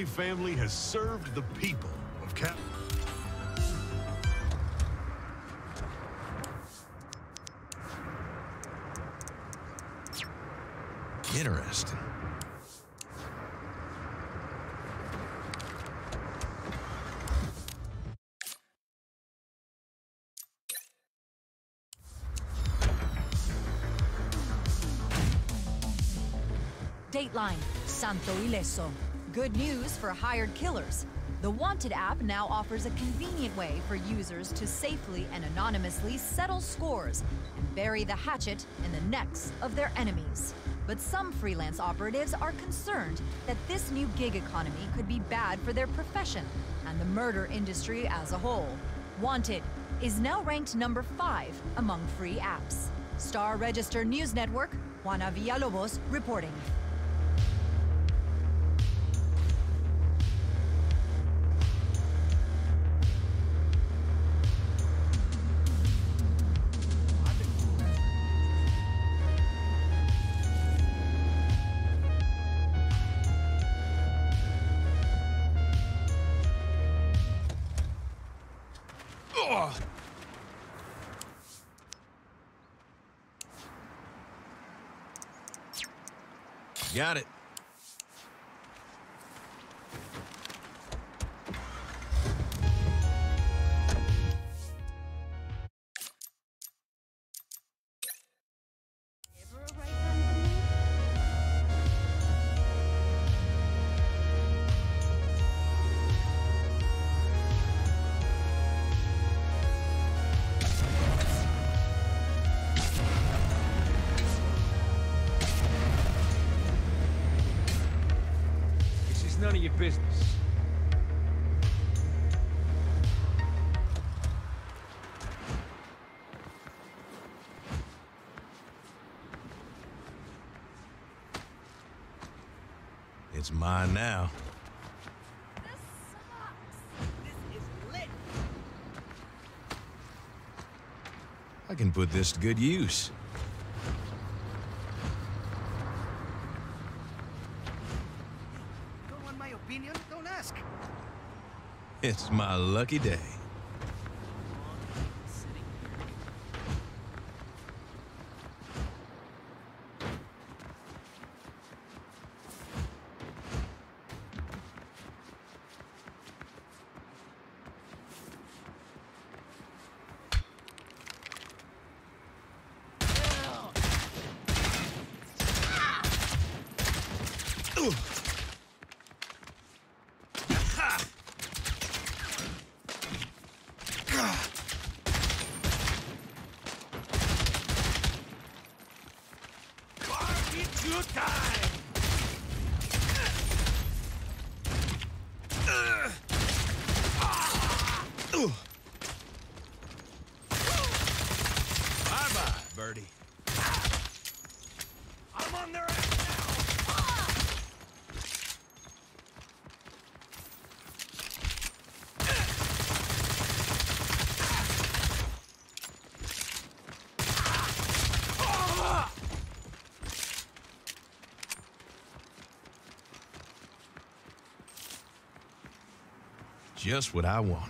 Hartley family has served the people of Cap. Interesting. Dateline, Santo Ileso. Good news for hired killers. The Wanted app now offers a convenient way for users to safely and anonymously settle scores and bury the hatchet in the necks of their enemies. But some freelance operatives are concerned that this new gig economy could be bad for their profession and the murder industry as a whole. Wanted is now ranked number five among free apps. Star Register News Network, Juana Villalobos reporting. It's mine now. I can put this to good use. Don't want my opinion? Don't ask. It's my lucky day. Barbecue time! Bye-bye, birdie. I'm on their ass now! Just what I wanted.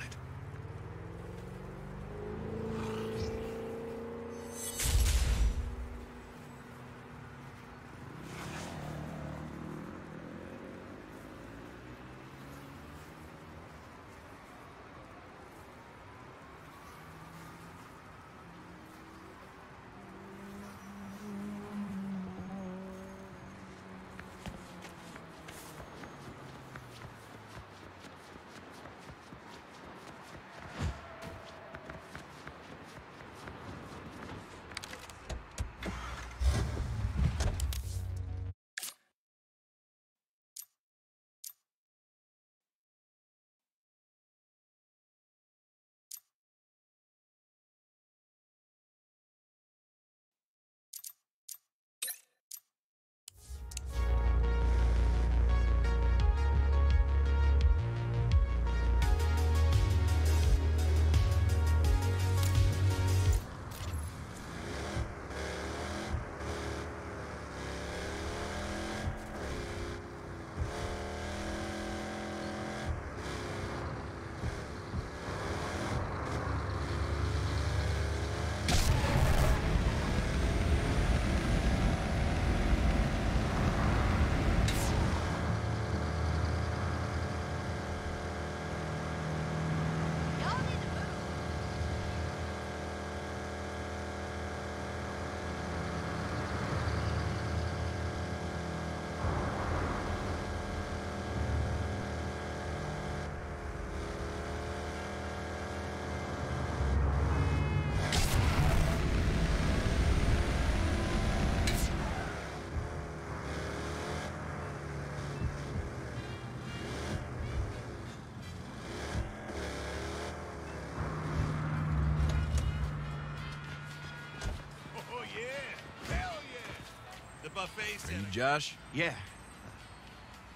Are you Josh? Yeah.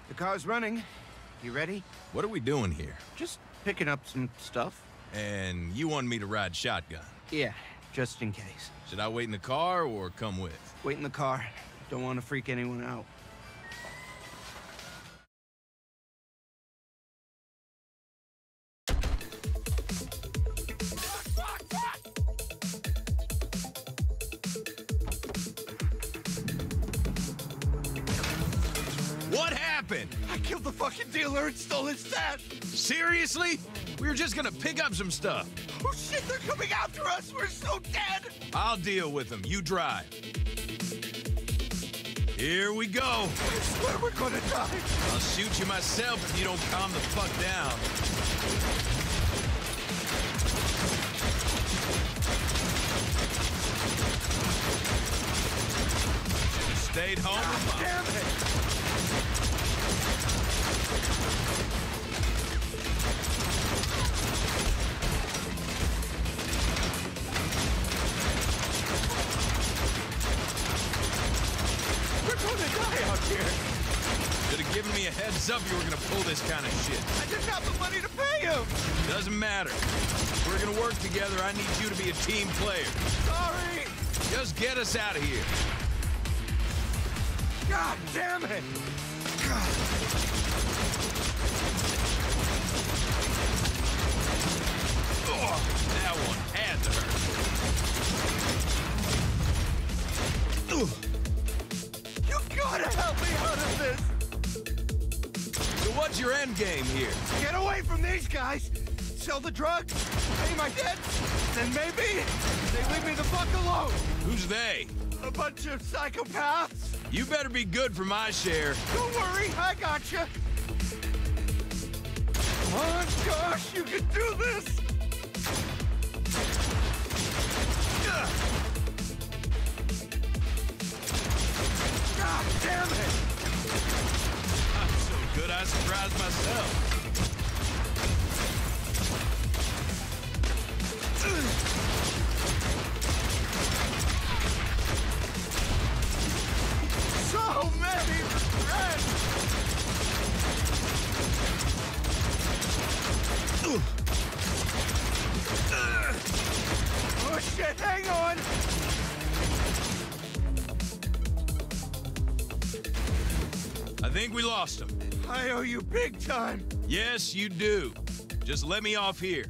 The car's running. You ready? What are we doing here? Just picking up some stuff. And you want me to ride shotgun? Yeah, just in case. Should I wait in the car or come with? Wait in the car. Don't want to freak anyone out. Seriously? We were just gonna pick up some stuff. Oh shit, they're coming after us! We're so dead! I'll deal with them. You drive. Here we go. I swear we're gonna die! I'll shoot you myself if you don't calm the fuck down. Stayed home? Damn it! We're gonna die out here! Should have given me a heads up you were gonna pull this kind of shit. I didn't have the money to pay him! Doesn't matter. If we're gonna work together, I need you to be a team player. Sorry! Just get us out of here. God damn it! Ugh, that one end game here? Get away from these guys! Sell the drugs, pay my debts, then maybe they leave me the fuck alone! Who's they? A bunch of psychopaths! You better be good for my share. Don't worry, I gotcha! Come on, Josh, you can do this! Yes, you do. Just let me off here.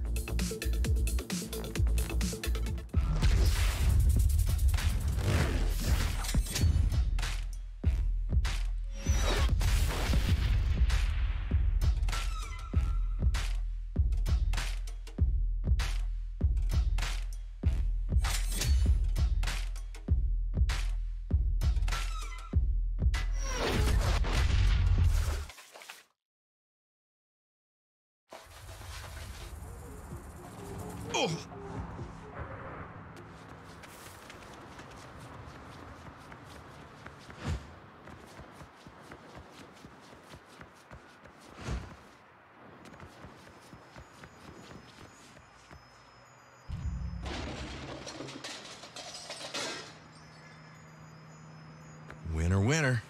Winner,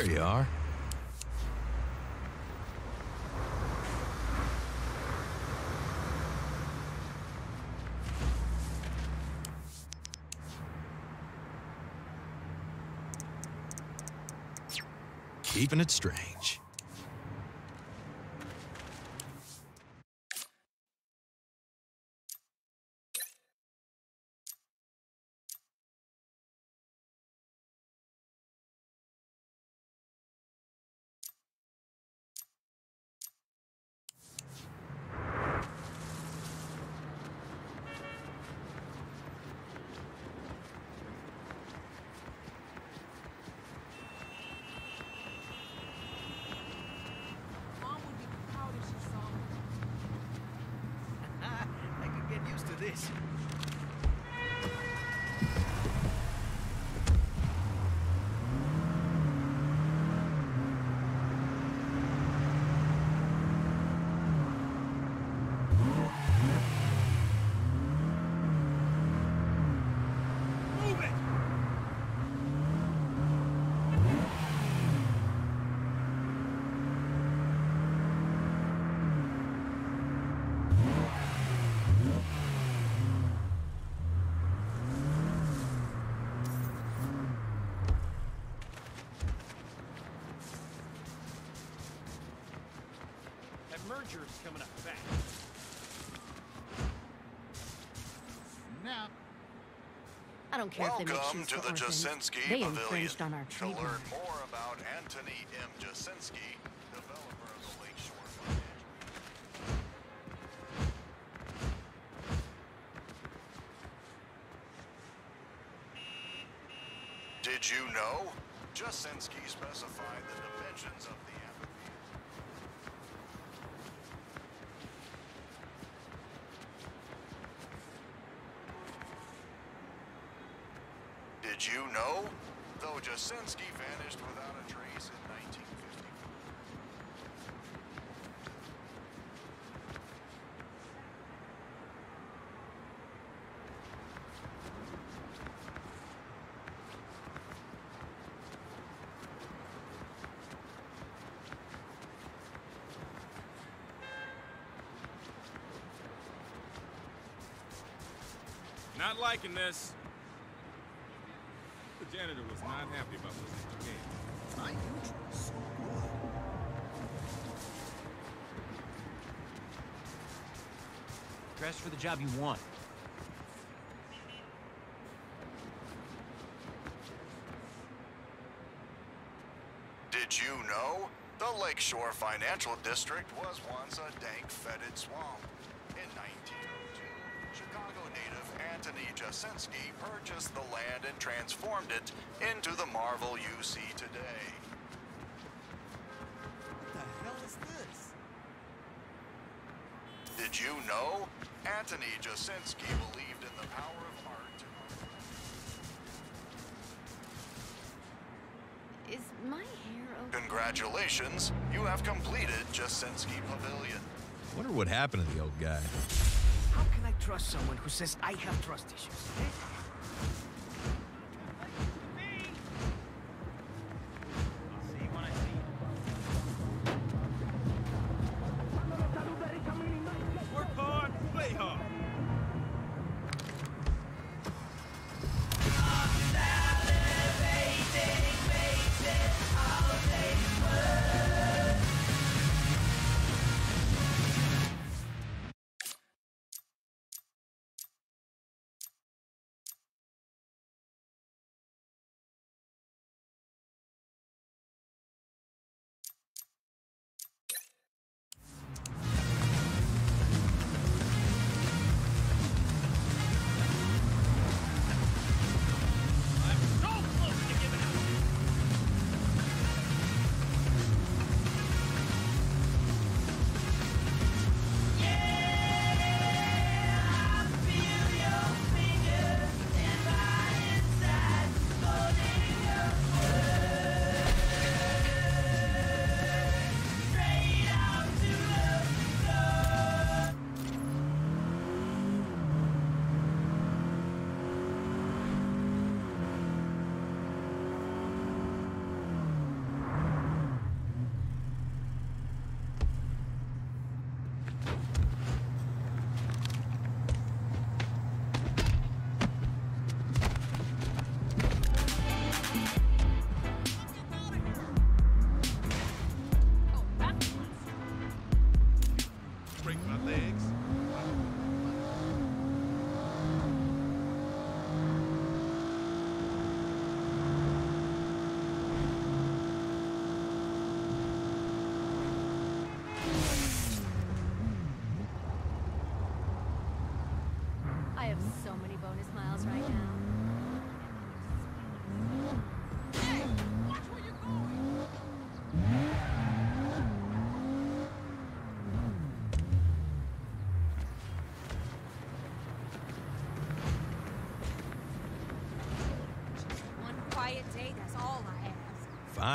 There you are. Keeping it strange. I could get used to this. Move it! That merger is coming up fast. I don't care if they make Welcome shoes to the orphans. Jasinski They Pavilion. infringed on our to learn more about Anthony M. Jasinski, developer of the Lakeshore Financial. Did you know? Jasinski specified the dimensions of the amphitheater. Did you know? Though Jasinski vanished without a trace in 1954. Not liking this. The janitor not happy about this game. My neutral is so good. Dress for the job you want. Did you know? The Lakeshore Financial District was once a dank, fetid swamp. In 1902, Chicago native Anthony Jasinski purchased the land and transformed it into the marvel you see today. What the hell is this? Did you know? Anthony Jasinski believed in the power of art Is my hair okay? Congratulations, you have completed Jasinski Pavilion. I Wonder what happened to the old guy. Trust someone who says I have trust issues?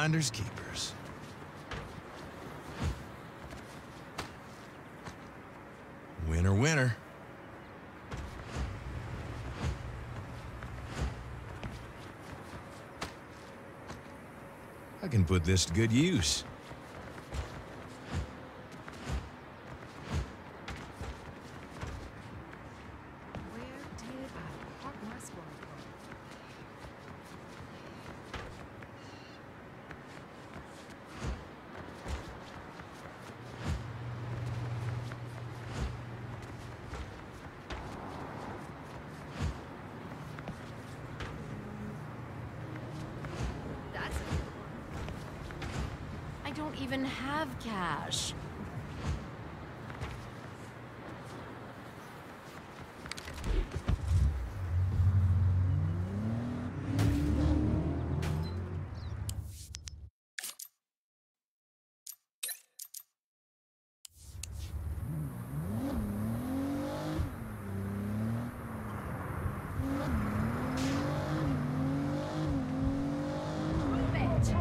Finders keepers. Winner, winner. I can put this to good use. Where did I park my squad car? That's a good one. I don't even have cash. Move it!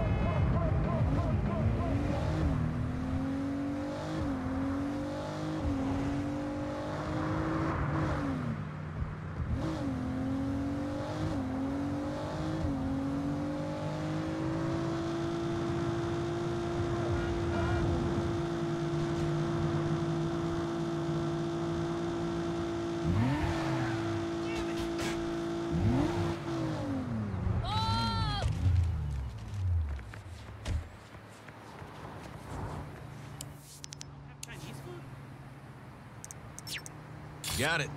Chinese food? Got it.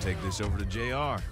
Take this over to JR.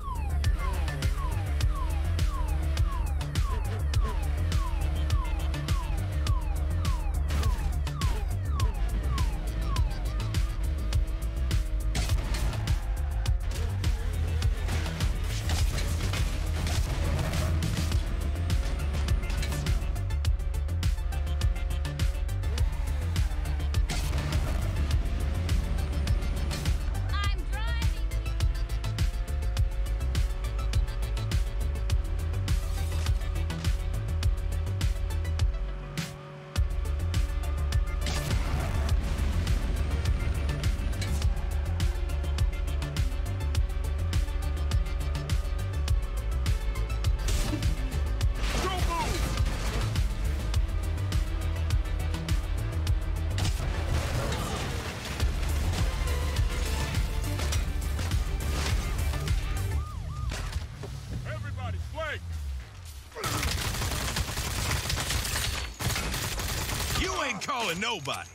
calling nobody.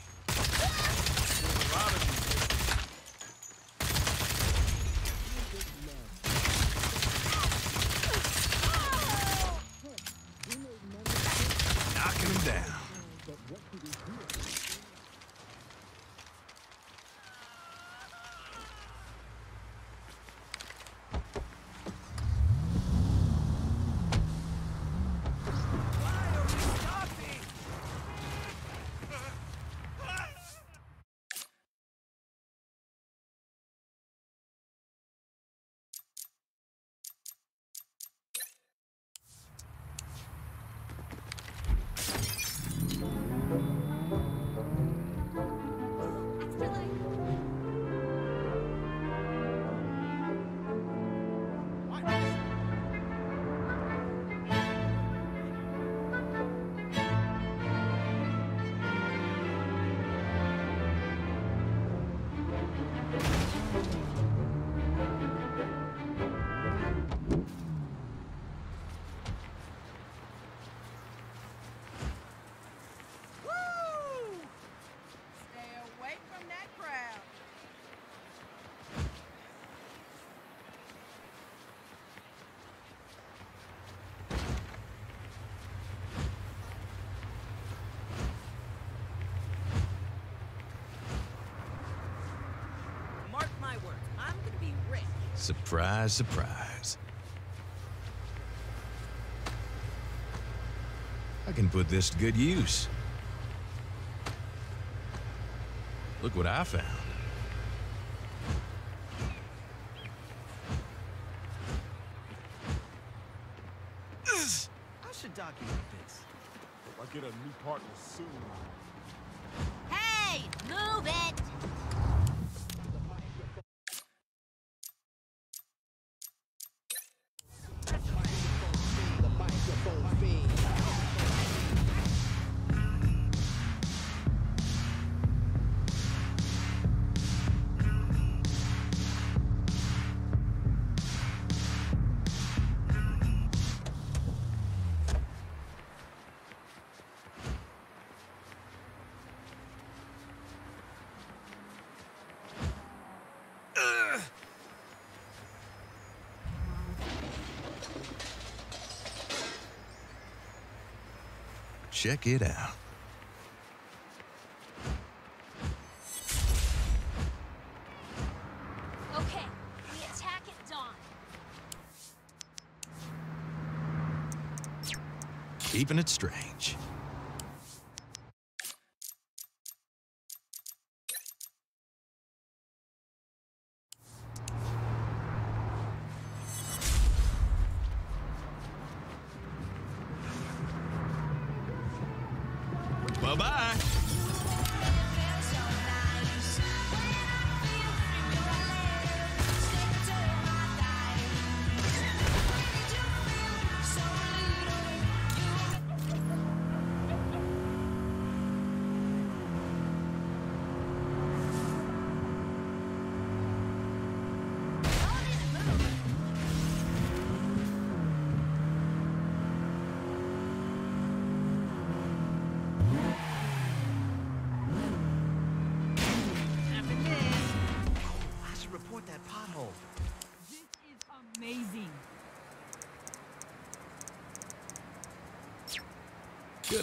Surprise, surprise. I can put this to good use. Look what I found. I should document this. I'll get a new partner soon. Hey, move it! Check it out. Okay, we attack at dawn. Keeping it strange.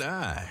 Good eye.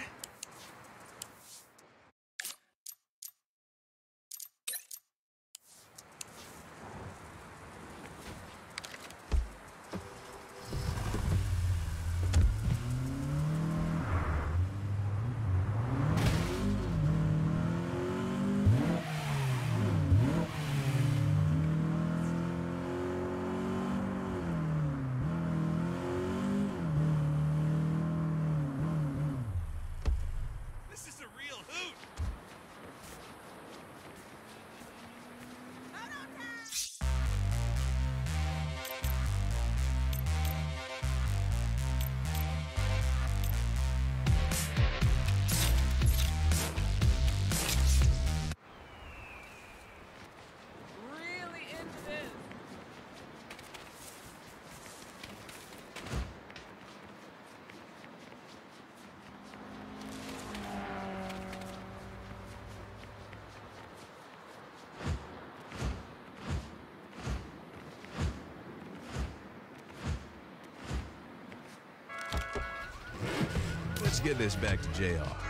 Let's get this back to JR.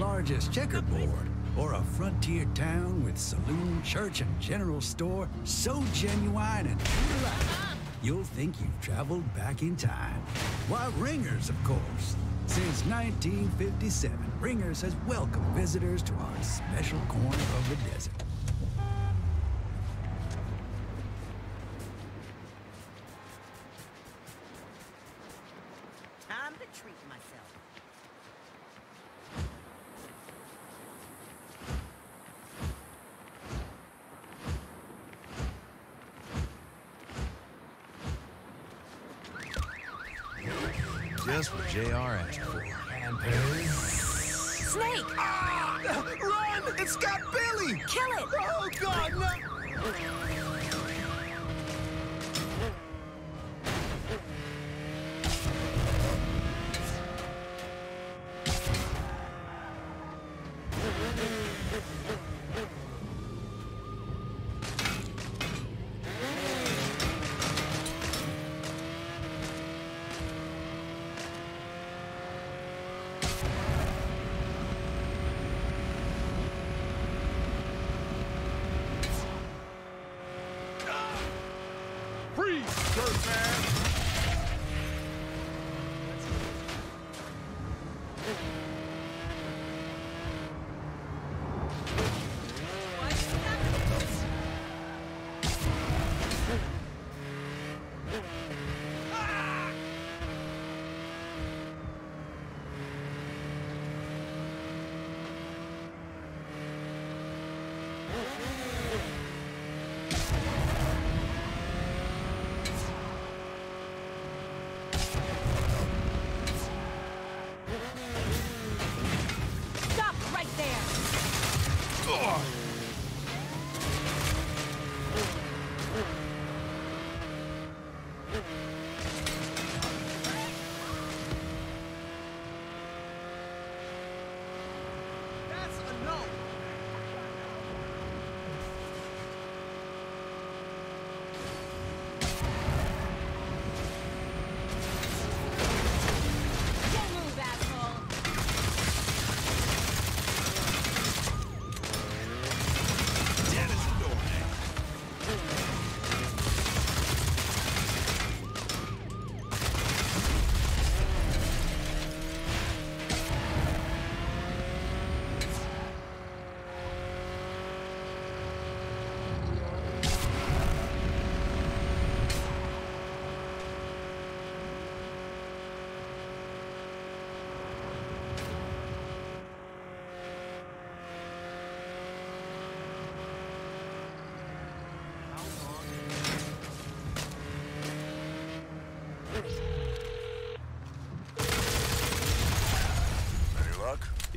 largest checkerboard, or a frontier town with saloon, church, and general store so genuine and true life, you'll think you've traveled back in time. Why, Ringers, of course. Since 1957, Ringers has welcomed visitors to our special corner of the desert.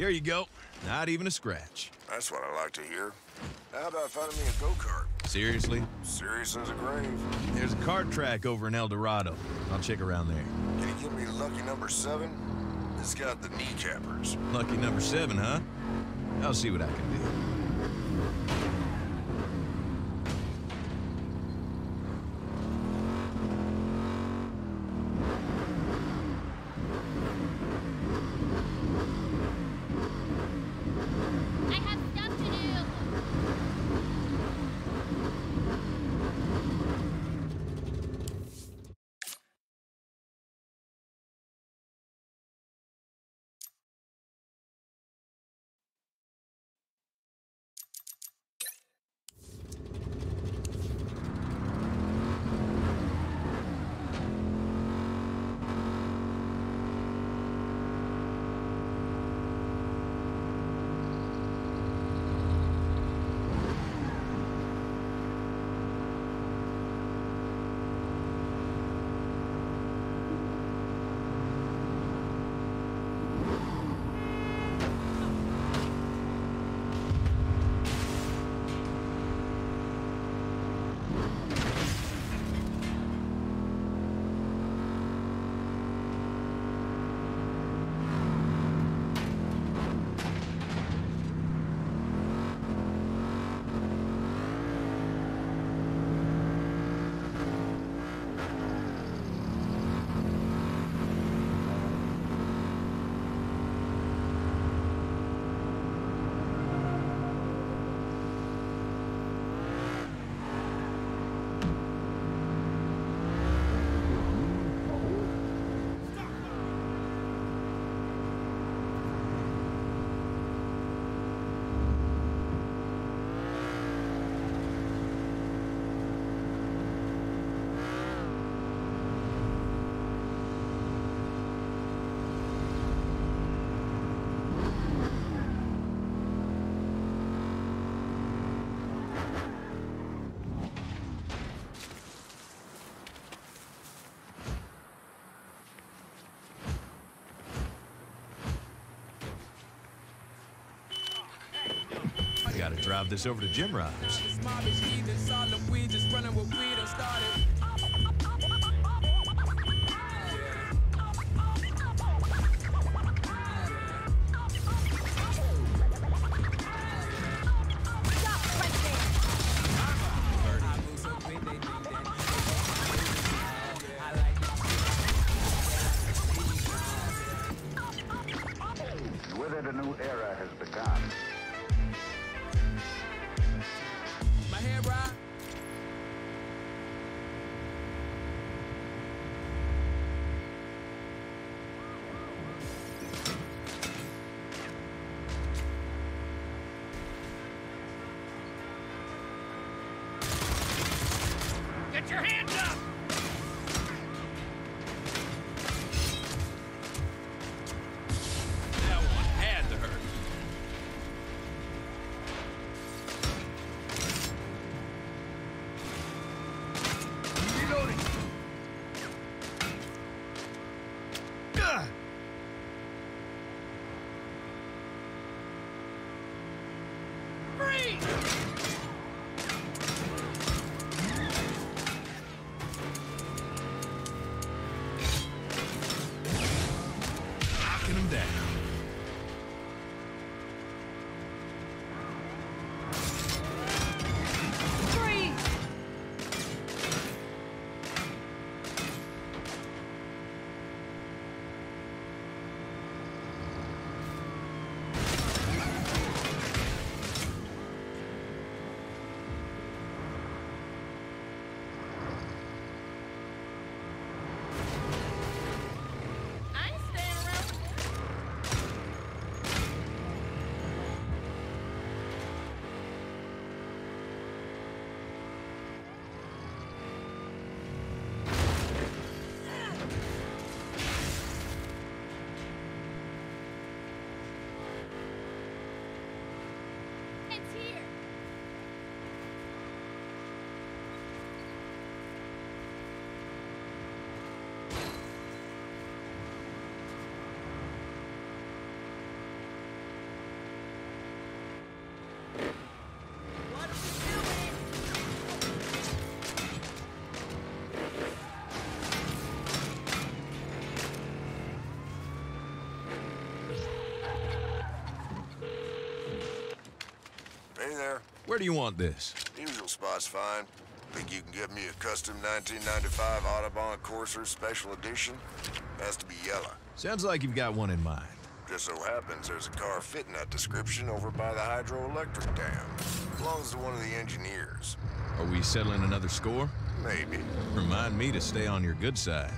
Here you go. Not even a scratch. That's what I like to hear. How about finding me a go-kart? Seriously? Serious as a grave. There's a cart track over in El Dorado. I'll check around there. Can you give me lucky number seven? It's got the kneecappers. Lucky number seven, huh? I'll see what I can do. Drive this over to Jim Rob's. Where do you want this? Usual spot's fine. Think you can get me a custom 1995 Audubon Corsair Special Edition? Has to be yellow. Sounds like you've got one in mind. Just so happens there's a car fitting that description over by the hydroelectric dam. Belongs to one of the engineers. Are we settling another score? Maybe. Remind me to stay on your good side.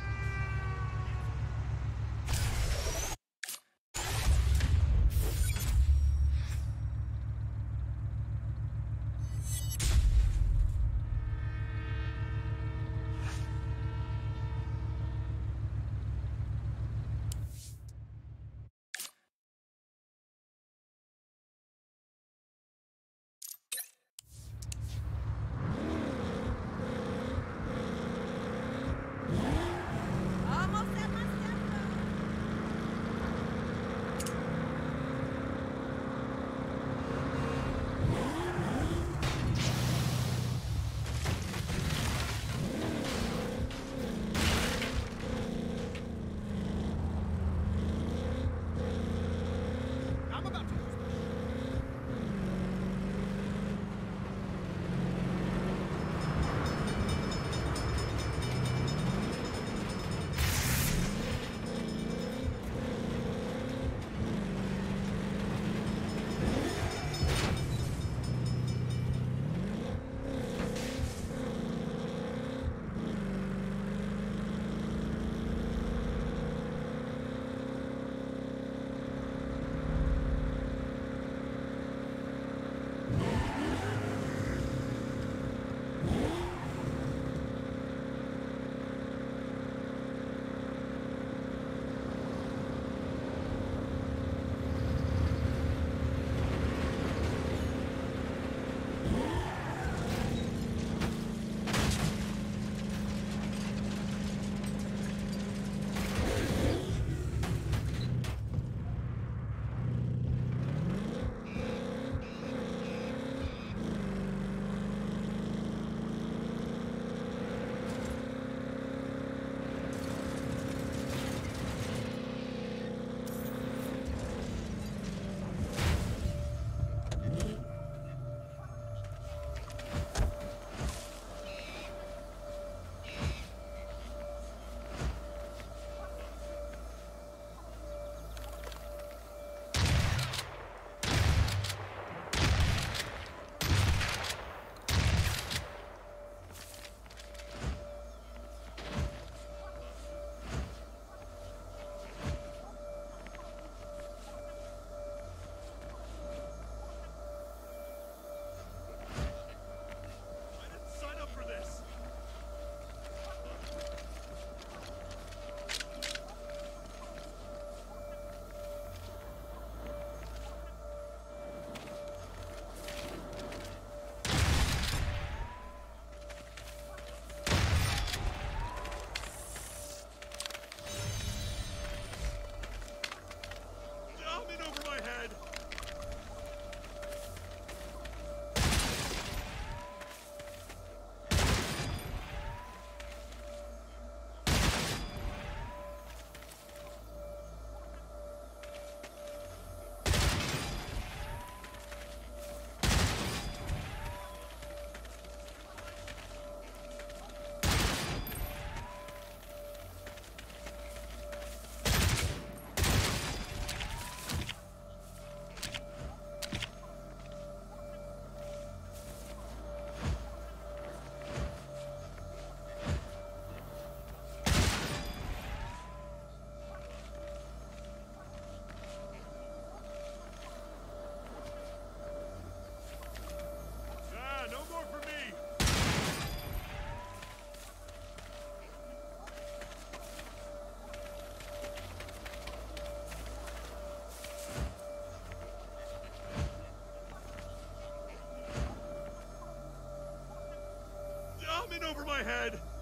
Ahead!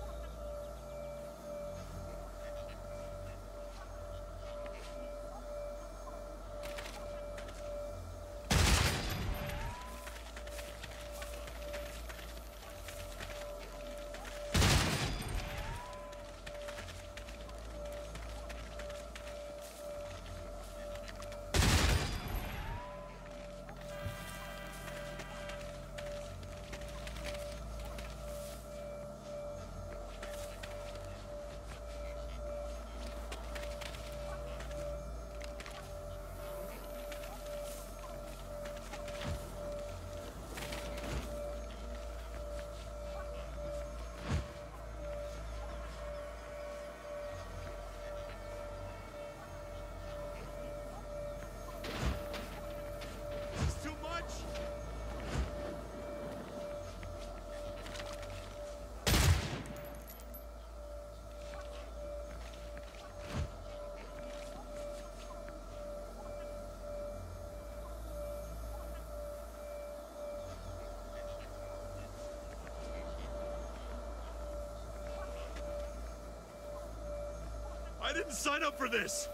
I didn't sign up for this!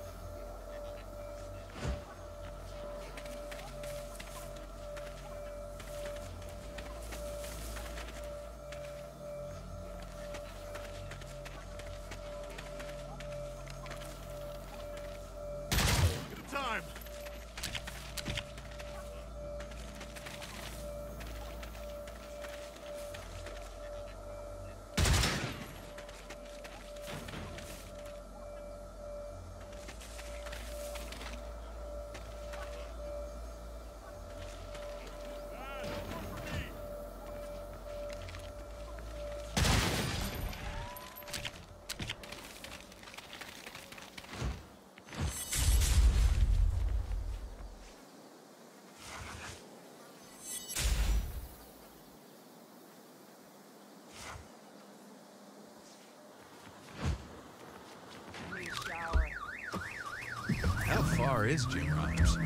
How is Jim Rogers?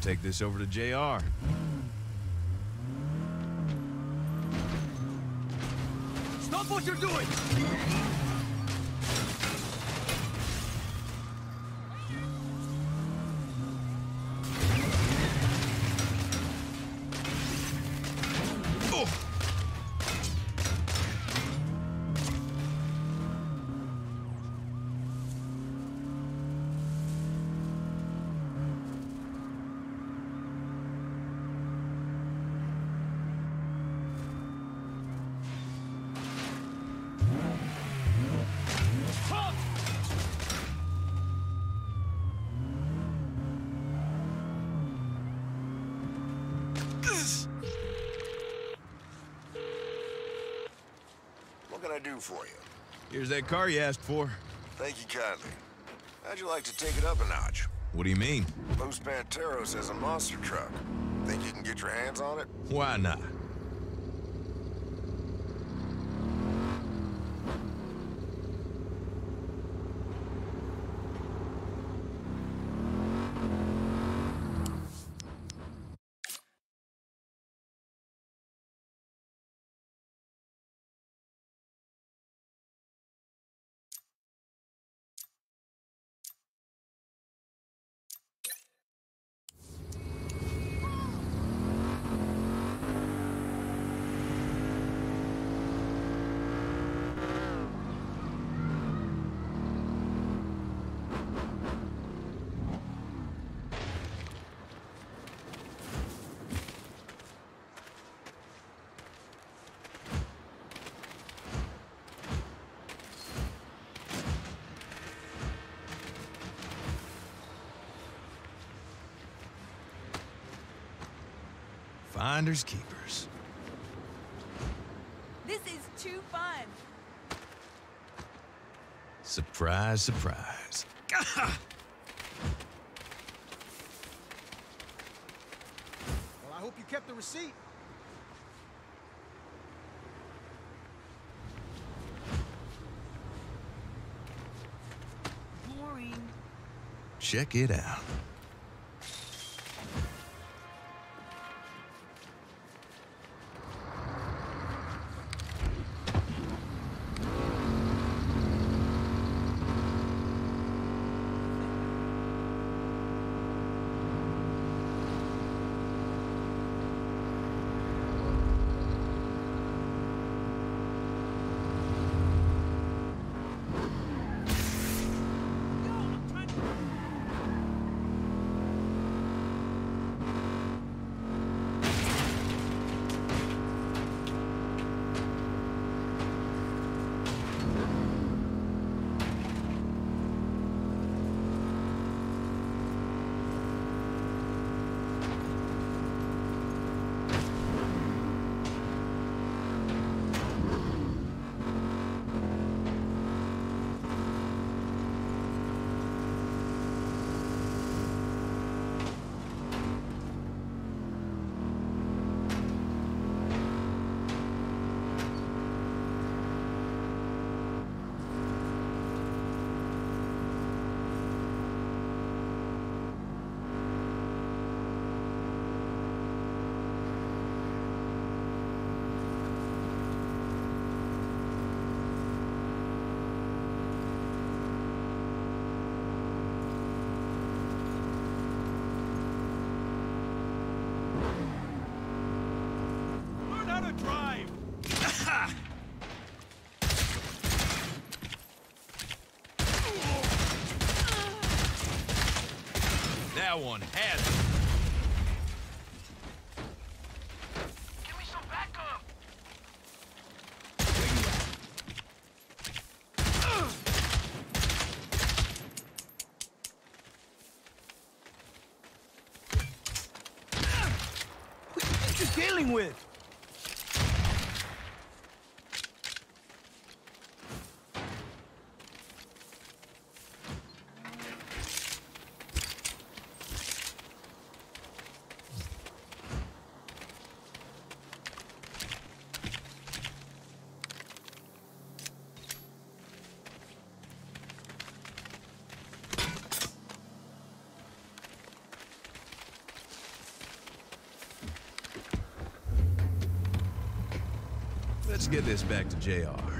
Take this over to JR. Stop what you're doing! Do for you? Here's that car you asked for. Thank you kindly. How'd you like to take it up a notch? What do you mean? Los Panteros has a monster truck. Think you can get your hands on it? Why not? Finders keepers. This is too fun. Surprise, surprise. Well, I hope you kept the receipt. Boring. Check it out. Let's get this back to JR.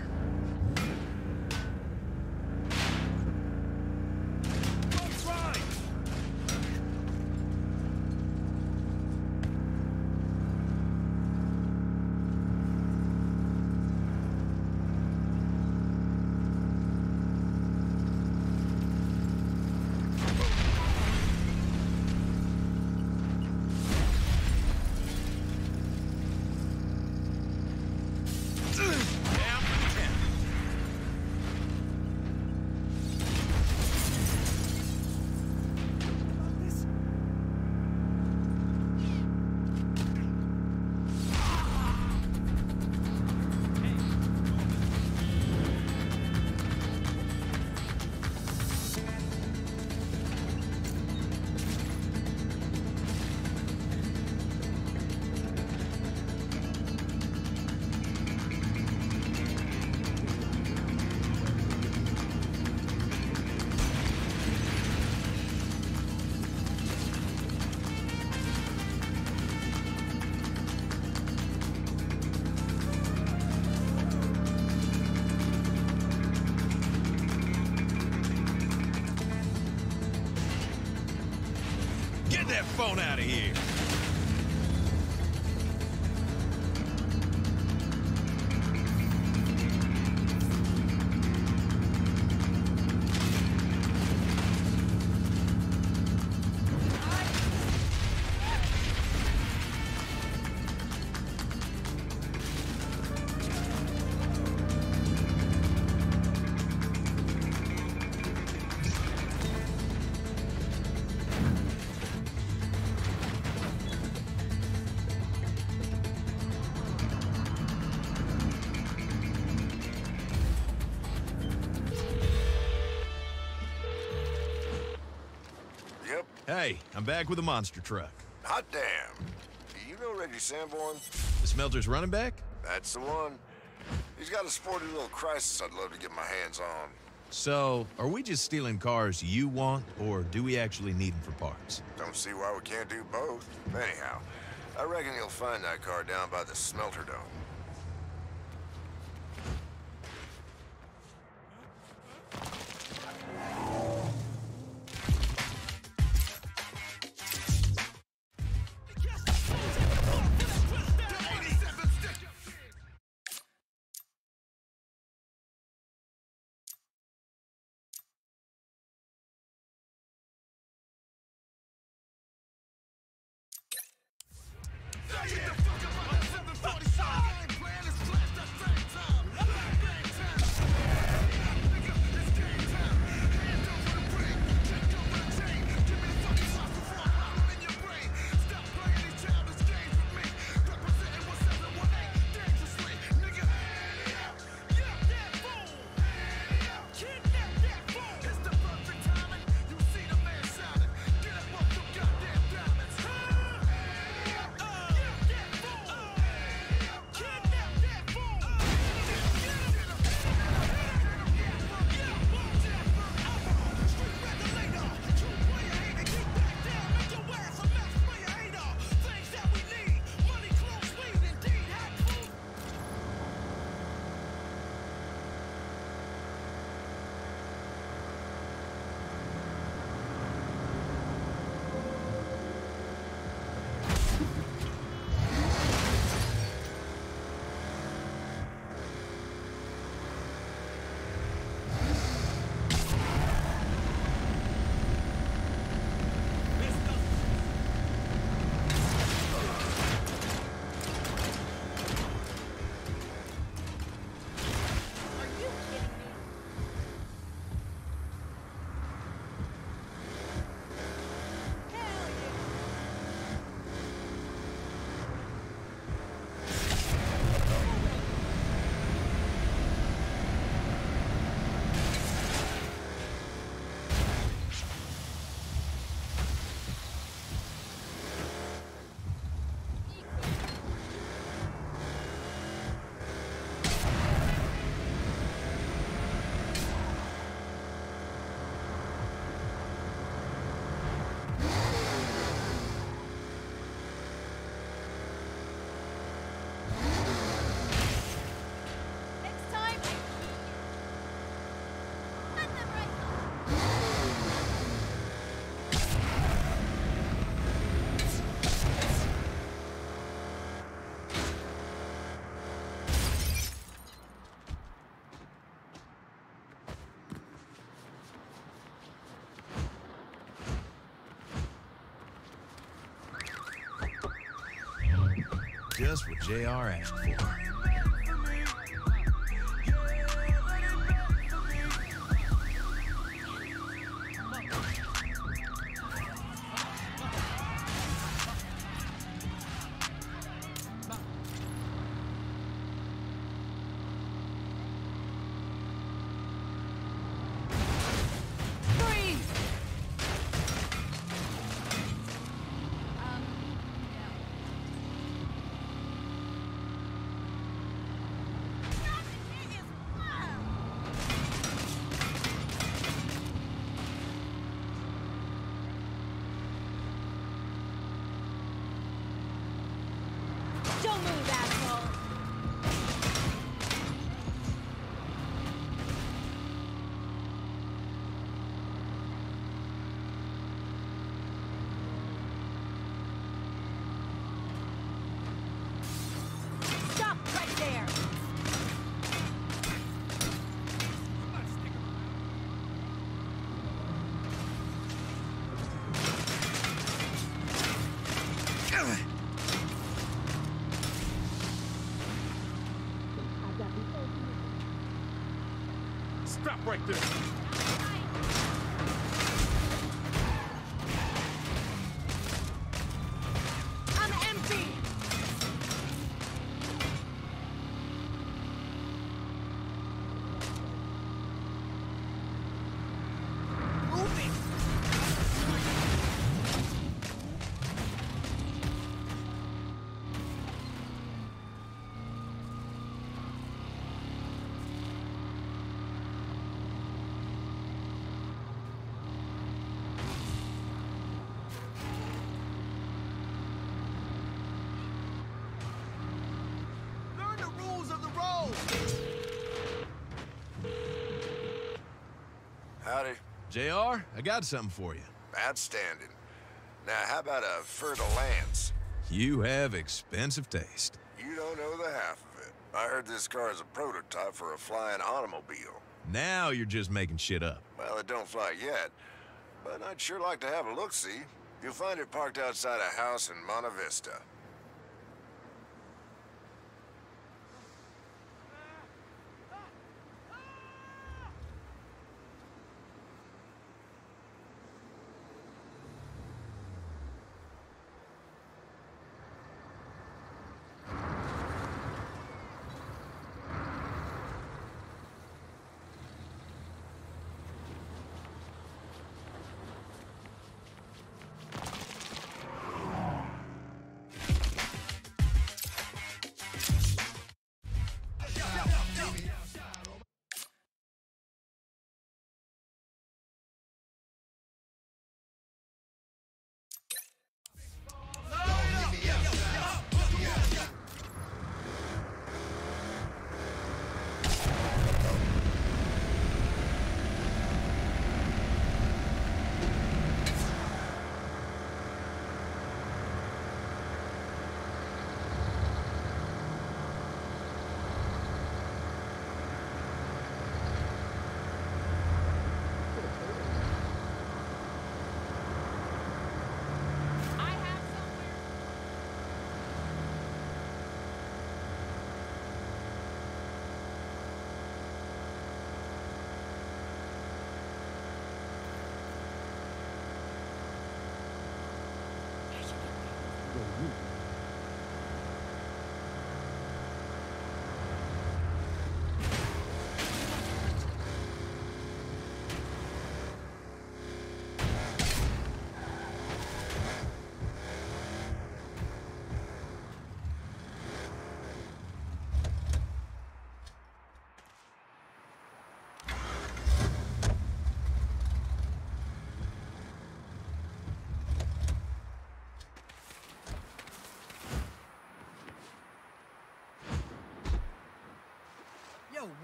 back with a monster truck. Hot damn. Do you know Reggie Sanborn? The smelter's running back? That's the one. He's got a sporty little crisis I'd love to get my hands on. So, are we just stealing cars you want, or do we actually need them for parts? Don't see why we can't do both. Anyhow, I reckon you'll find that car down by the smelter dome. Just what JR asked for. Stop JR, I got something for you. Outstanding. Now, how about a Fer de Lance? You have expensive taste. You don't know the half of it. I heard this car is a prototype for a flying automobile. Now you're just making shit up. Well, it don't fly yet, but I'd sure like to have a look-see. You'll find it parked outside a house in Monte Vista.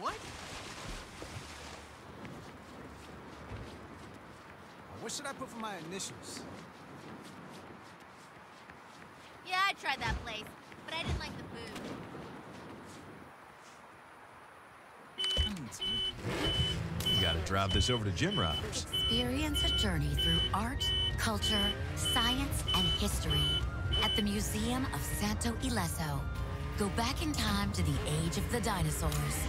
What? What should I put for my initials? Yeah, I tried that place, but I didn't like the food. You gotta drive this over to Jim Robbers. Experience a journey through art, culture, science, and history at the Museum of Santo Ileso. Go back in time to the age of the dinosaurs.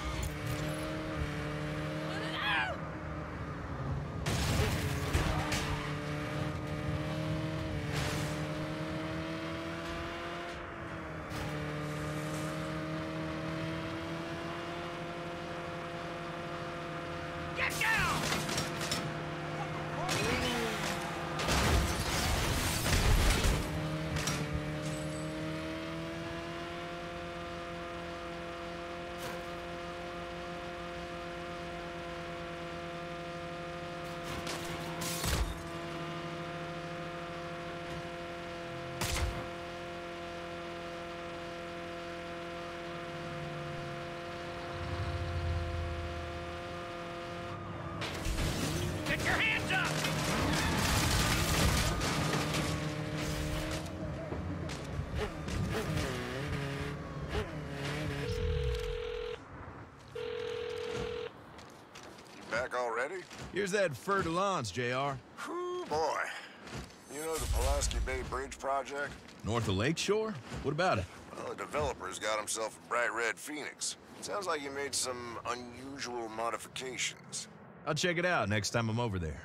already? Here's that Fer de Lance, JR. Whew, boy. You know the Pulaski Bay Bridge project? North of Lakeshore? What about it? Well, the developer's got himself a bright red phoenix. Sounds like he made some unusual modifications. I'll check it out next time I'm over there.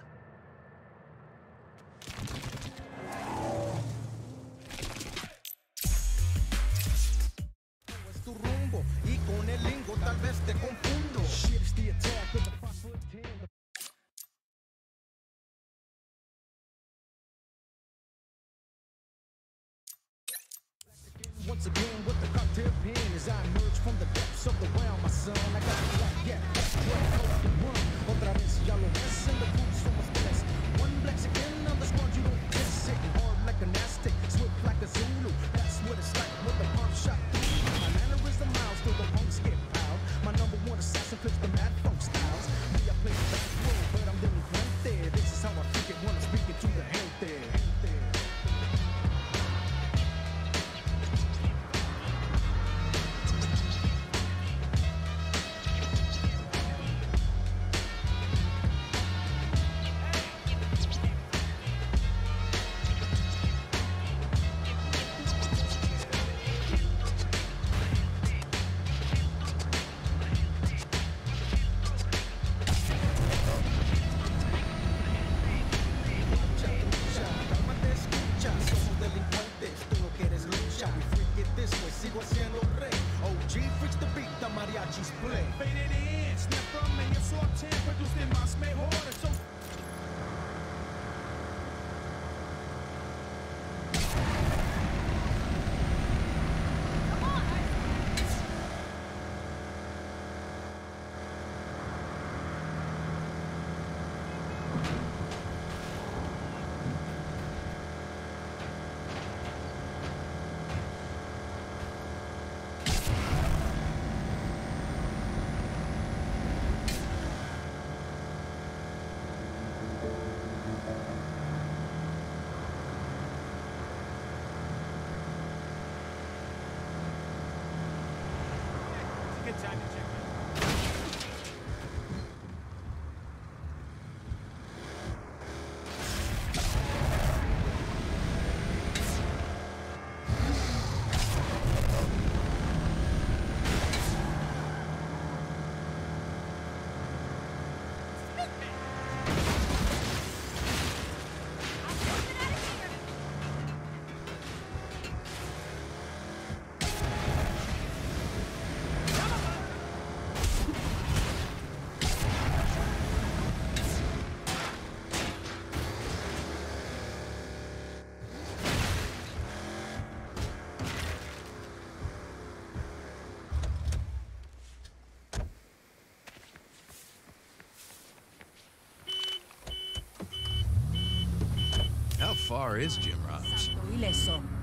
far is Jim Rhymes?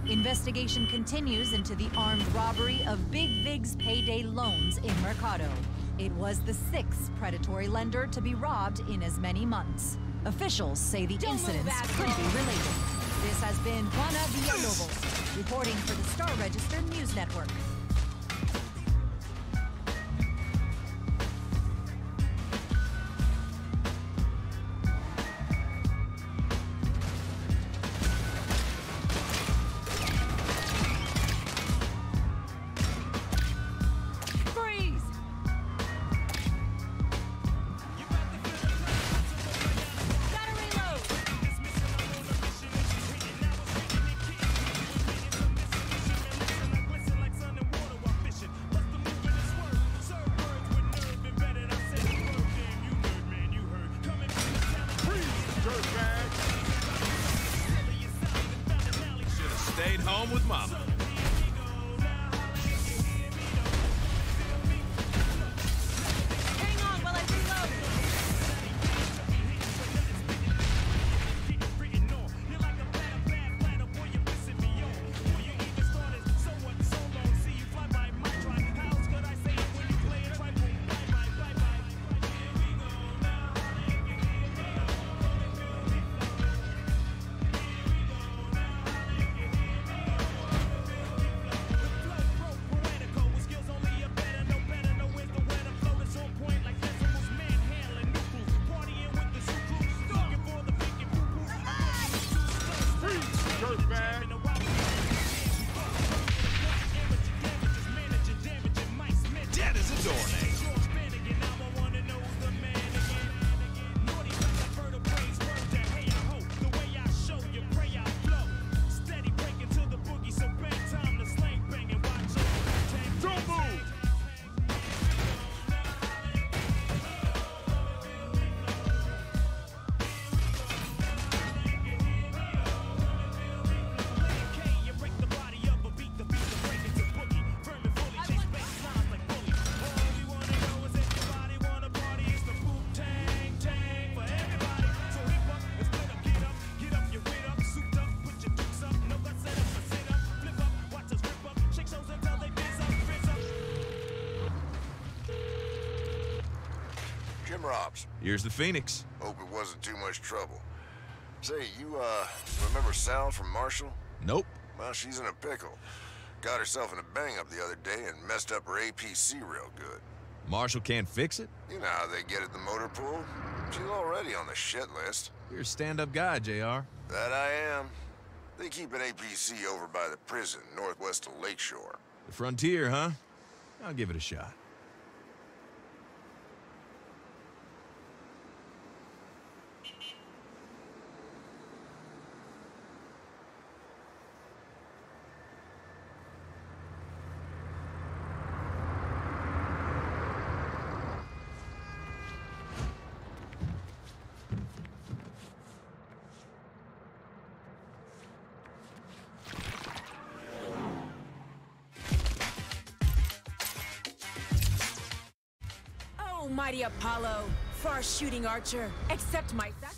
Investigation continues into the armed robbery of Big Vig's payday loans in Mercado. It was the sixth predatory lender to be robbed in as many months. Officials say the Don't incidents could be related. This has been Juana Villalobos, reporting for the Star Register News Network. Here's the Phoenix. Hope it wasn't too much trouble. Say, you, uh, remember Sal from Marshall? Nope. Well, she's in a pickle. Got herself in a bang-up the other day and messed up her APC real good. Marshall can't fix it? You know how they get at the motor pool? She's already on the shit list. You're a stand-up guy, JR. That I am. They keep an APC over by the prison, northwest of Lakeshore. The frontier, huh? I'll give it a shot. Mighty Apollo, far-shooting archer, accept my sacrifice.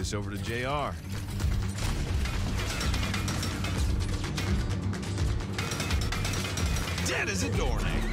This over to JR. Dead as a doornail.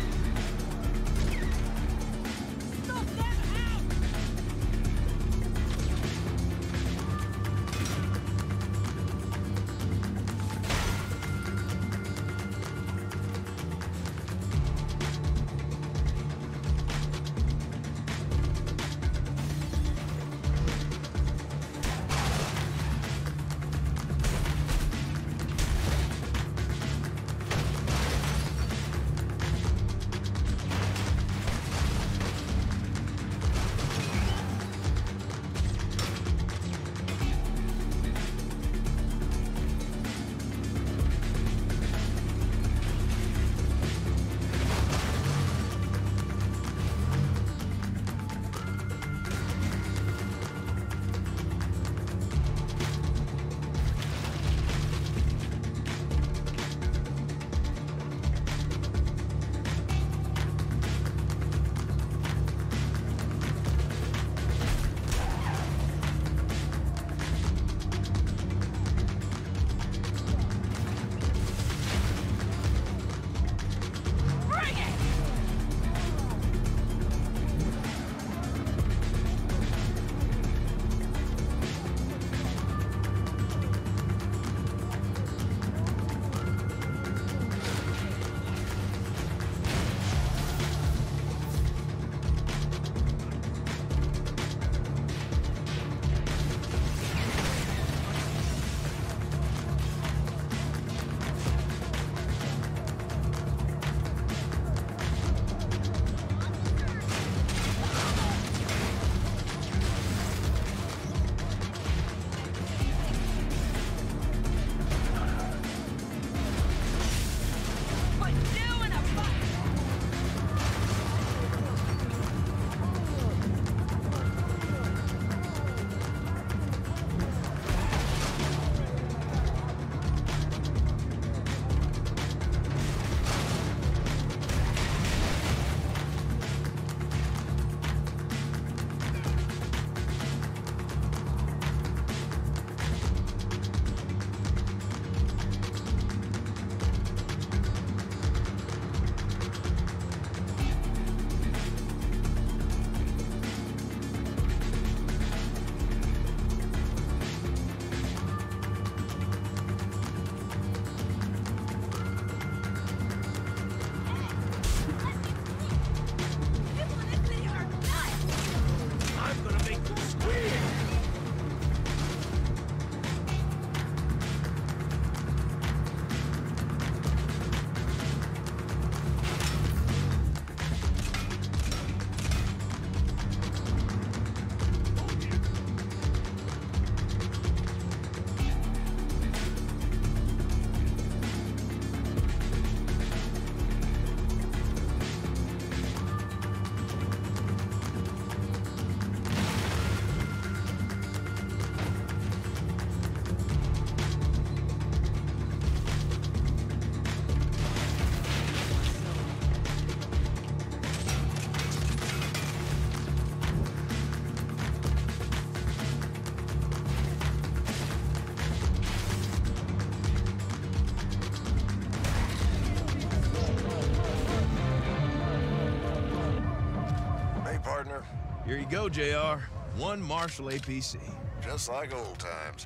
Here you go, JR. One Marshall APC. Just like old times.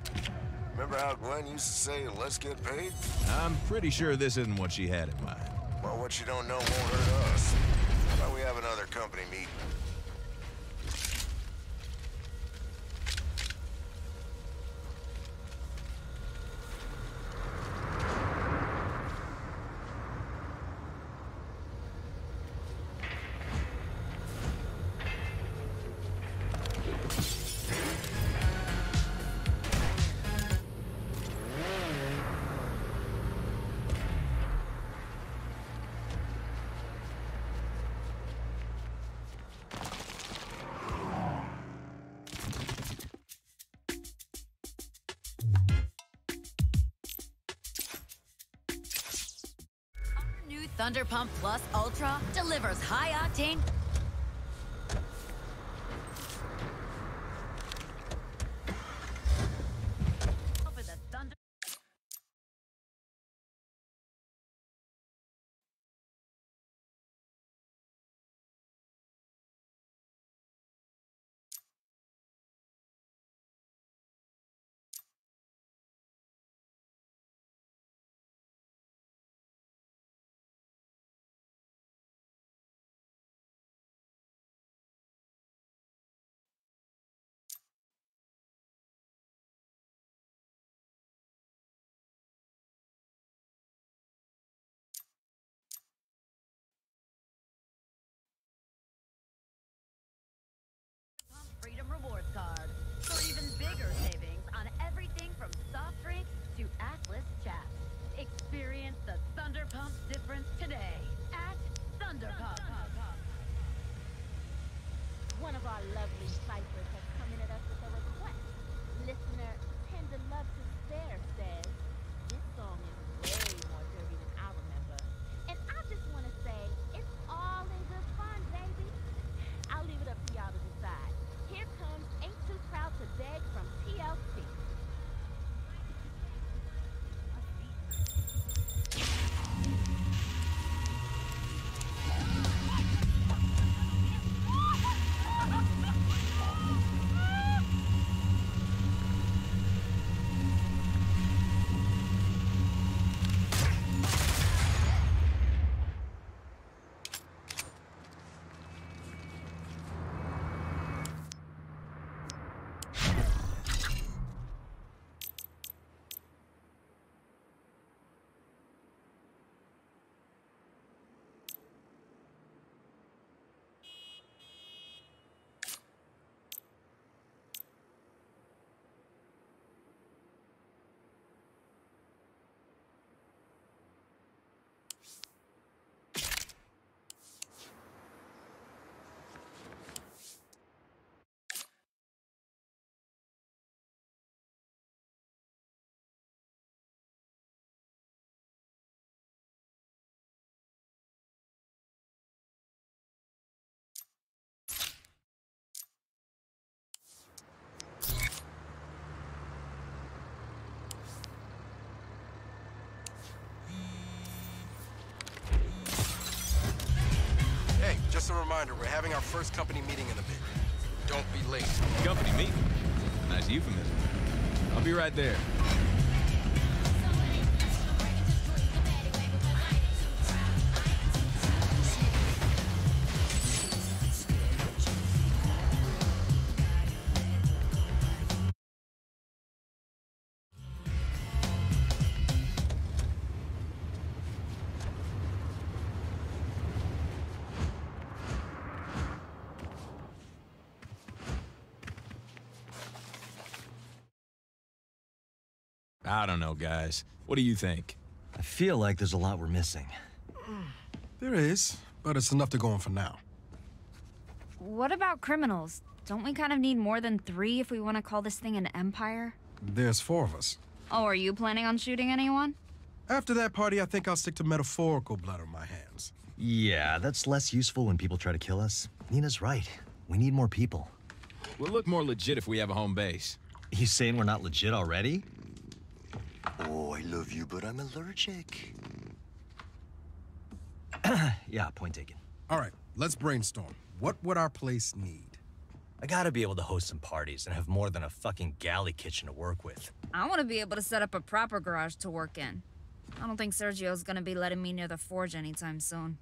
Remember how Gwen used to say, let's get paid? I'm pretty sure this isn't what she had in mind. Well, what you don't know won't hurt us. How about we have another company meeting? Thunder Pump Plus Ultra delivers high octane. One of our lovely ciphers a reminder, we're having our first company meeting in a bit. Don't be late. Company meeting. Nice euphemism. I'll be right there. Know, guys. What do you think? I feel like there's a lot we're missing. There is, but it's enough to go on for now. What about criminals? Don't we kind of need more than three if we want to call this thing an empire? There's four of us. Oh, are you planning on shooting anyone? After that party, I think I'll stick to metaphorical blood on my hands. Yeah, that's less useful when people try to kill us. Neenah's right. We need more people. We'll look more legit if we have a home base. You saying we're not legit already? I love you, but I'm allergic. yeah, point taken. All right, let's brainstorm. What would our place need? I gotta be able to host some parties and have more than a fucking galley kitchen to work with. I want to be able to set up a proper garage to work in. I don't think Sergio's gonna be letting me near the forge anytime soon.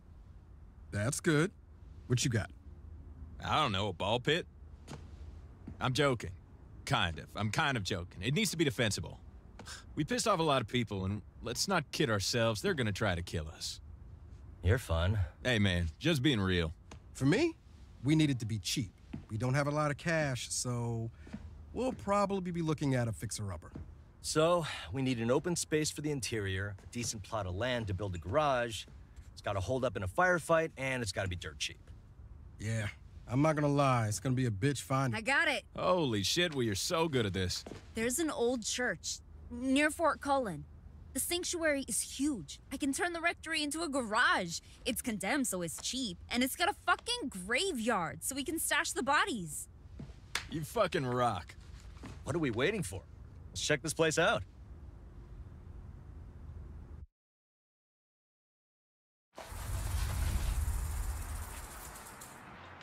That's good. What you got? I don't know, a ball pit? I'm joking. Kind of. I'm kind of joking. It needs to be defensible. We pissed off a lot of people, and let's not kid ourselves. They're gonna try to kill us. You're fun. Hey, man, just being real. For me, we need it to be cheap. We don't have a lot of cash, so we'll probably be looking at a fixer-upper. So, we need an open space for the interior, a decent plot of land to build a garage. It's gotta hold up in a firefight, and it's gotta be dirt cheap. Yeah, I'm not gonna lie, it's gonna be a bitch finding. I got it. Holy shit, we are so good at this. There's an old church near Fort Cullen. The sanctuary is huge. I can turn the rectory into a garage. It's condemned, so it's cheap. And it's got a fucking graveyard, so we can stash the bodies. You fucking rock. What are we waiting for? Let's check this place out.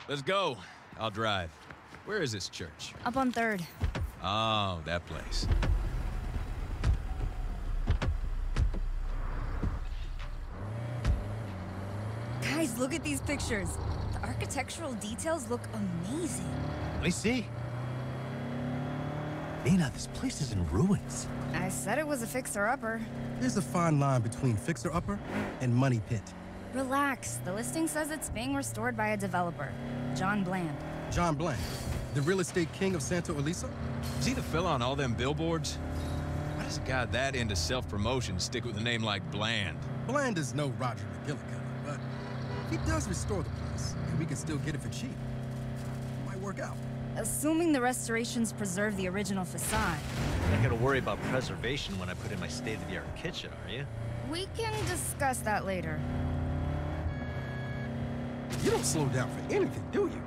Let's go. I'll drive. Where is this church? Up on third. Oh, that place. Guys, look at these pictures. The architectural details look amazing. Let me see. Neenah, this place is in ruins. I said it was a fixer-upper. There's a fine line between fixer-upper and money pit. Relax. The listing says it's being restored by a developer, John Bland. John Bland, the real estate king of Santo Ileso? Is he the fella on all them billboards? Why does a guy that into self-promotion stick with a name like Bland? Bland is no Roger McGillicuddy, but he does restore the place, and we can still get it for cheap. it Might work out. Assuming the restorations preserve the original facade. You're not gonna worry about preservation when I put in my state-of-the-art kitchen, are you? We can discuss that later. You don't slow down for anything, do you?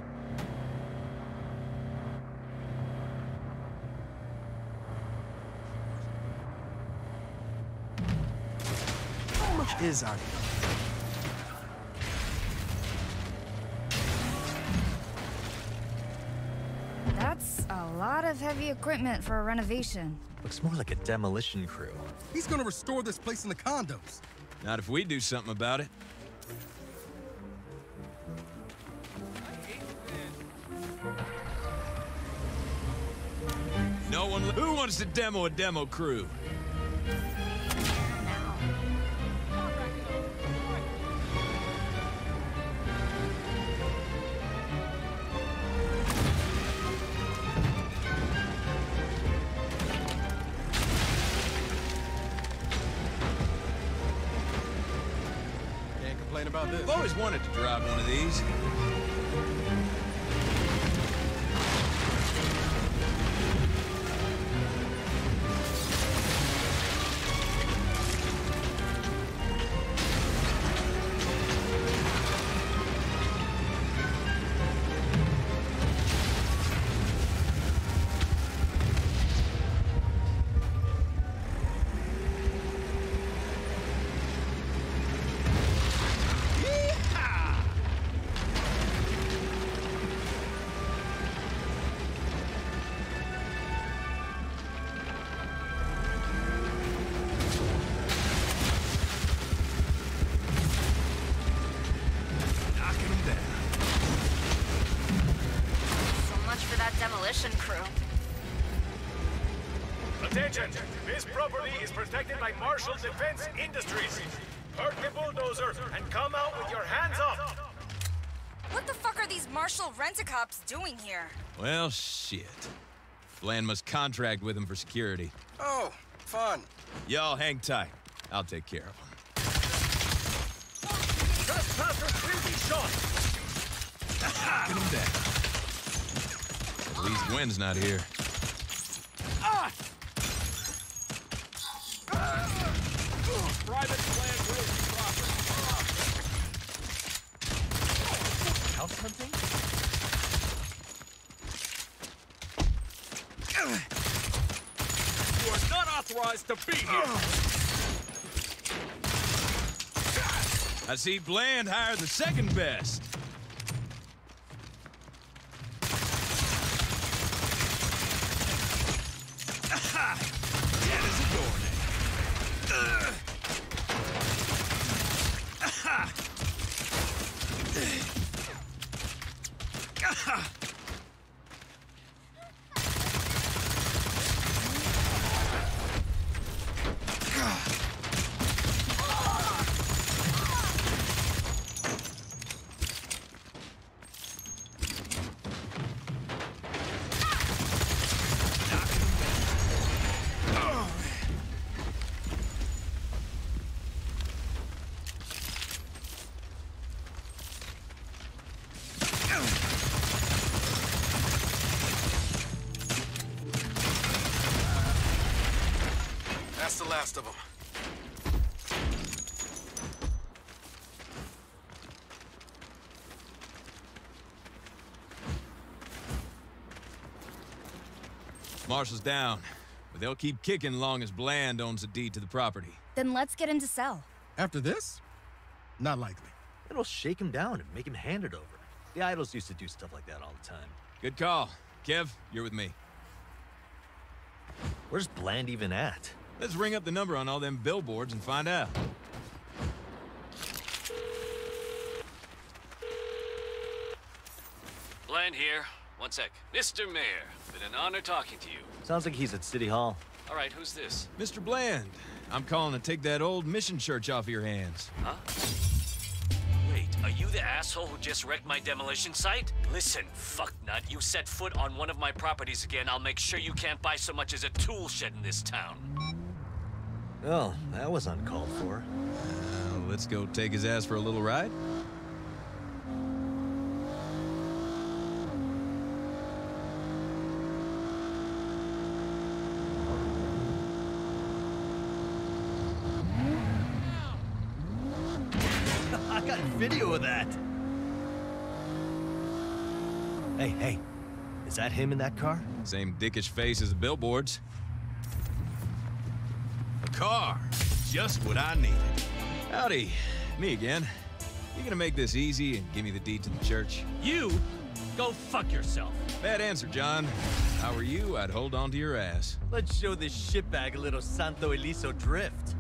How much is our of heavy equipment for a renovation. Looks more like a demolition crew. He's gonna restore this place in the condos. Not if we do something about it. No one. Who wants to demo a demo crew? Always wanted to drive one of these. Attention! This property is protected by Marshall Defense Industries. Park the bulldozer and come out with your hands up! What the fuck are these Marshall rent-a-cops doing here? Well, shit. Bland must contract with him for security. Oh, fun. Y'all hang tight. I'll take care of him. Trespassers will be shot! Knocking him down. At least Gwen's not here. Ah! Private land road property. House hunting? You are not authorized to be here! I see Bland hired the second best. Dead as a doornail. Ugh. That's the last of them. Marshall's down, but they'll keep kicking long as Bland owns the deed to the property. Then let's get into sell. After this? Not likely. It'll shake him down and make him hand it over. The idols used to do stuff like that all the time. Good call. Kev, you're with me. Where's Bland even at? Let's ring up the number on all them billboards and find out. Bland here. One sec. Mr. Mayor, been an honor talking to you. Sounds like he's at City Hall. All right, who's this? Mr. Bland, I'm calling to take that old mission church off your hands. Huh? Wait, are you the asshole who just wrecked my demolition site? Listen, fucknut, you set foot on one of my properties again, I'll make sure you can't buy so much as a tool shed in this town. Well, that was uncalled for. Uh, let's go take his ass for a little ride. I got video of that. Hey, hey. Is that him in that car? Same dickish face as the billboards. A car. Just what I needed. Howdy. Me again. You gonna make this easy and give me the deed to the church? You? Go fuck yourself. Bad answer, John. If I were you, I'd hold on to your ass. Let's show this shitbag a little Santo Ileso drift.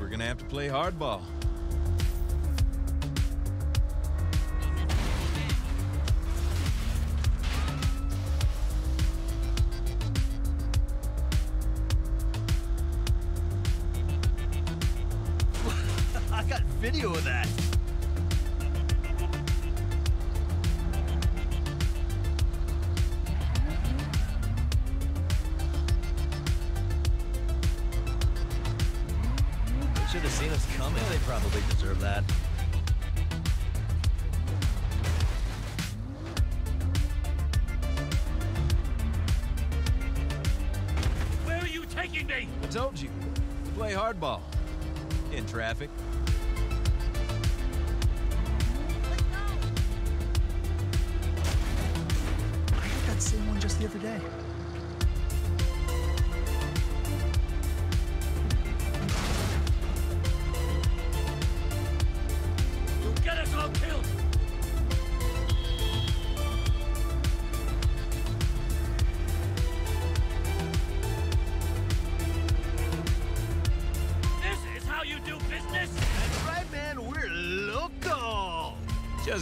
We're gonna have to play hardball.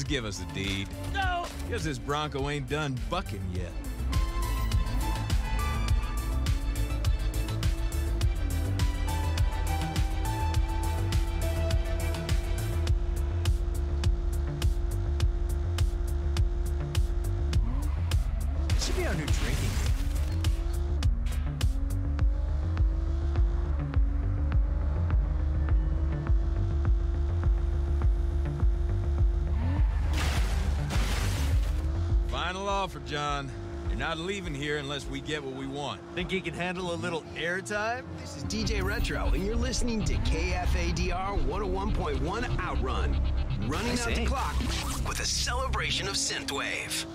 Give us a deed. No! Guess this Bronco ain't done bucking Think he can handle a little airtime? This is DJ Retro, and you're listening to KFADR 101.1 Outrun. Running Nice out the clock with a celebration of synthwave.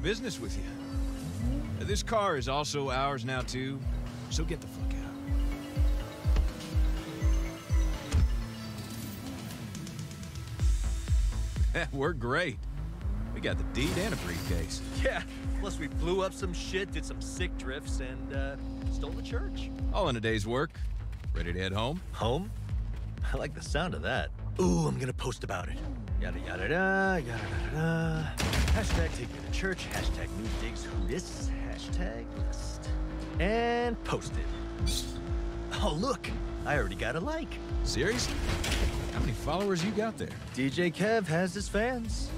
Doing business with you. This car is also ours now, too, so get the fuck out. We're great. We got the deed and a briefcase. Yeah. Plus, we blew up some shit, did some sick drifts, and uh, stole the church. All in a day's work. Ready to head home? Home? I like the sound of that. Ooh, I'm gonna post about it. Yada yada da, yada yada da. Hashtag take me to church. Hashtag new digs who this. Hashtag list. And post it. Oh, look. I already got a like. Seriously? How many followers you got there? DJ Kev has his fans.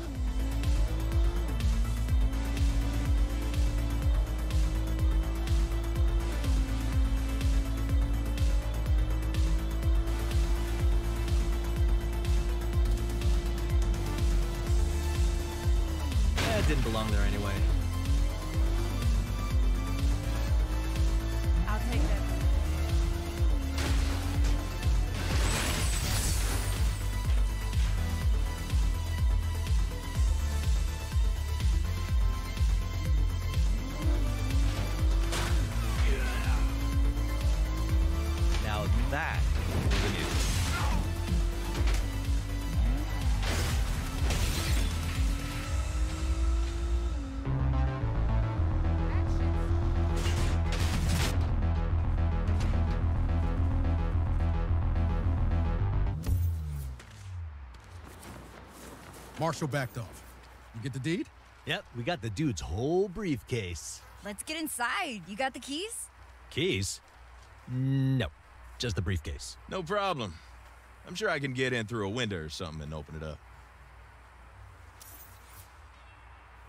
Marshall backed off. You get the deed? Yep, we got the dude's whole briefcase. Let's get inside. You got the keys? Keys? No, just the briefcase. No problem. I'm sure I can get in through a window or something and open it up.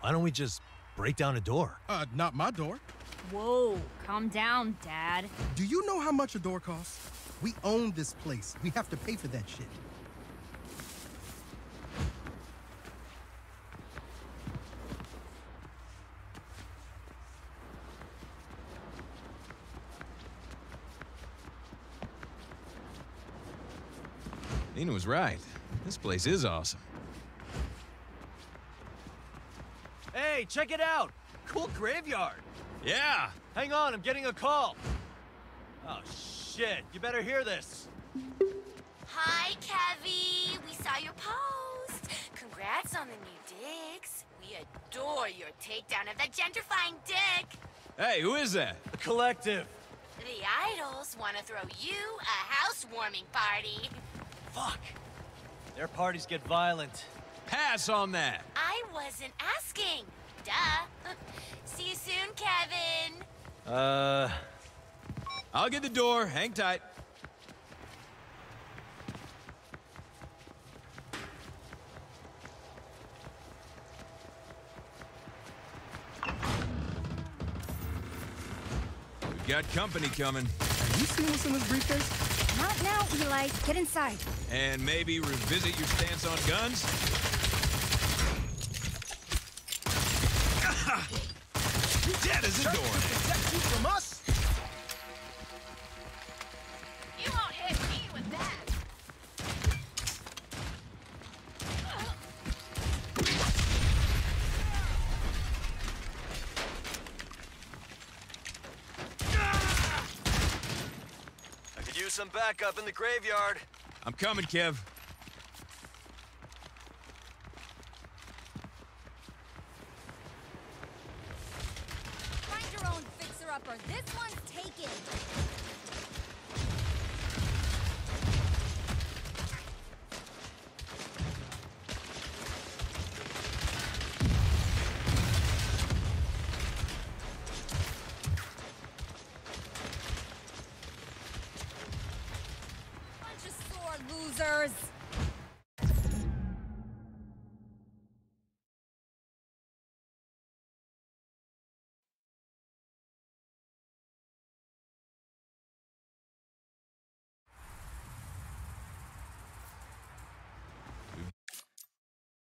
Why don't we just break down a door? Uh, not my door. Whoa, calm down, Dad. Do you know how much a door costs? We own this place. We have to pay for that shit. Neenah was right. This place is awesome. Hey, check it out! Cool graveyard! Yeah! Hang on, I'm getting a call. Oh, shit. You better hear this. Hi, Kevy. We saw your post. Congrats on the new digs. We adore your takedown of that gentrifying dick. Hey, who is that? The collective. The idols want to throw you a housewarming party. Fuck. Their parties get violent. Pass on that. I wasn't asking. Duh. See you soon, Kevin. Uh, I'll get the door. Hang tight. We've got company coming. Have you seen what's in this briefcase? Not now, Eli. Get inside. And maybe revisit your stance on guns? Dead as a door. Backup in the graveyard. I'm coming, Kev. Find your own fixer-upper. This one's taken.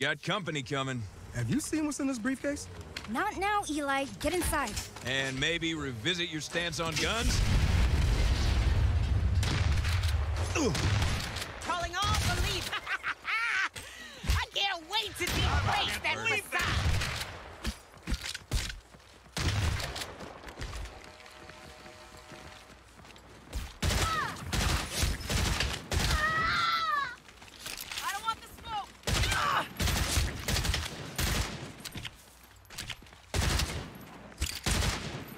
Got company coming. Have you seen what's in this briefcase? Not now, Eli. Get inside. And maybe revisit your stance on guns? Calling all belief. I can't wait to defaced that facade. I don't want the smoke.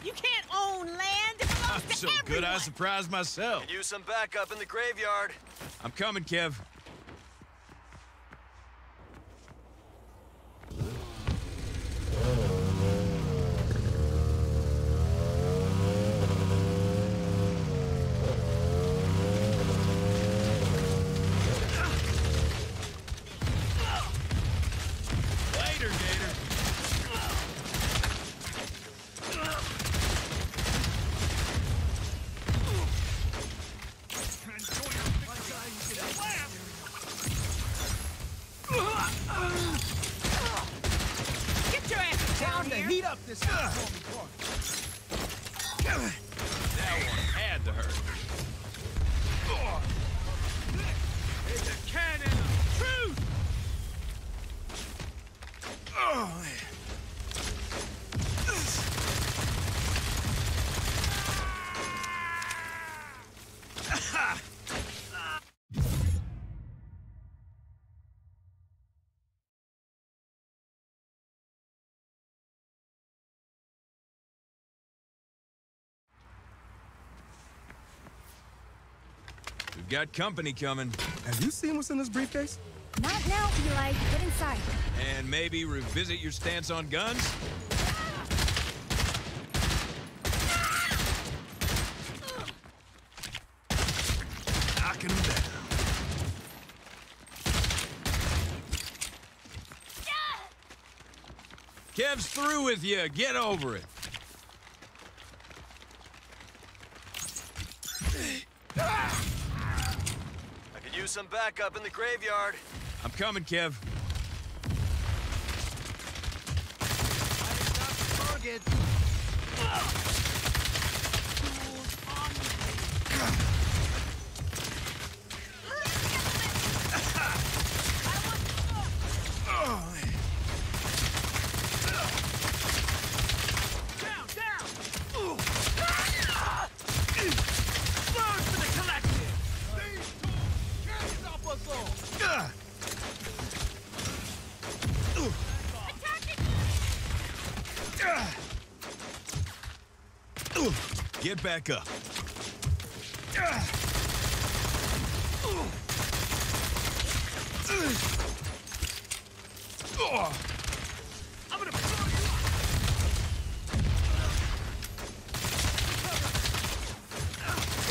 You can't own land. It belongs I'm to so good I surprised myself. Could use some backup in the graveyard. I'm coming, Kev. Got company coming. Have you seen what's in this briefcase? Not now, Eli. Get inside. And maybe revisit your stance on guns? knocking them down. Kev's through with you. Get over it. I could use some backup in the graveyard. I'm coming, Kev. Back up. I'm gonna blow you up!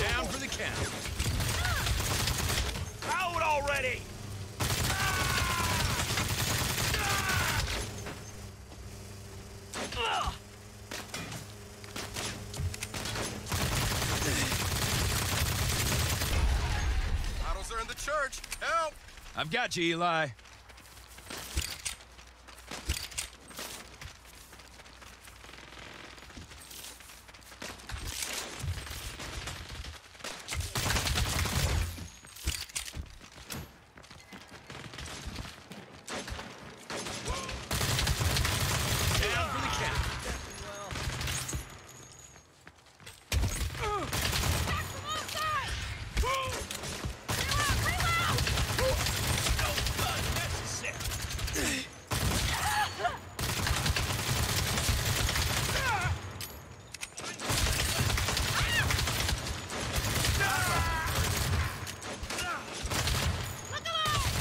Down for the count. Out already! the church. Help! I've got you, Eli. Down for the count.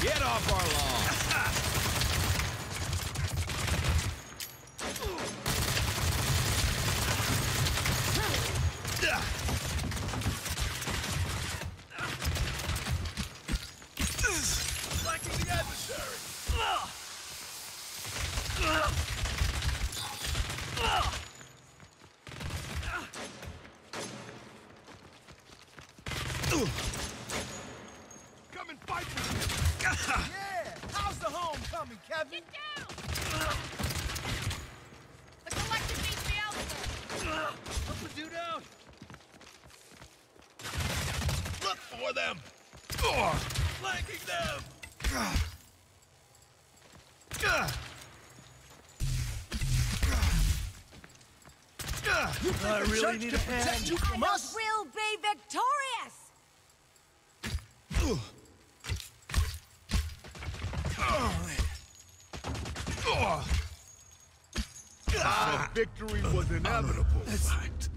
Get off our lawn. Flanking the adversary. Come and fight me. yeah! How's the homecoming, Kevin? Get down! The collective needs me out there. Help the dude out. Look for them. Flanking them. I really need a hand. You will be victorious. The victory was inevitable. Right.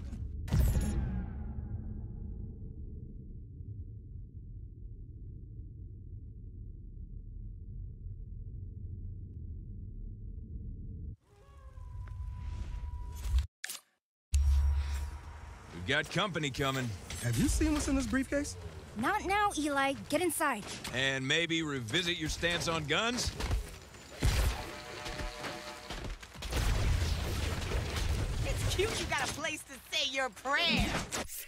We've got company coming. Have you seen what's in this briefcase? Not now, Eli. Get inside. And maybe revisit your stance on guns? Place to say your prayers.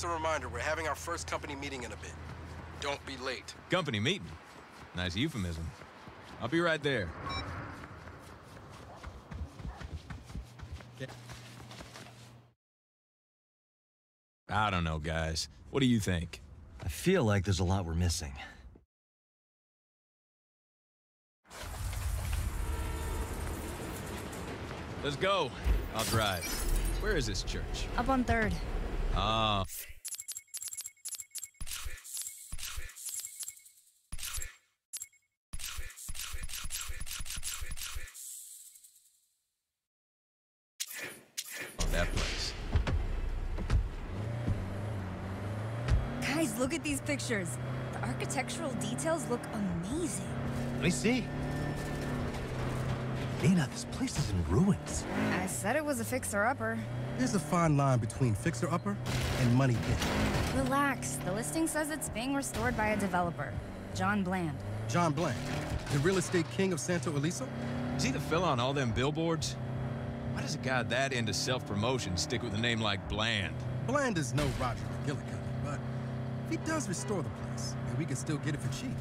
Just a reminder, we're having our first company meeting in a bit. Don't be late. Company meeting. Nice euphemism. I'll be right there. I don't know, guys. What do you think? I feel like there's a lot we're missing. Let's go. I'll drive. Where is this church? Up on third. Ah. Oh, that place. Guys, look at these pictures. The architectural details look amazing. Let me see. Neenah, this place is in ruins. I said it was a fixer-upper. There's a fine line between fixer-upper and money pit. Relax. The listing says it's being restored by a developer, John Bland. John Bland, the real estate king of Santo Ileso? Is he the fella on all them billboards? Why does a guy that into self-promotion stick with a name like Bland? Bland is no Roger McGillicuddy, but if he does restore the place, and we can still get it for cheap,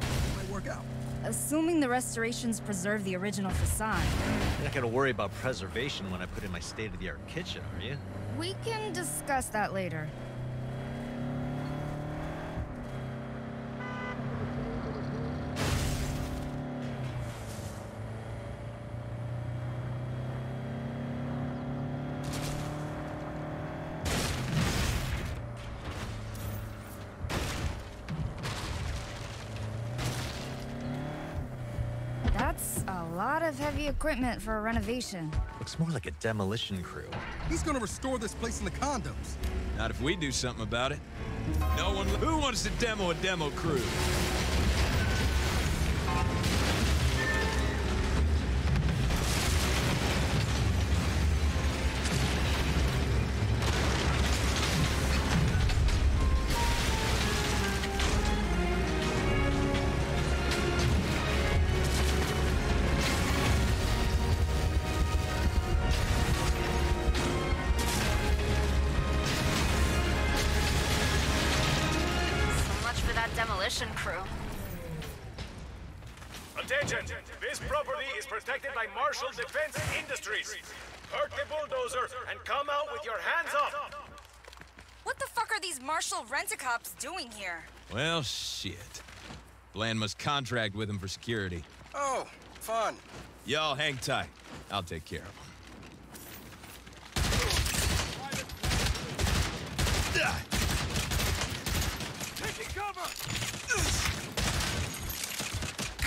it might work out. Assuming the restorations preserve the original facade, You're not gonna worry about preservation when I put in my state-of-the-art kitchen, are you? we can discuss that later. Equipment for a renovation. Looks more like a demolition crew. He's gonna restore this place in the condos. Not if we do something about it. No one. Who wants to demo a demo crew? Rent-a-cops doing here? Well, shit. Bland must contract with him for security. Oh, fun. Y'all hang tight. I'll take care of him. Taking cover!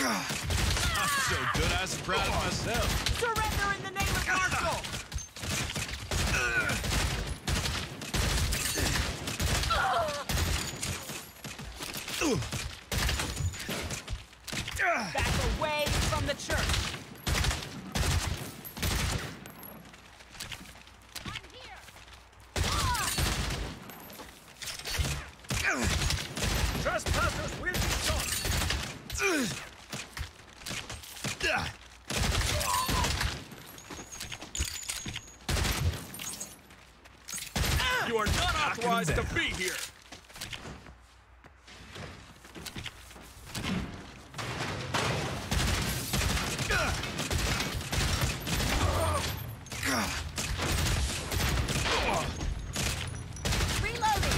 I'm so good I surprised myself. Surrender in the name of Marshall! Back away from the church! Trespassers will be shot! You are not authorized to be here!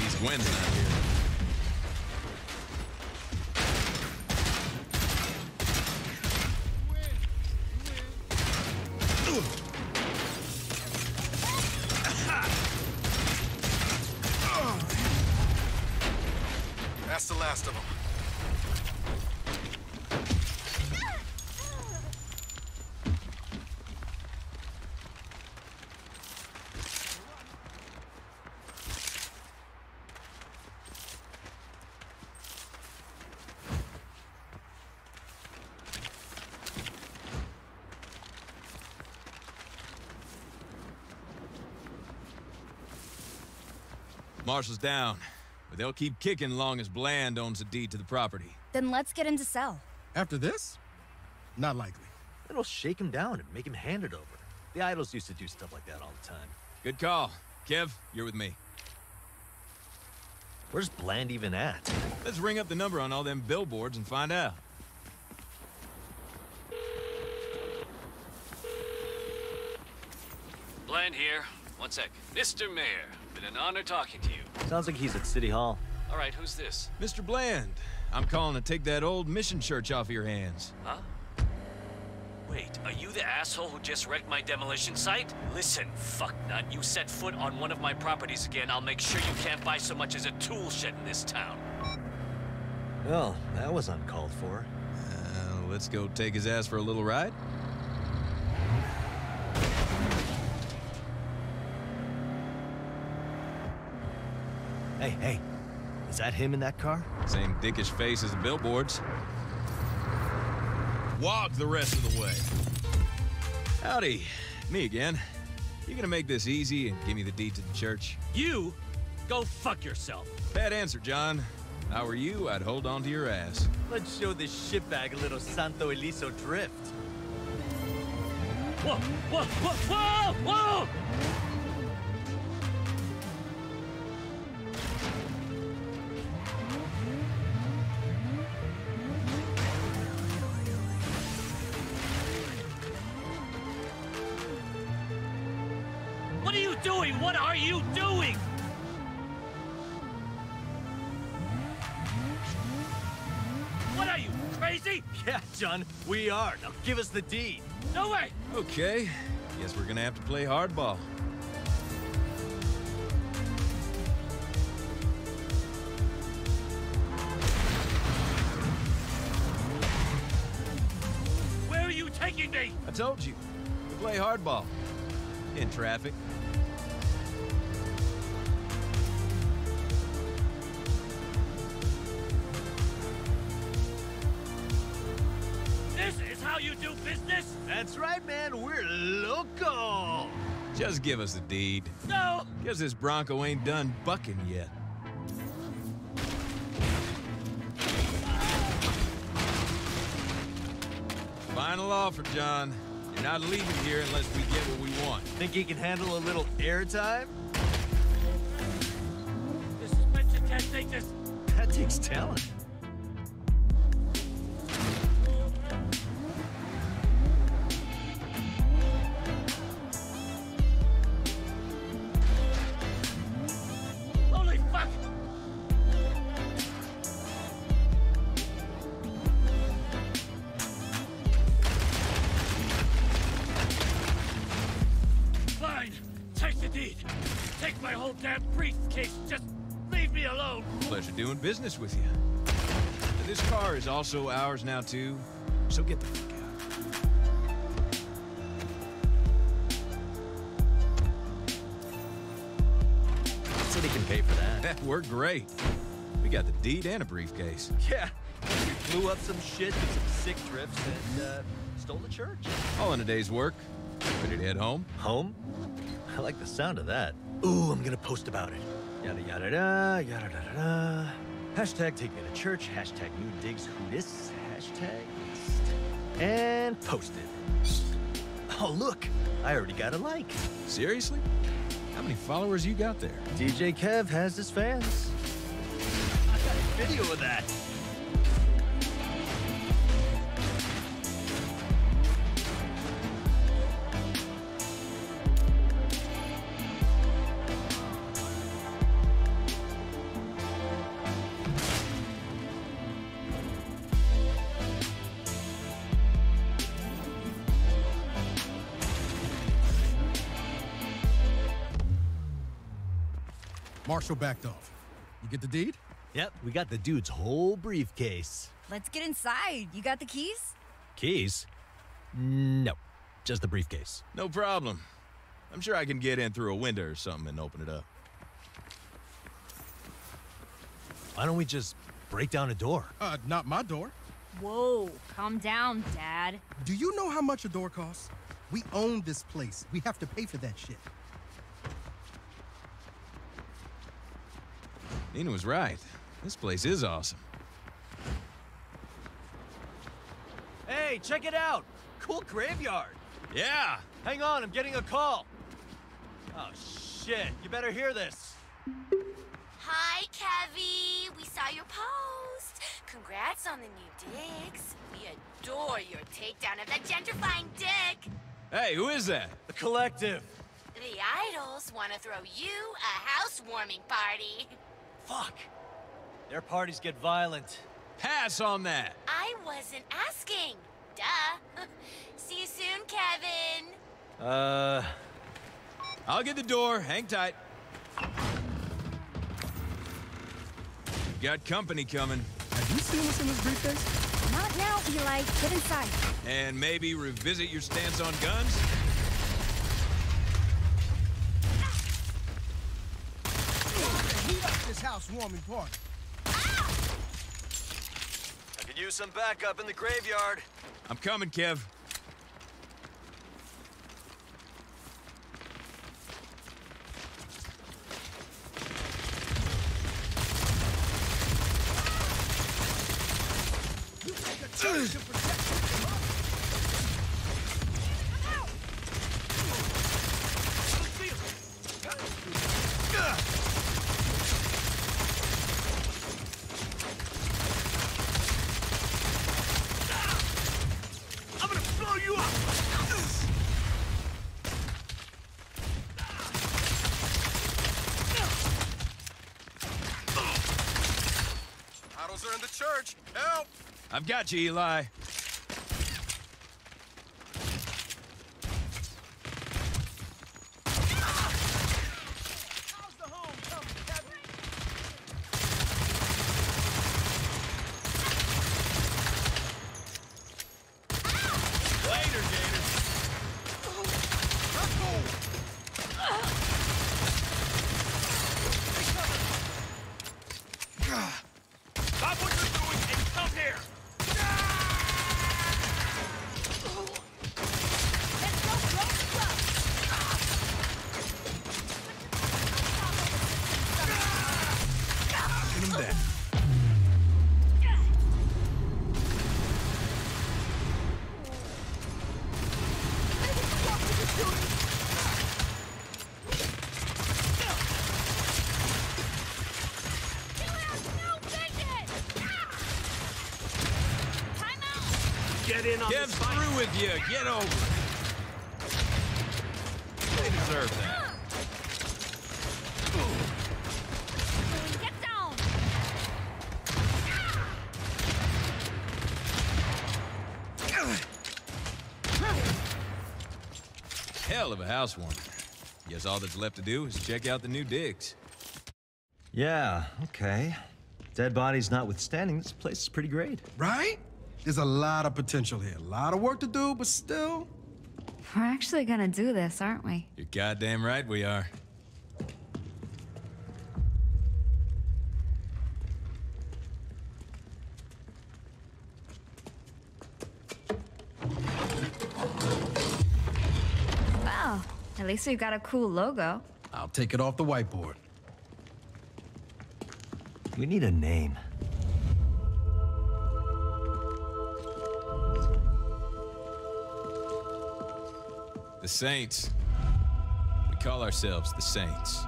He's Gwen's not here. That's the last of them. Marshall's down, but they'll keep kicking long as Bland owns a deed to the property. Then let's get him to sell. After this? Not likely. It'll shake him down and make him hand it over. The idols used to do stuff like that all the time. Good call. Kev, you're with me. Where's Bland even at? Let's ring up the number on all them billboards and find out. Bland here. One sec. Mr. Mayor, been an honor talking to you. Sounds like he's at City Hall. All right, who's this? Mr. Bland, I'm calling to take that old mission church off your hands. Huh? Wait, are you the asshole who just wrecked my demolition site? Listen, fucknut, you set foot on one of my properties again, I'll make sure you can't buy so much as a tool shed in this town. Well, that was uncalled for. Uh, let's go take his ass for a little ride. Hey, hey. Is that him in that car? Same dickish face as the billboards. Walk the rest of the way. Howdy. Me again. You gonna make this easy and give me the deed to the church? You? Go fuck yourself. Bad answer, John. If I were you, I'd hold on to your ass. Let's show this shitbag a little Santo Ileso drift. Whoa, whoa, whoa, whoa, whoa! We are. Now give us the deed. No way! Okay. Guess we're gonna have to play hardball. Where are you taking me! I told you. We play hardball. In traffic. Give us the deed. No! Guess this Bronco ain't done bucking yet. Final offer, John. You're not leaving here unless we get what we want. Think he can handle a little airtime? The suspension can't take this. That takes talent. Car is also ours now, too. So get the fuck out. Said he can pay for that. We're great. We got the deed and a briefcase. Yeah. We blew up some shit, did some sick drifts, and uh, stole the church. All in a day's work. Ready to head home? Home? I like the sound of that. Ooh, I'm gonna post about it. Yada yada da, yada da da da. Hashtag take me to church, hashtag new digs who this, hashtag list. And posted. Oh, look, I already got a like. Seriously? How many followers you got there? DJ Kev has his fans. I got a video of that. Marshall backed off. You get the deed? Yep, we got the dude's whole briefcase. Let's get inside. You got the keys? Keys? No, just the briefcase. No problem. I'm sure I can get in through a window or something and open it up. Why don't we just break down a door? Uh, not my door. Whoa, calm down, Dad. Do you know how much a door costs? We own this place. We have to pay for that shit. Neenah was right. This place is awesome. Hey, check it out! Cool graveyard! Yeah! Hang on, I'm getting a call. Oh, shit. You better hear this. Hi, Kevy. We saw your post. Congrats on the new digs. We adore your takedown of that gentrifying dick. Hey, who is that? The collective. The idols want to throw you a housewarming party. Fuck. Their parties get violent. Pass on that. I wasn't asking. Duh. See you soon, Kevin. Uh, I'll get the door. Hang tight. Got company coming. Have you seen what's in this briefcase? Not now, Eli. Get inside. And maybe revisit your stance on guns? Heat up this housewarming party. I could use some backup in the graveyard. I'm coming, Kev. You take a chance to protect your I'm gonna blow you up! Idols are in the church. Help! I've got you, Eli. Get in on Kev's this fight. through with you. Get over it. They deserve that. Get down! Hell of a housewarming. Guess all that's left to do is check out the new digs. Yeah, okay. Dead bodies notwithstanding, this place is pretty great. Right? There's a lot of potential here. A lot of work to do, but still. We're actually gonna do this, aren't we? You're goddamn right we are. Well, at least we've got a cool logo. I'll take it off the whiteboard. We need a name. The Saints. We call ourselves the Saints.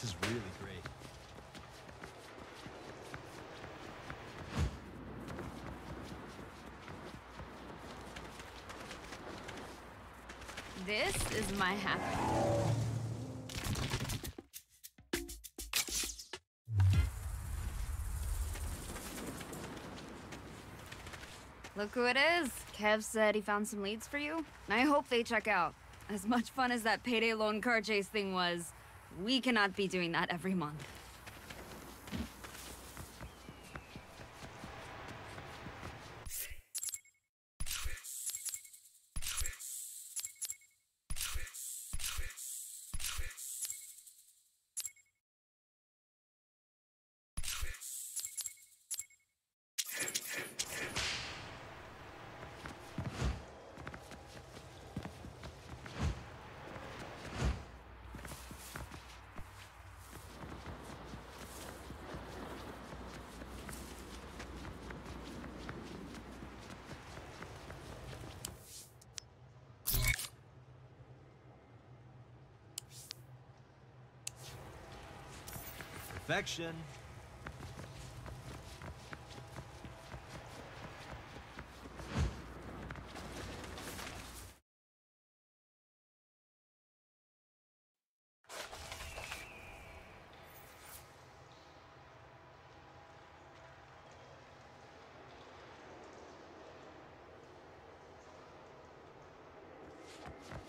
This is really great. This is my happy. Look who it is. Kev said he found some leads for you. I hope they check out. As much fun as that payday loan car chase thing was, we cannot be doing that every month. Perfection.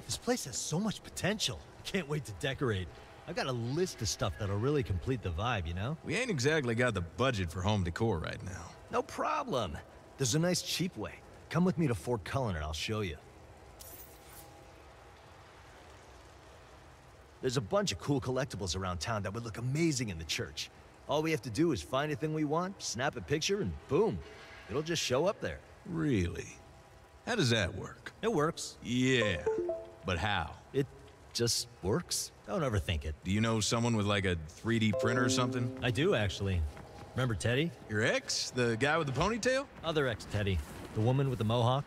This place has so much potential. Can't wait to decorate. I've got a list of stuff that'll really complete the vibe, you know? We ain't exactly got the budget for home decor right now. No problem. There's a nice cheap way. Come with me to Fort Cullen and I'll show you. There's a bunch of cool collectibles around town that would look amazing in the church. All we have to do is find a thing we want, snap a picture, and boom. It'll just show up there. Really? How does that work? It works. Yeah. But how? It just works. Don't overthink it. Do you know someone with like a 3D printer or something? I do, actually. Remember Teddy? Your ex? The guy with the ponytail? Other ex Teddy. The woman with the mohawk.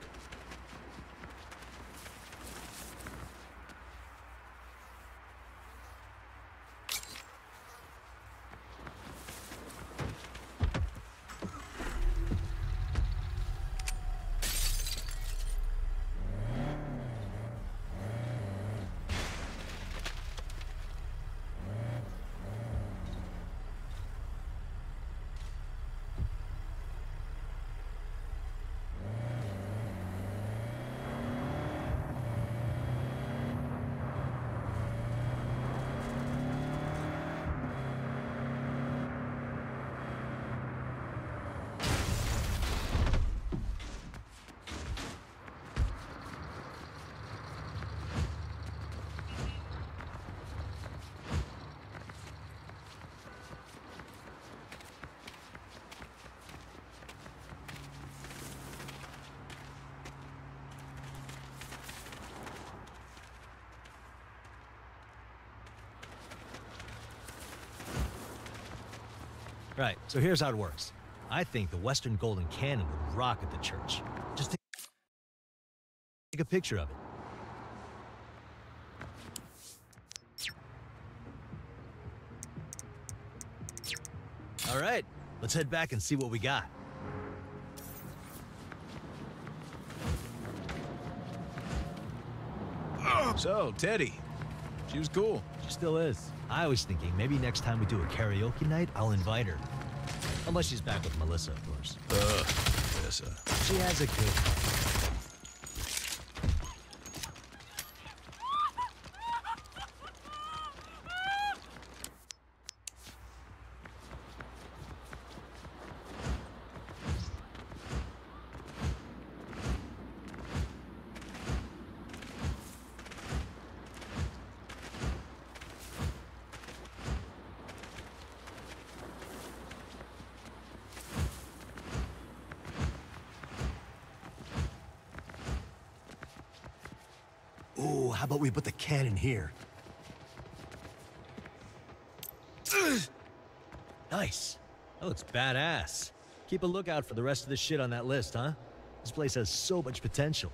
Right, so here's how it works. I think the Western Golden Cannon would rock at the church. Just take take a picture of it. All right, let's head back and see what we got. So, Teddy, she was cool. She still is. I was thinking maybe next time we do a karaoke night, I'll invite her. Unless she's back with Melissa, of course. Ugh, Melissa. She has a good. Ooh, how about we put the cannon here? Nice. That looks badass. Keep a lookout for the rest of the shit on that list, huh? This place has so much potential.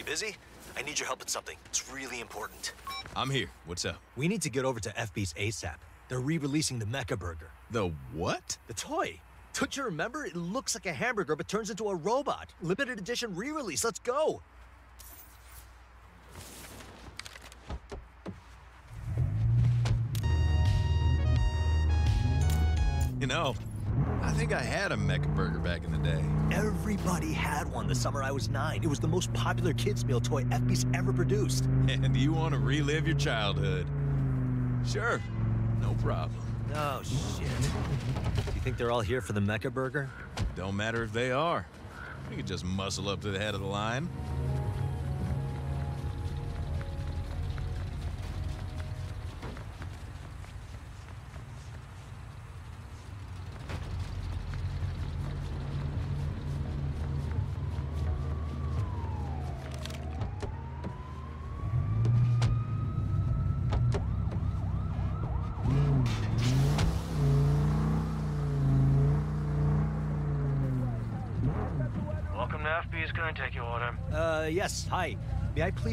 You busy? I need your help with something. It's really important. I'm here. What's up? We need to get over to FB's ASAP. They're re-releasing the Mecha Burger. The what? The toy. Don't you remember? It looks like a hamburger but turns into a robot. Limited edition re-release. Let's go. You know, I think I had a Mecha Burger back in the day. Everybody had one the summer I was nine. It was the most popular kids' meal toy FB's ever produced. And you want to relive your childhood? Sure, no problem. Oh, shit. Do you think they're all here for the Mecha Burger? Don't matter if they are. We could just muscle up to the head of the line.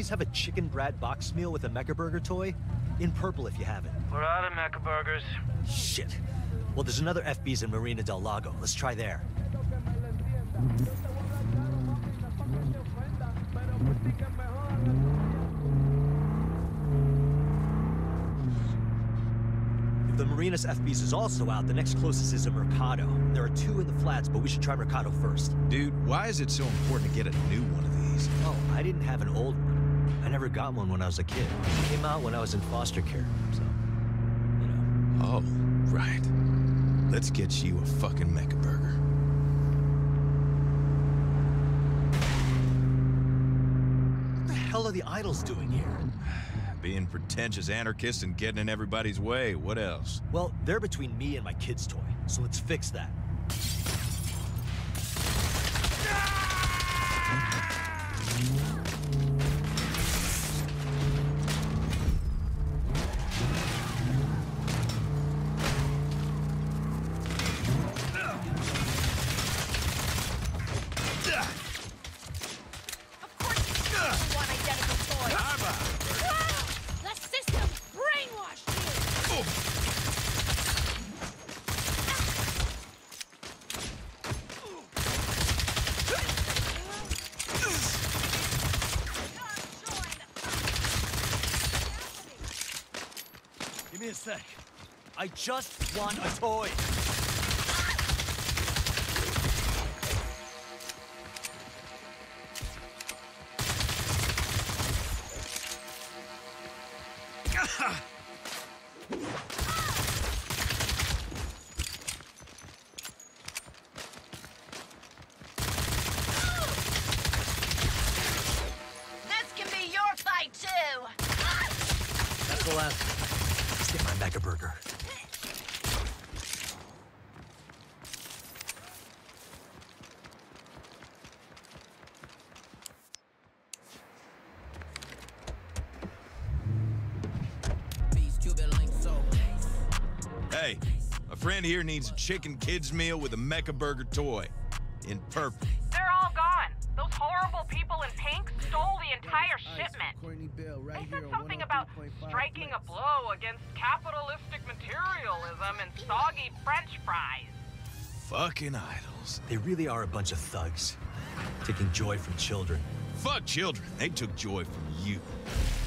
May I have a chicken brat box meal with a Mecha Burger toy? In purple if you have it. We're out of Mecha Burgers. Shit. Well, there's another FB's in Marina del Lago. Let's try there. If the Marinas FB's is also out, the next closest is a Mercado. There are two in the flats, but we should try Mercado first. Dude, why is it so important to get a new one of these? Oh, I didn't have an old one. I never got one when I was a kid. It came out when I was in foster care, so. You know. Oh, right. Let's get you a fucking Mecha Burger. What the hell are the idols doing here? Being pretentious anarchists and getting in everybody's way. What else? Well, they're between me and my kid's toy, so let's fix that. One just want a toy. Here needs a chicken kids meal with a Mecha Burger toy. In purple. They're all gone. Those horrible people in pink stole the entire shipment. They said something about striking a blow against capitalistic materialism and soggy french fries. Fucking idols. They really are a bunch of thugs, taking joy from children. Fuck children. They took joy from you.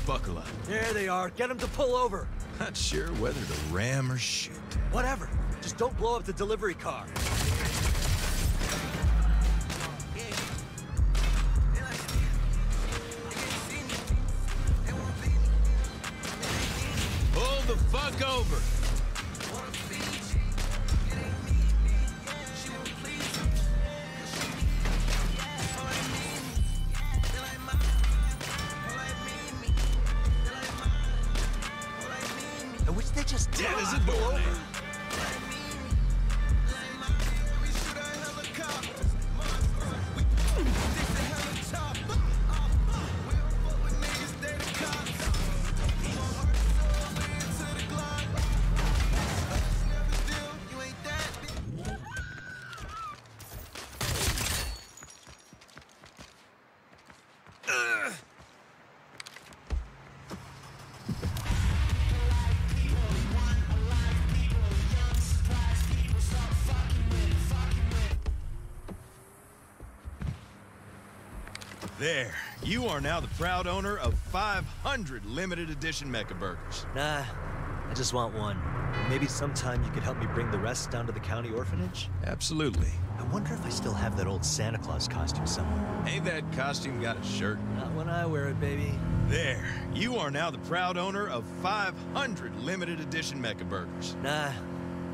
Buckle up. There they are. Get them to pull over. Not sure whether to ram or shoot. Whatever. Just don't blow up the delivery car. Pull the fuck over. Are now the proud owner of 500 limited edition Mecha Burgers. Nah, I just want one. Maybe sometime you could help me bring the rest down to the county orphanage? Absolutely. I wonder if I still have that old Santa Claus costume somewhere. Ain't that costume got a shirt? Not when I wear it, baby. There. You are now the proud owner of 500 limited edition Mecha Burgers. Nah,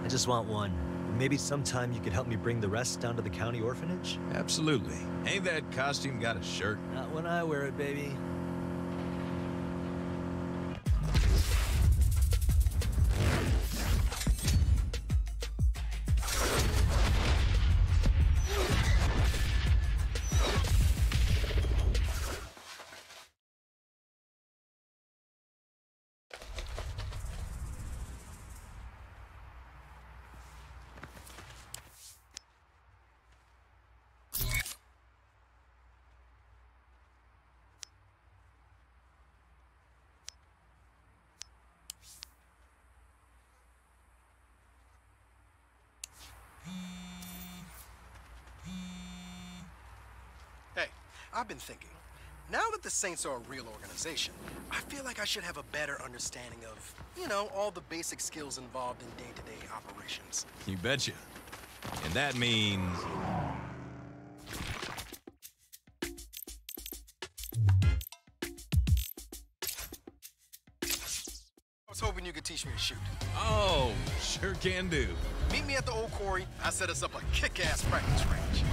I just want one. Maybe sometime you could help me bring the rest down to the county orphanage? Absolutely. Ain't that costume got a shirt? Not when I wear it, baby. I've been thinking. Now that the Saints are a real organization, I feel like I should have a better understanding of, you know, all the basic skills involved in day-to-day operations. You betcha. And that means... I was hoping you could teach me to shoot. Oh, sure can do. Meet me at the old quarry. I set us up a kick-ass practice range.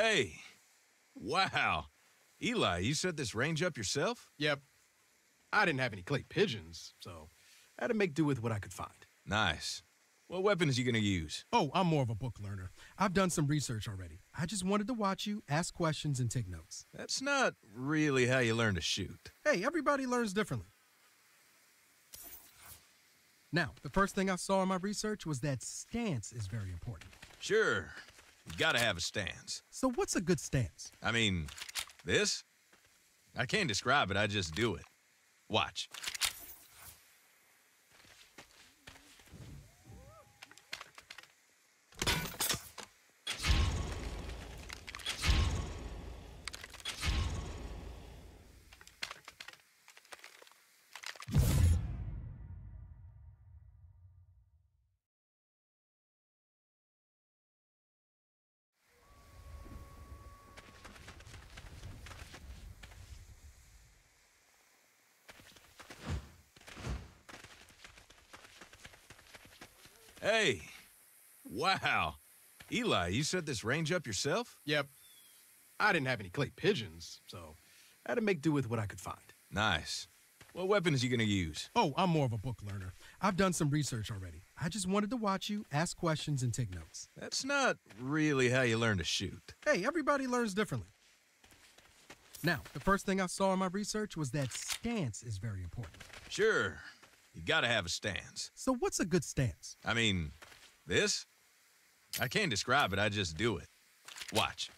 Hey. Wow. Eli, you set this range up yourself? Yep. I didn't have any clay pigeons, so I had to make do with what I could find. Nice. What weapons you gonna use? Oh, I'm more of a book learner. I've done some research already. I just wanted to watch you, ask questions, and take notes. That's not really how you learn to shoot. Hey, everybody learns differently. Now, the first thing I saw in my research was that stance is very important. Sure. You gotta have a stance. So, what's a good stance? I mean, this? I can't describe it, I just do it. Watch. Hey. Wow. Eli, you set this range up yourself? Yep. I didn't have any clay pigeons, so I had to make do with what I could find. Nice. What weapons you gonna use? Oh, I'm more of a book learner. I've done some research already. I just wanted to watch you, ask questions, and take notes. That's not really how you learn to shoot. Hey, everybody learns differently. Now, the first thing I saw in my research was that stance is very important. Sure. You gotta have a stance. So what's a good stance? I mean, this? I can't describe it, I just do it. Watch.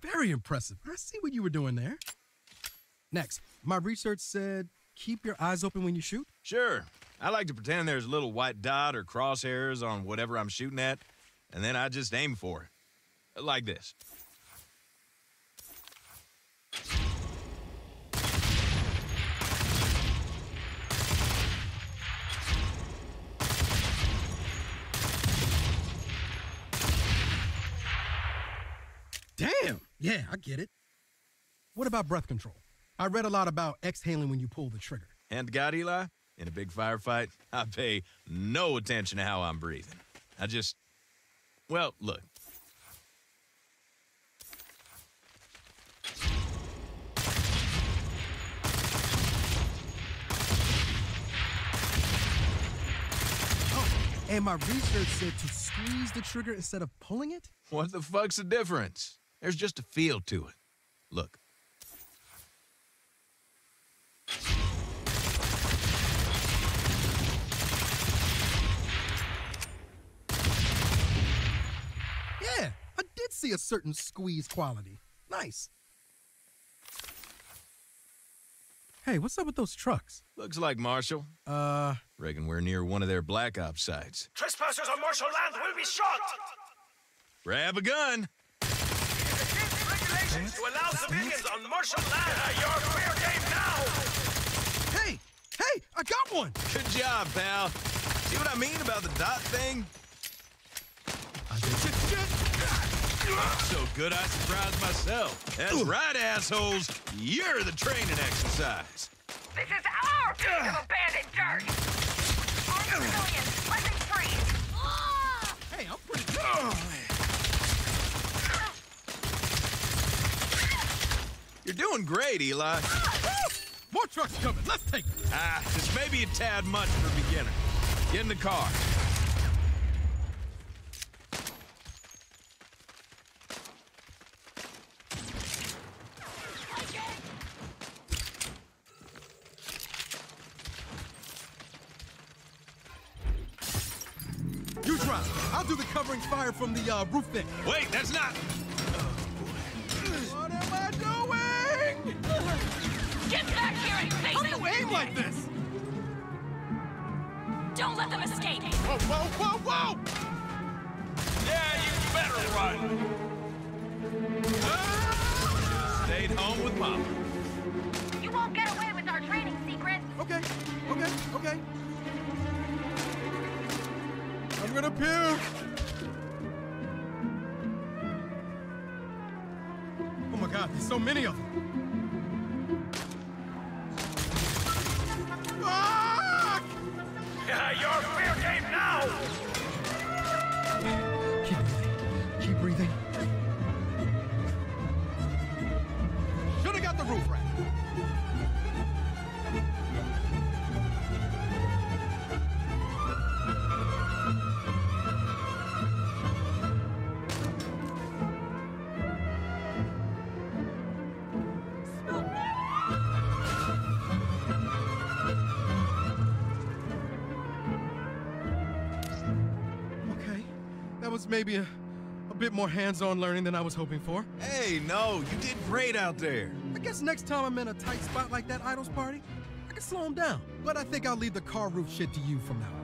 Very impressive. I see what you were doing there. Next, my research said keep your eyes open when you shoot. Sure. I like to pretend there's a little white dot or crosshairs on whatever I'm shooting at, and then I just aim for it. Like this. Damn. Yeah, I get it. What about breath control? I read a lot about exhaling when you pull the trigger. And God, Eli, in a big firefight, I pay no attention to how I'm breathing. I just, well, look. And my research said to squeeze the trigger instead of pulling it? What the fuck's the difference? There's just a feel to it. Look. Yeah, I did see a certain squeeze quality. Nice. Hey, what's up with those trucks? Looks like Marshall. Uh, Reckon we're near one of their Black Ops sites. Trespassers on Marshall land will be shot! Grab a gun. Regulations to allow civilians on Marshall land are your fair game now! Hey! Hey! I got one! Good job, pal. See what I mean about the dot thing? So good I surprised myself. That's right, assholes. You're the training exercise. This is our piece of abandoned dirt! Armed civilians, let them free! Hey, I'm pretty good. You're doing great, Eli. More trucks coming. Let's take them. Ah, this may be a tad much for a beginner. Get in the car. Fire from the uh, roof thing. Wait, that's not. What am I doing? Get back here and face How do you aim like this? Don't let them escape! Whoa, whoa, whoa, whoa! Yeah, you better run. Stayed home with Mama. You won't get away with our training secrets! Okay, okay, okay. I'm gonna puke. God, there's so many of them. Maybe a, a bit more hands-on learning than I was hoping for. Hey, no, you did great out there. I guess next time I'm in a tight spot like that Idols party, I can slow him down. But I think I'll leave the car roof shit to you from now on.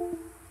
Música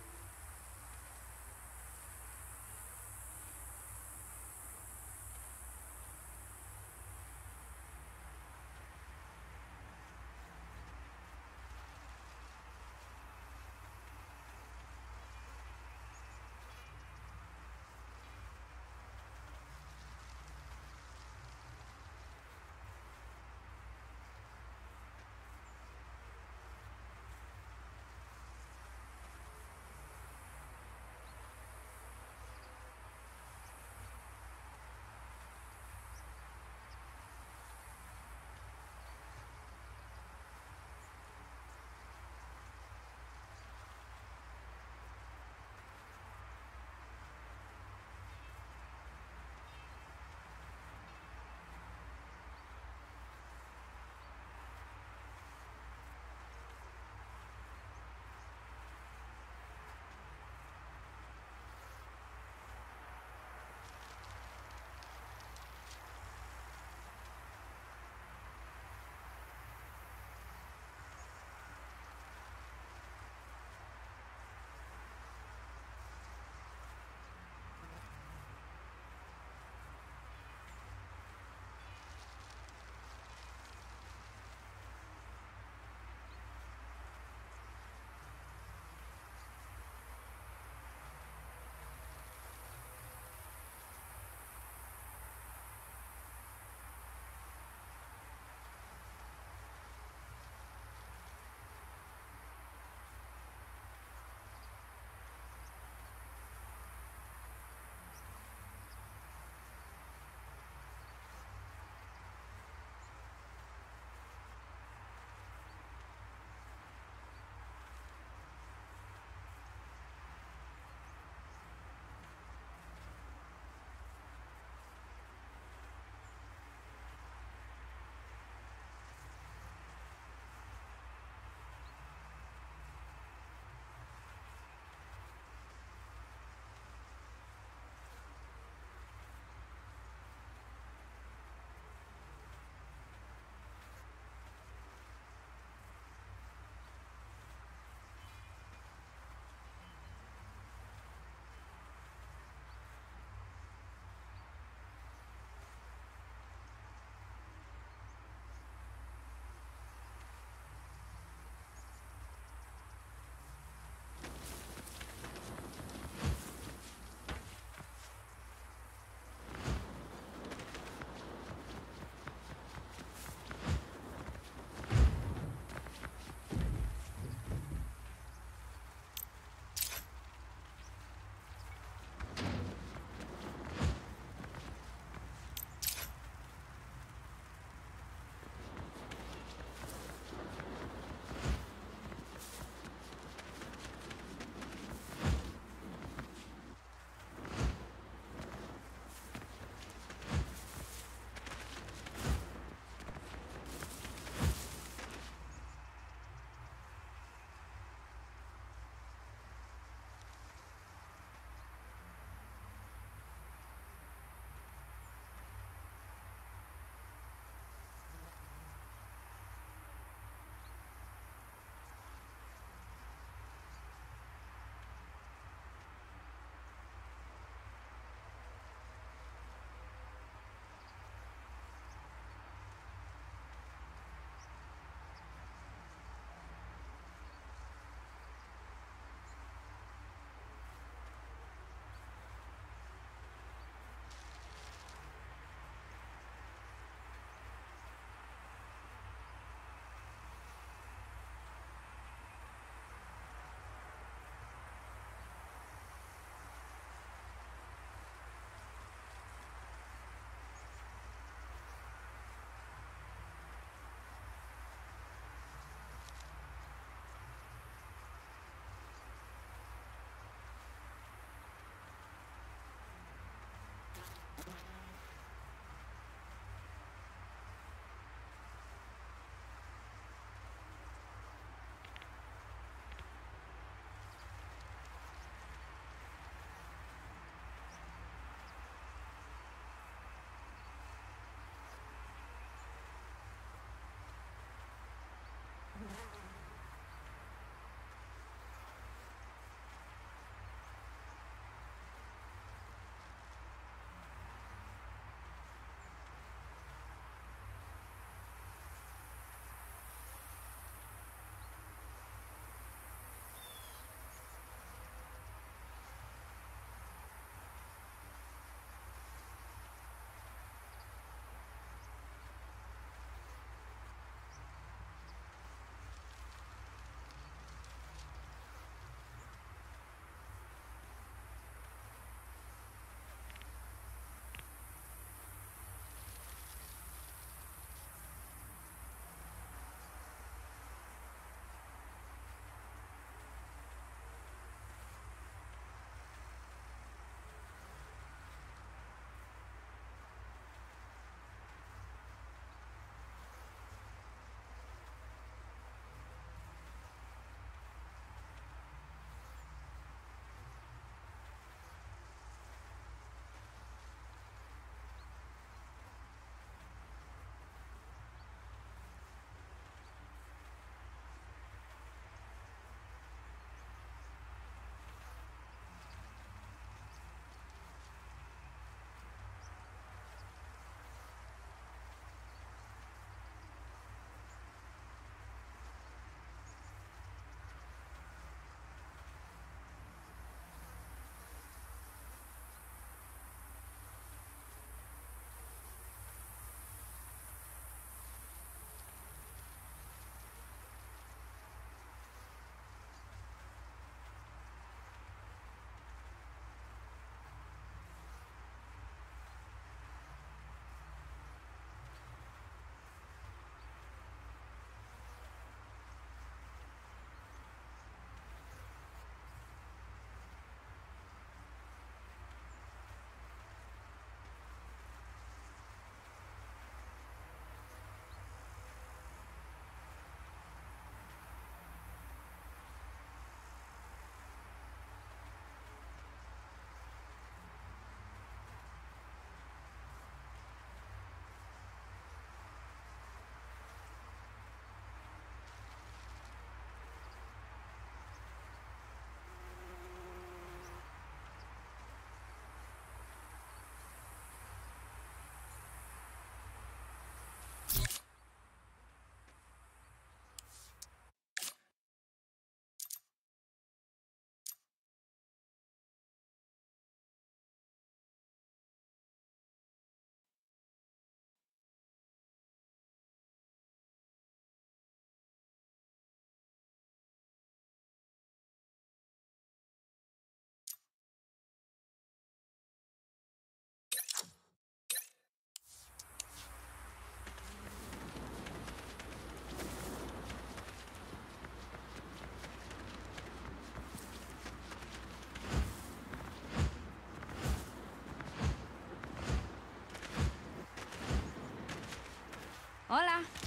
Hola.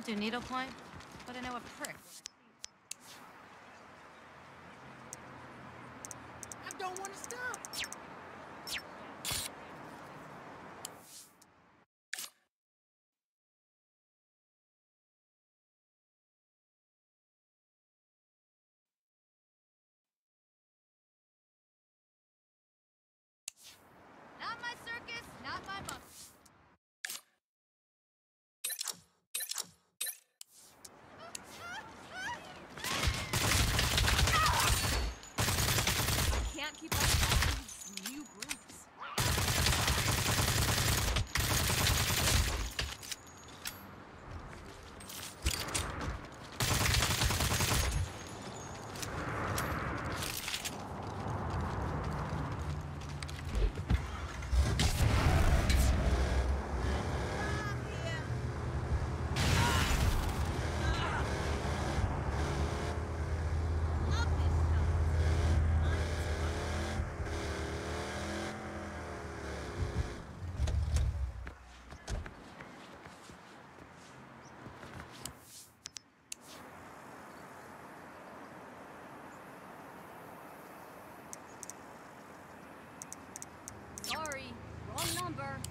not do needlepoint, but I know a prick. I don't want to stop. keep us. Number.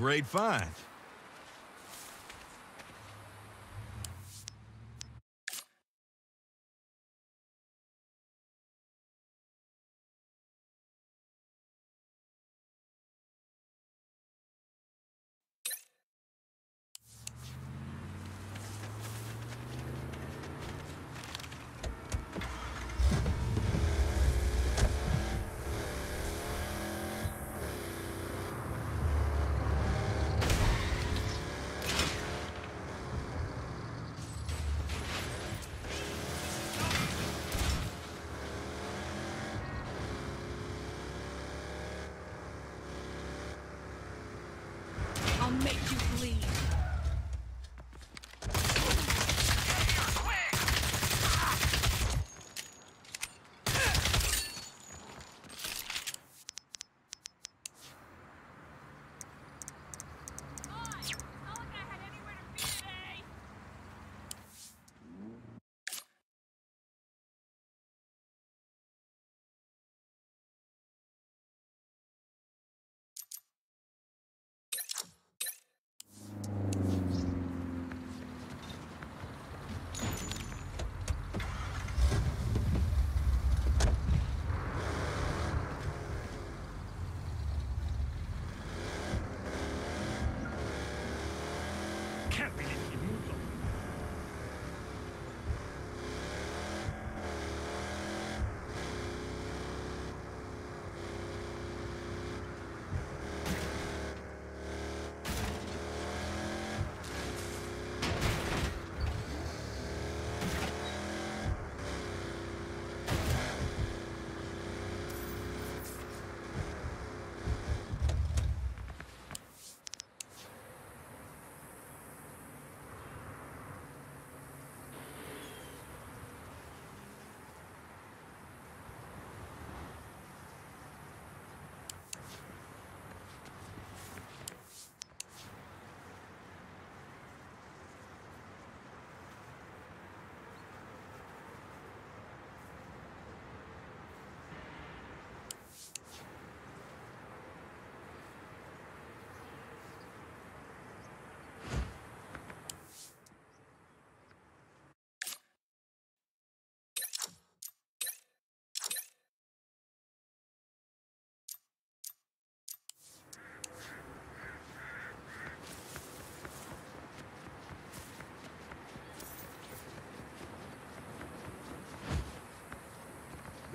Great find.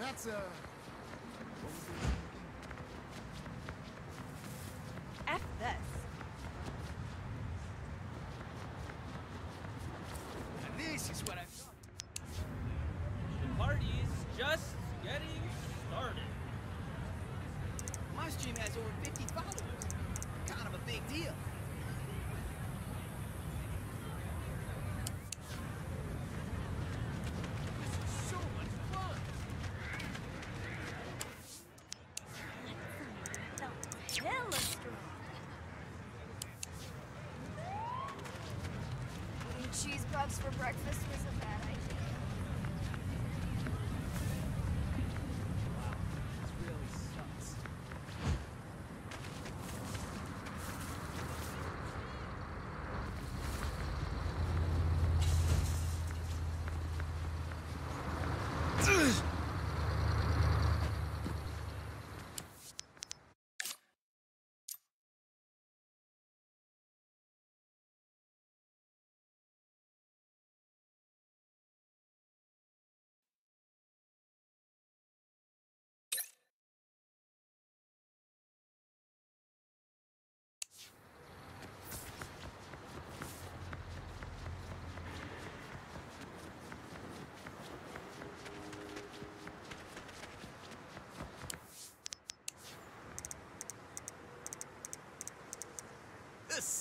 That's, uh... What was it? F this. This is what I've done. The party's just getting started. My stream has over 50 followers. Kind of a big deal. This is so much fun. Hella strong. Eating cheese puffs for breakfast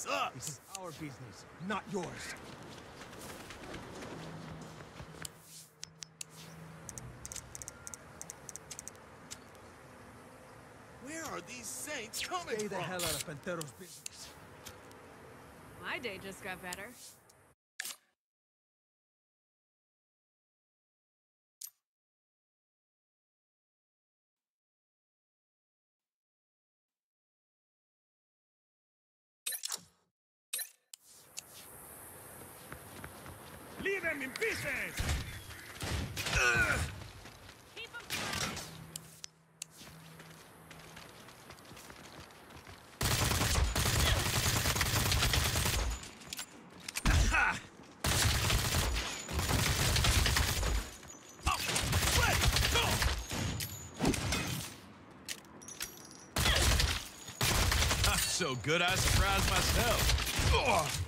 sucks. This is our business, not yours. Where are these saints coming Stay the hell out of Pantero's business. My day just got better. Pieces! So good I surprised myself. Ugh.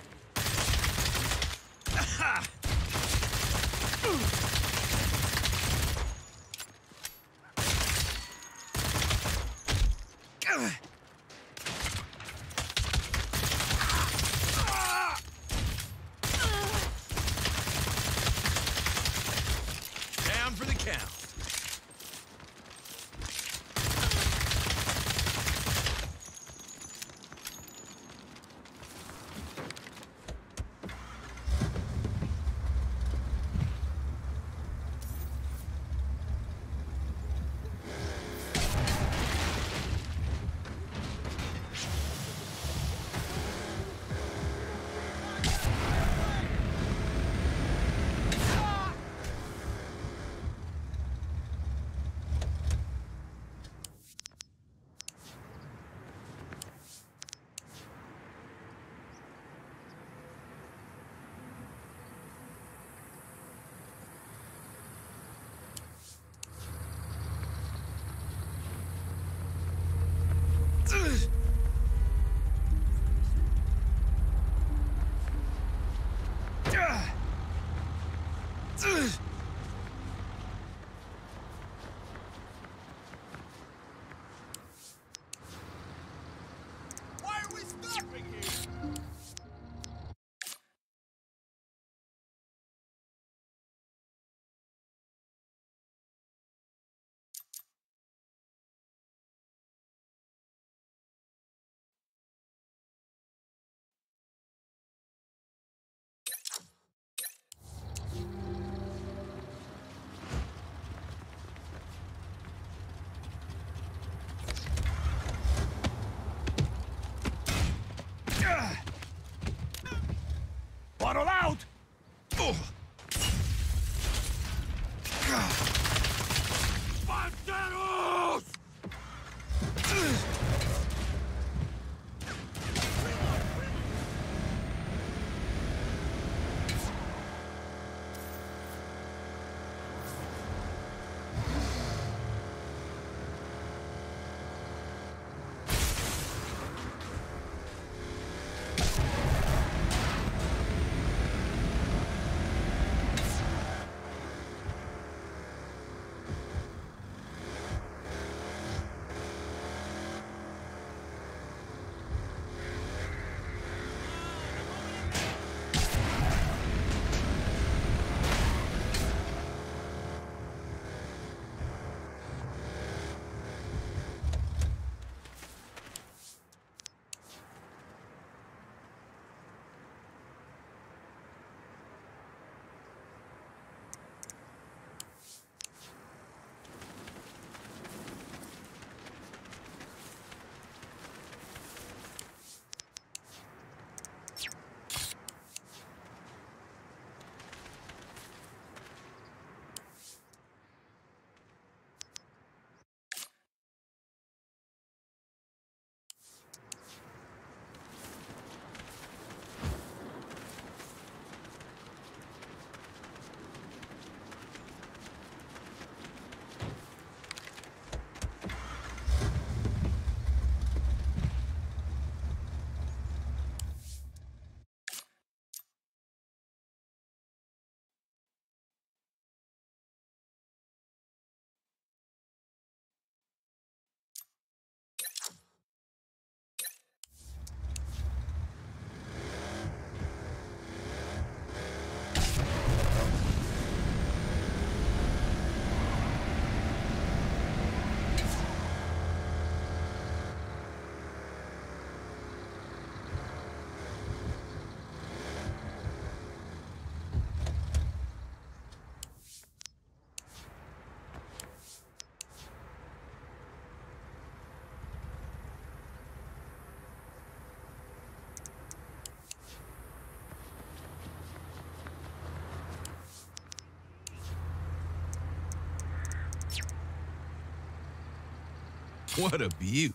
What a beaut.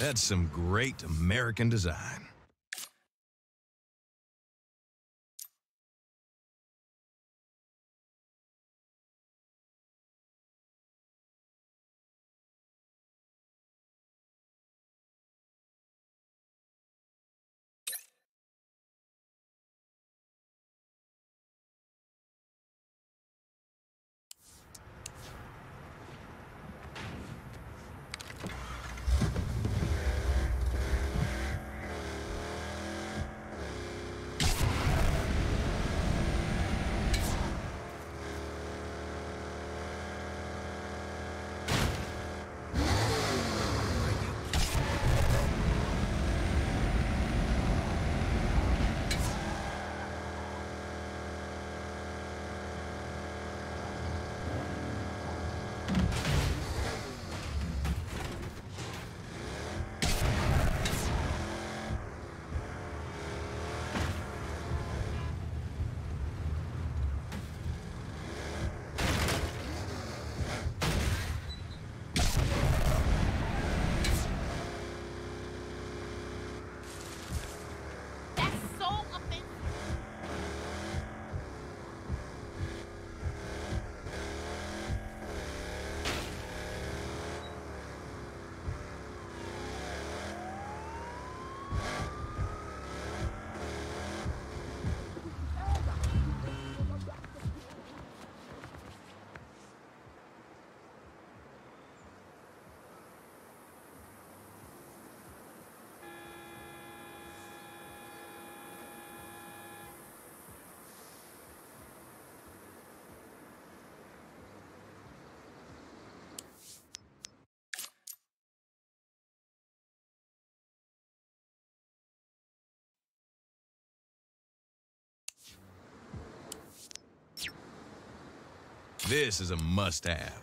That's some great American design. This is a must-have.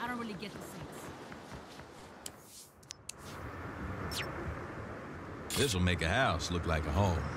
I don't really get the sense. This'll make a house look like a home.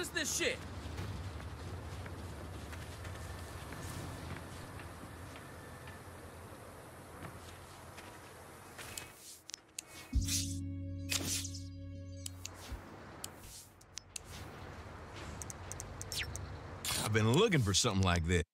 Is this shit? I've been looking for something like this. This.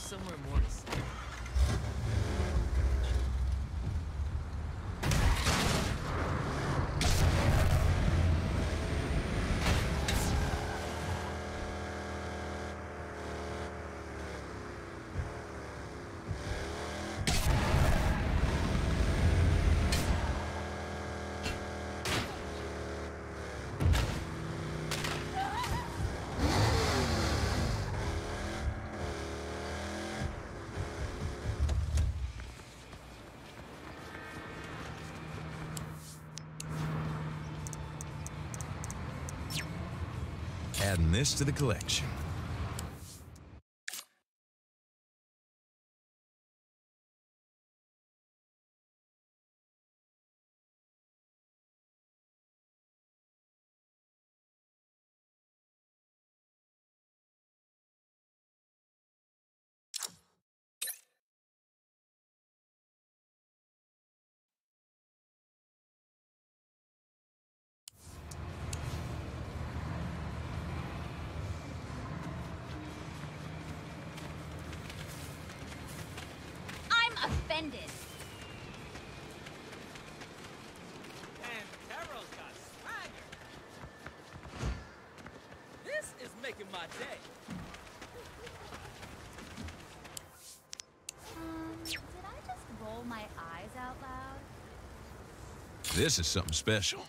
Somewhere more safe. Adding this to the collection. I'm. And Taro's got swagger. This is making my day. Um, did I just roll my eyes out loud? This is something special.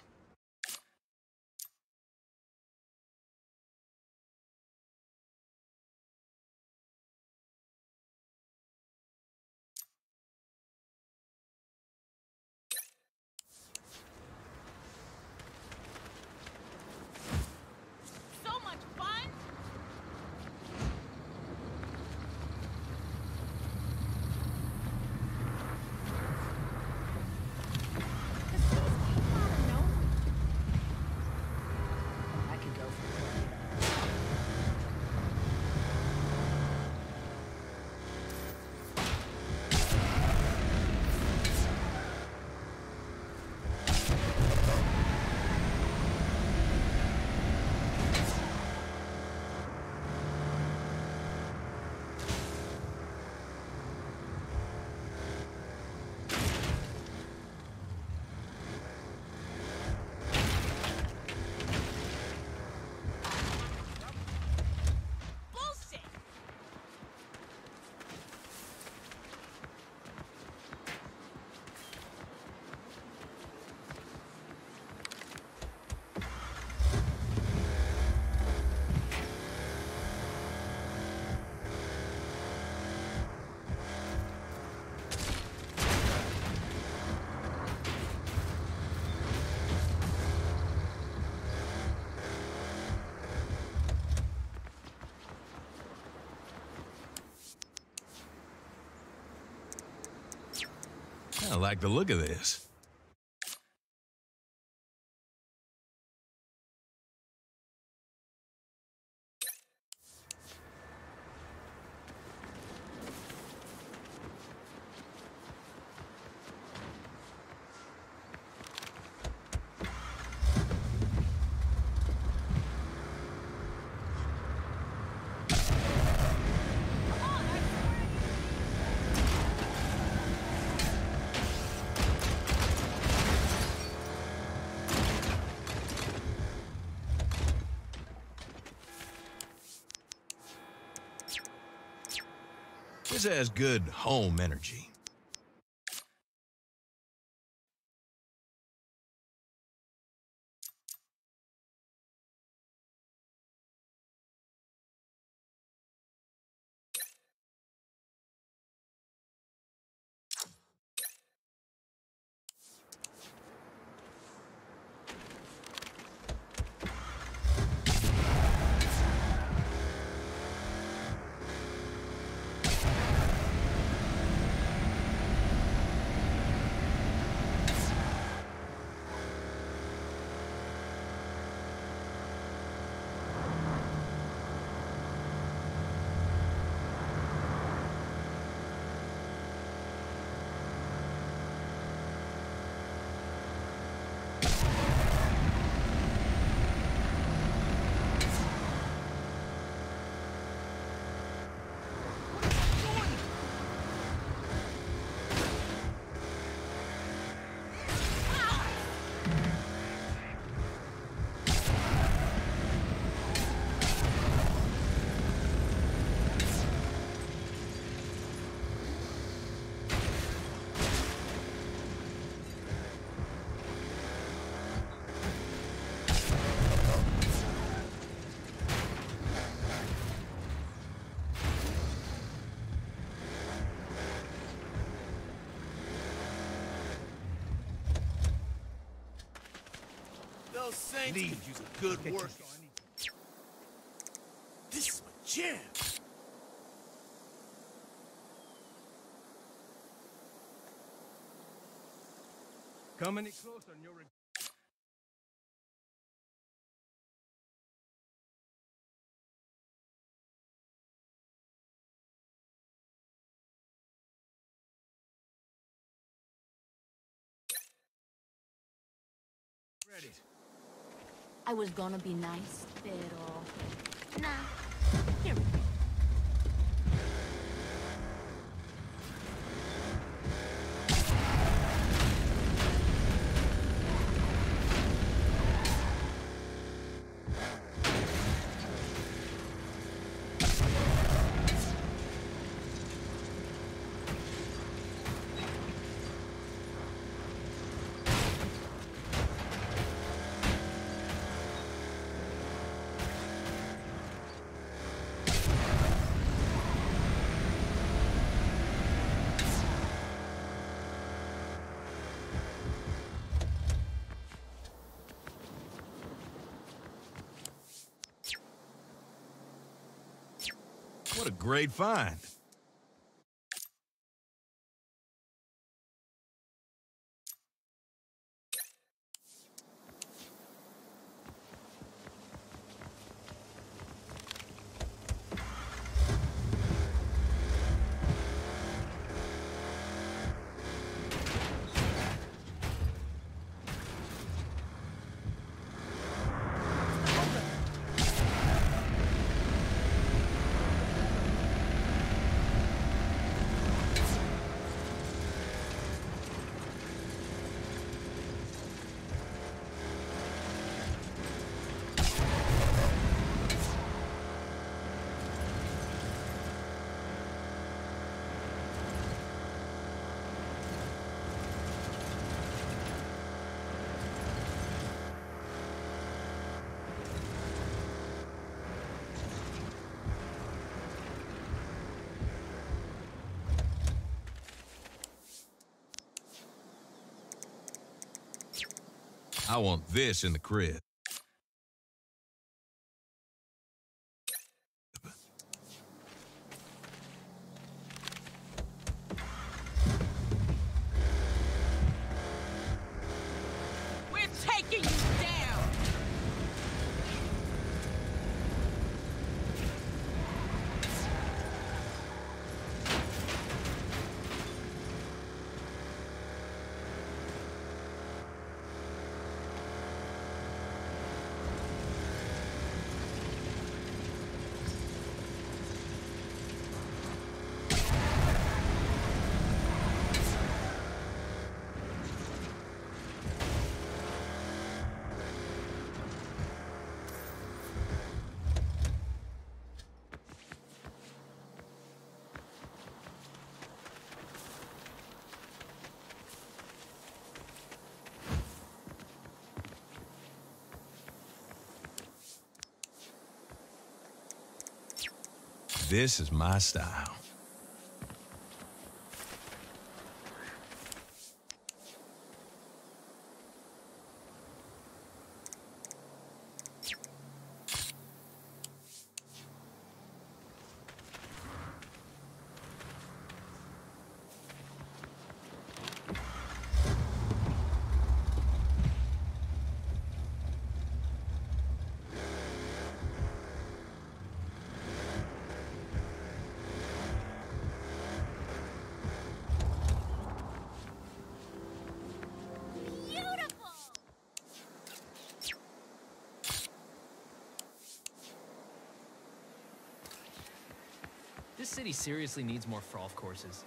Like the look of this. This has good home energy. Those Saints use a good work. This is my jam. Come any closer and you'll Ready. I was gonna be nice, pero... Nah. What a great find. I want this in the crib. This is my style. This city seriously needs more frolf courses.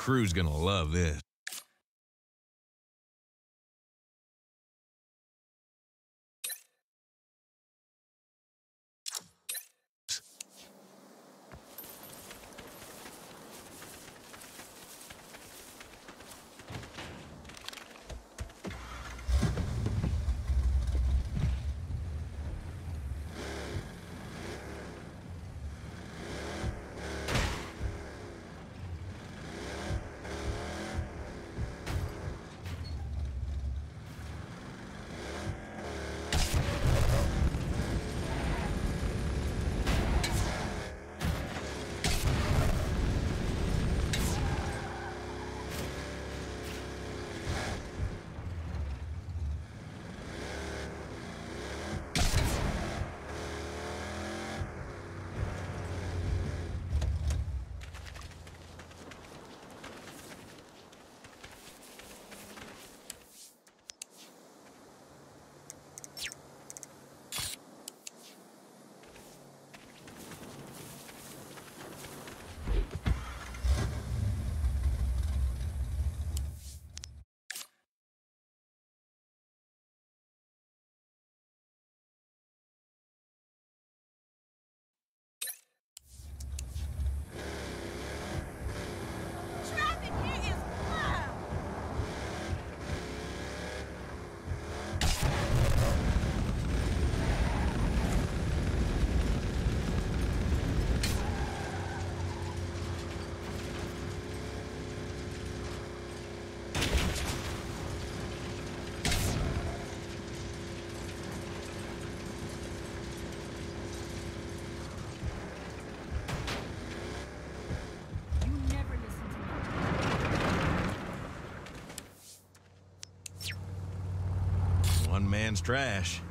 Crew's gonna love this. Man's trash.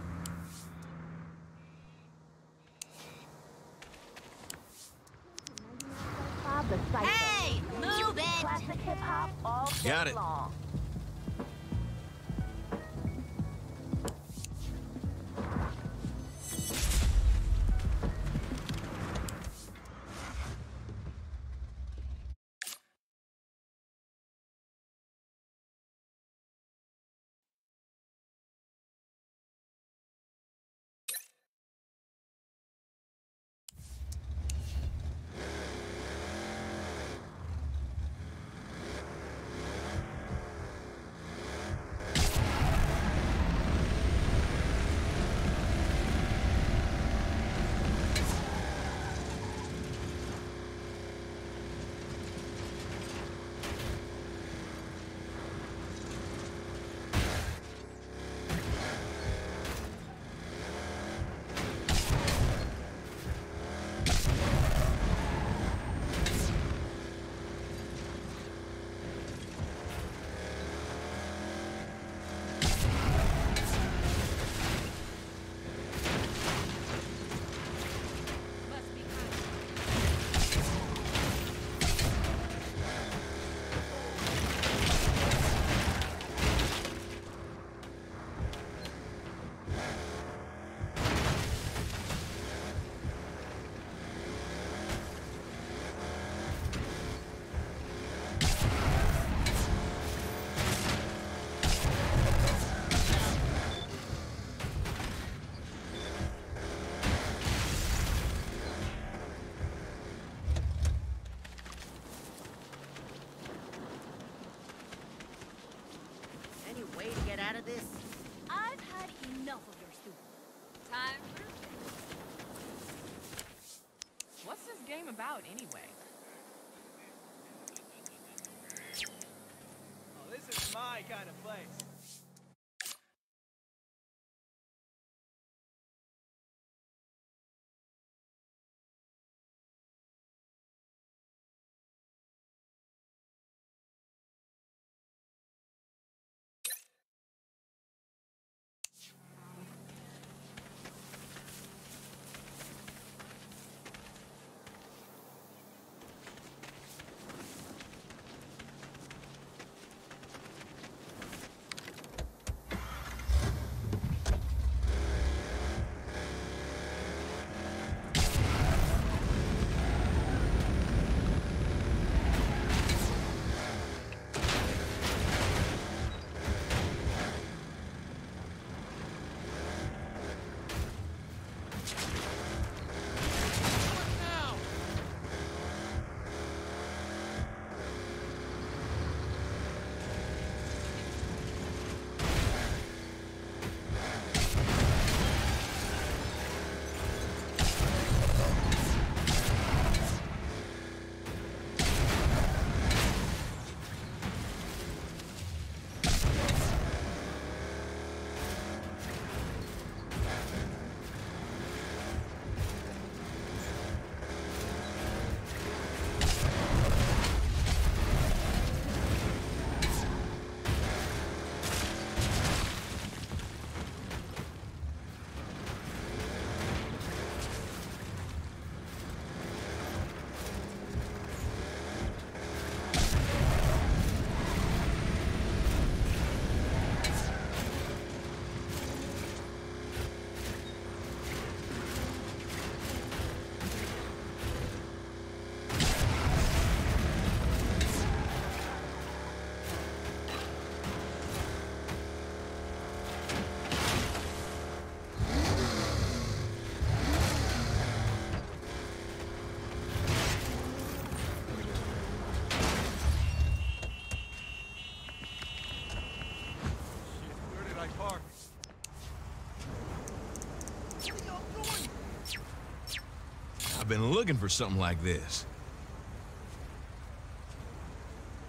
Been looking for something like this.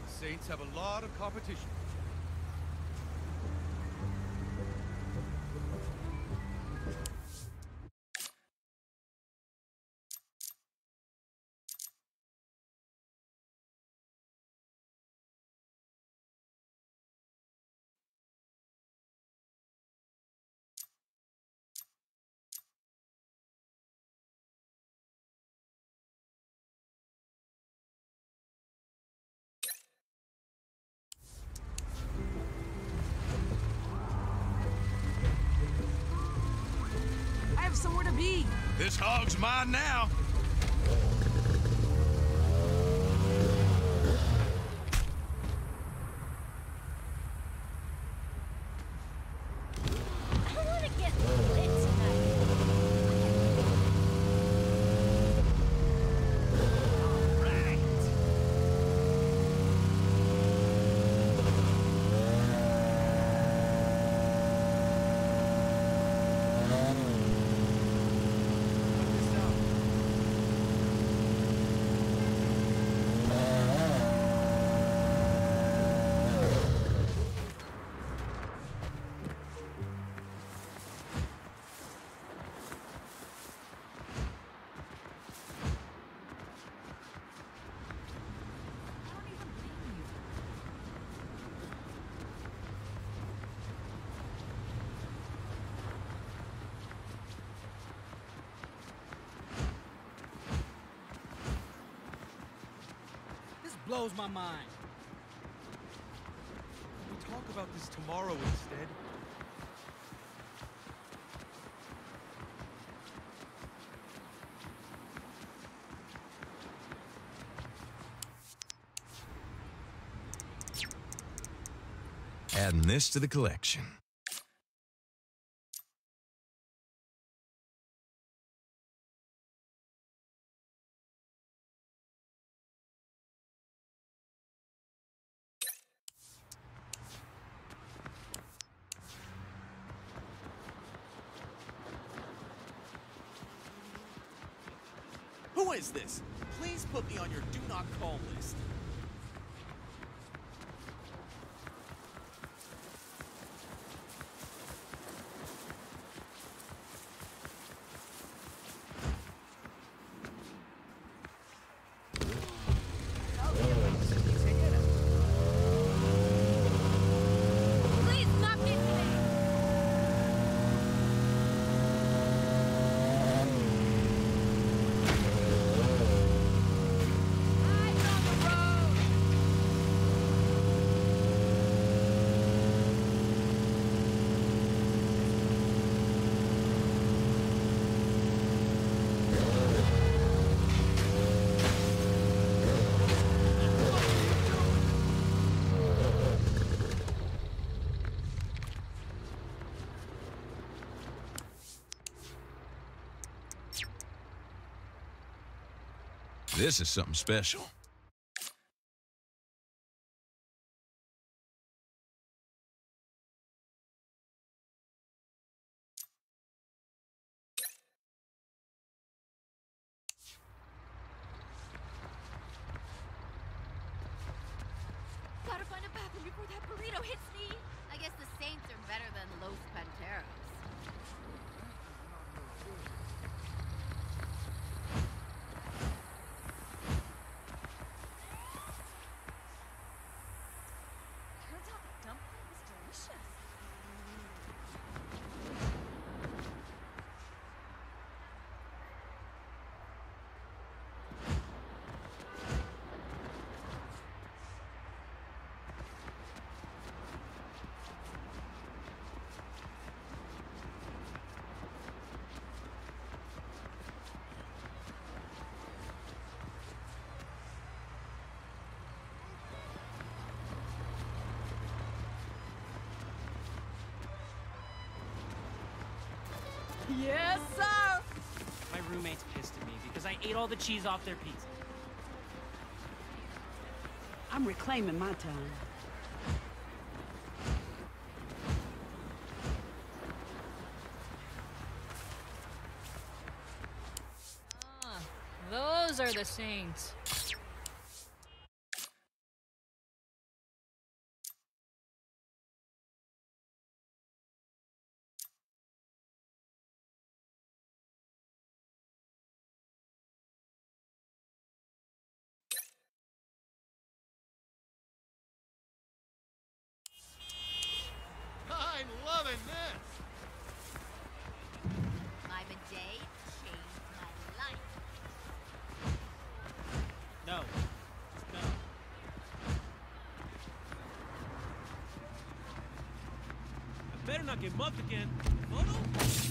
Saints have a lot of competition. This hog's mine now. Blows my mind. We talk about this tomorrow instead. Adding this to the collection. This? Please put me on your do not call list. This is something special. Yes, sir! My roommate's pissed at me because I ate all the cheese off their pizza. I'm reclaiming my time. Ah, those are the saints. fucking month again. Photo?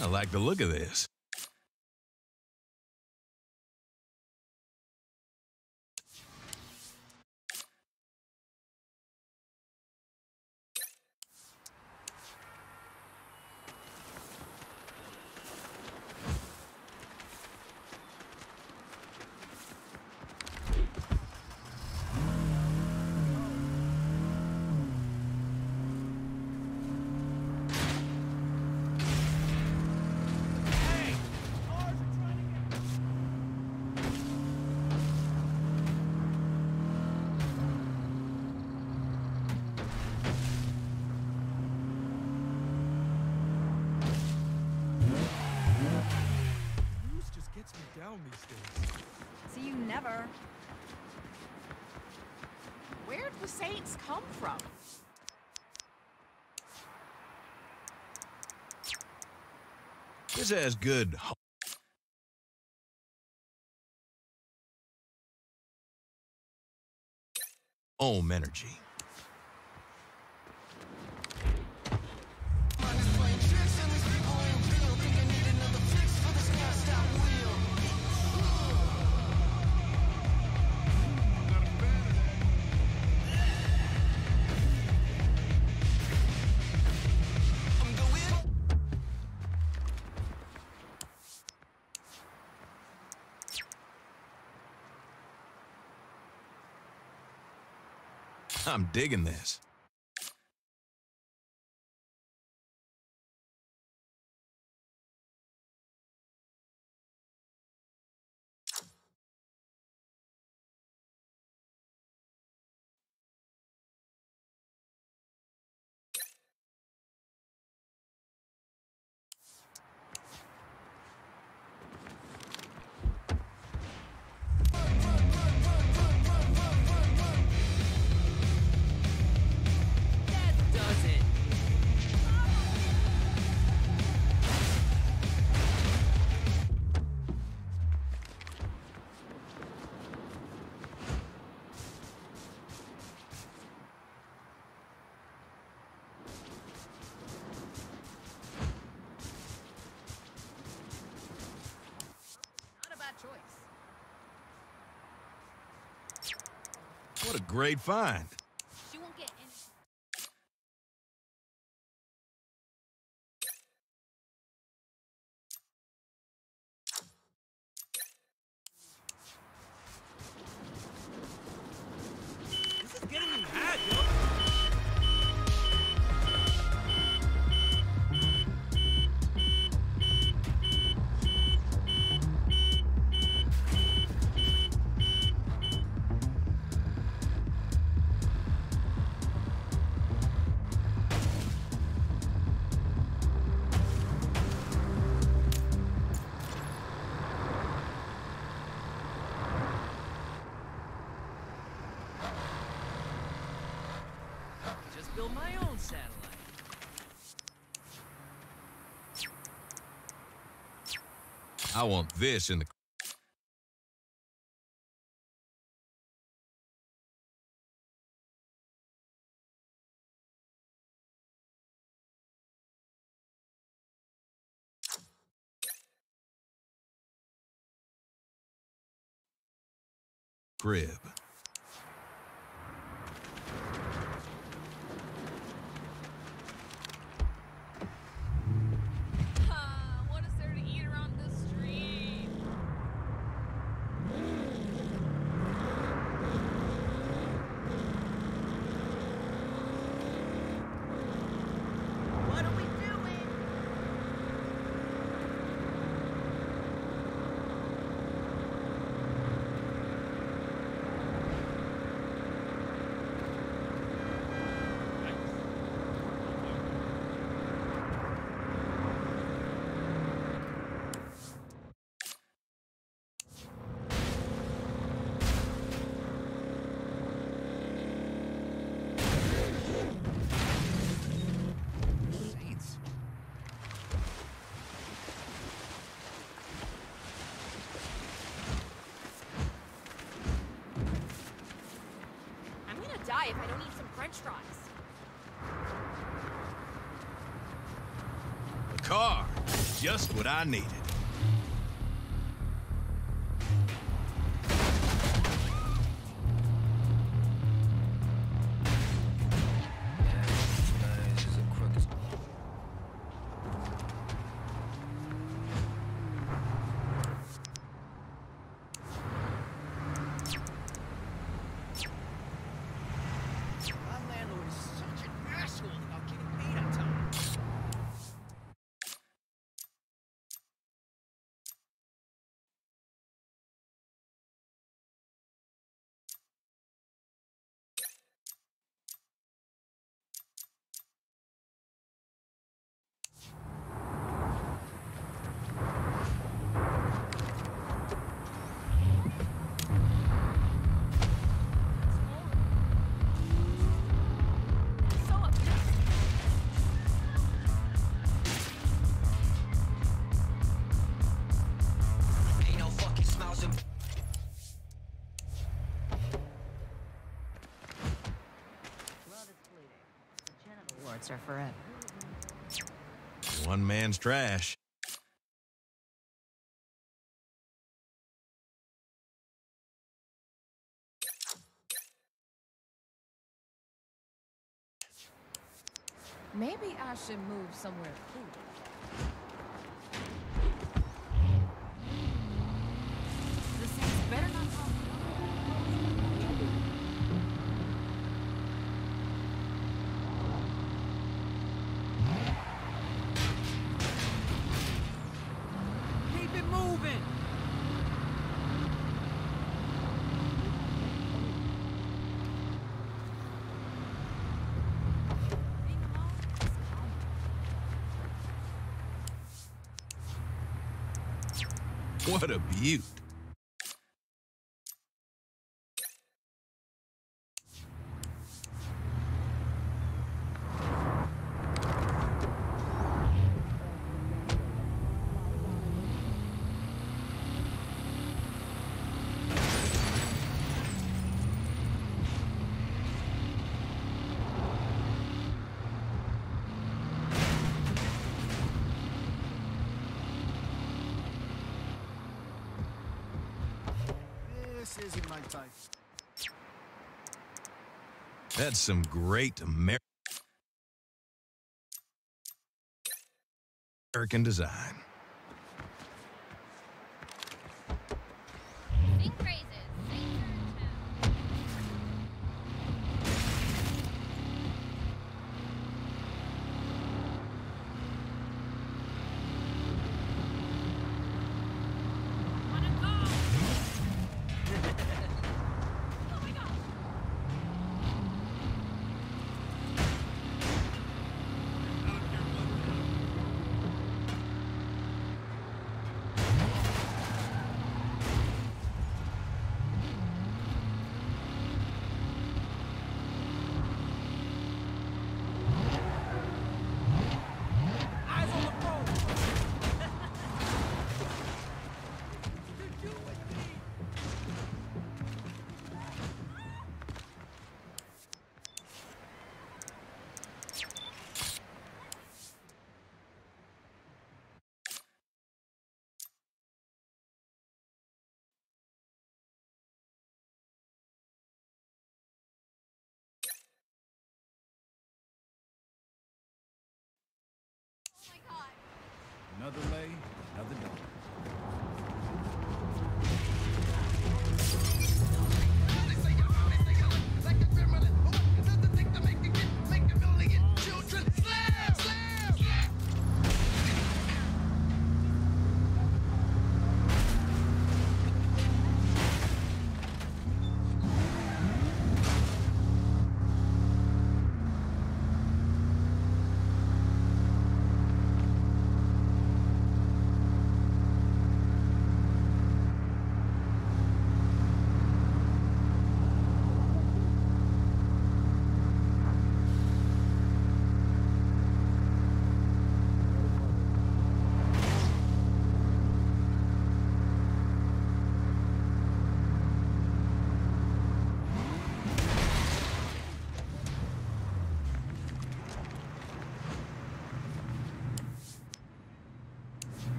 I like the look of this. This has good. Ohm energy. digging this. Great find. I want this in the. Crib. what is there to eat around the street? What are we doing? Saints. I'm gonna die if I don't eat some french fries. A car. Just what I needed. Are forever. One man's trash. Maybe I should move somewhere cool. What a. My type. That's some great Amer- American design.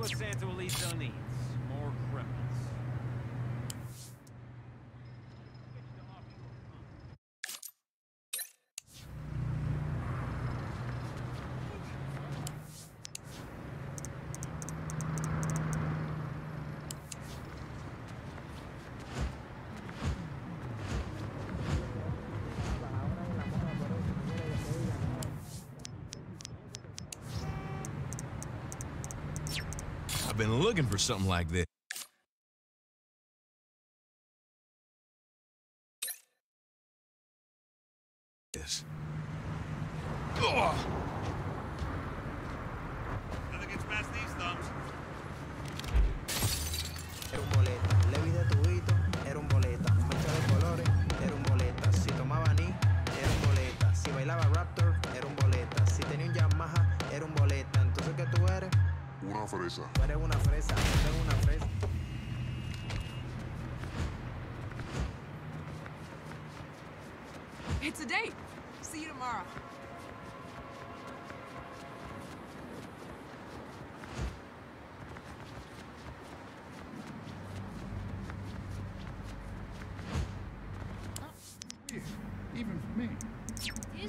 what Santo Ileso need. been looking for something like this.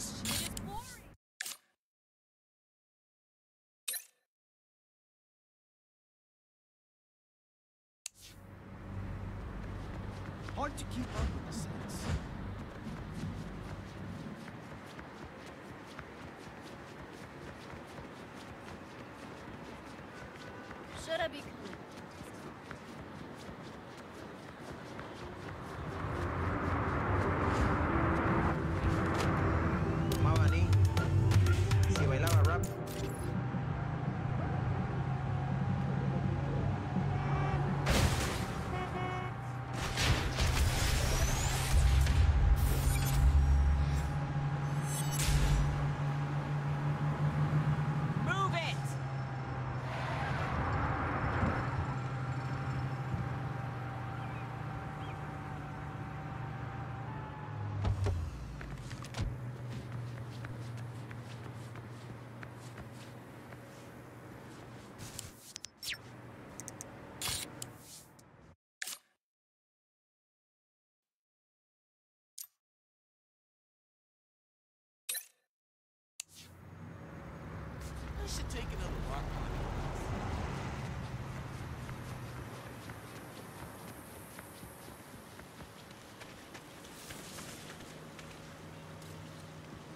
please. Hard to keep up with the sense.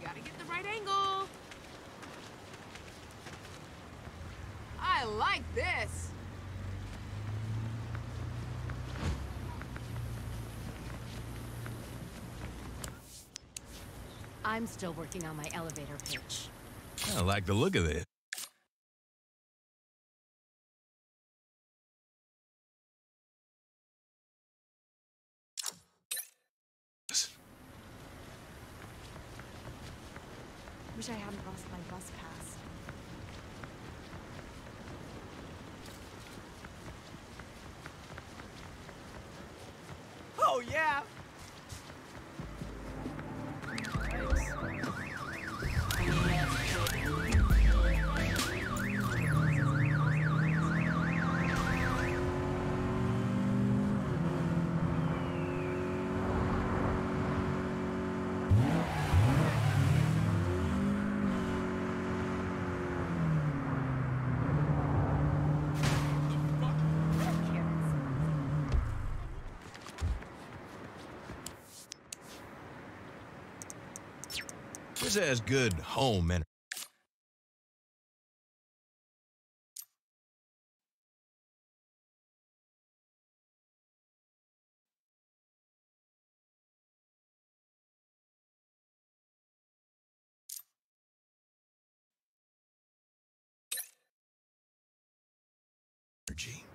Gotta get the right angle. I like this. I'm still working on my elevator pitch. I like the look of this. Has good home energy. energy.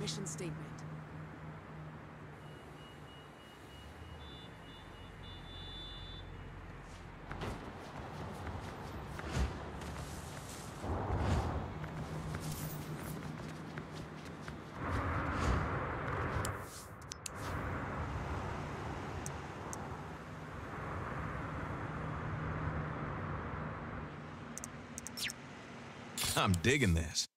Mission statement. I'm digging this.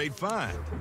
Great find.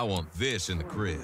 I want this in the crib.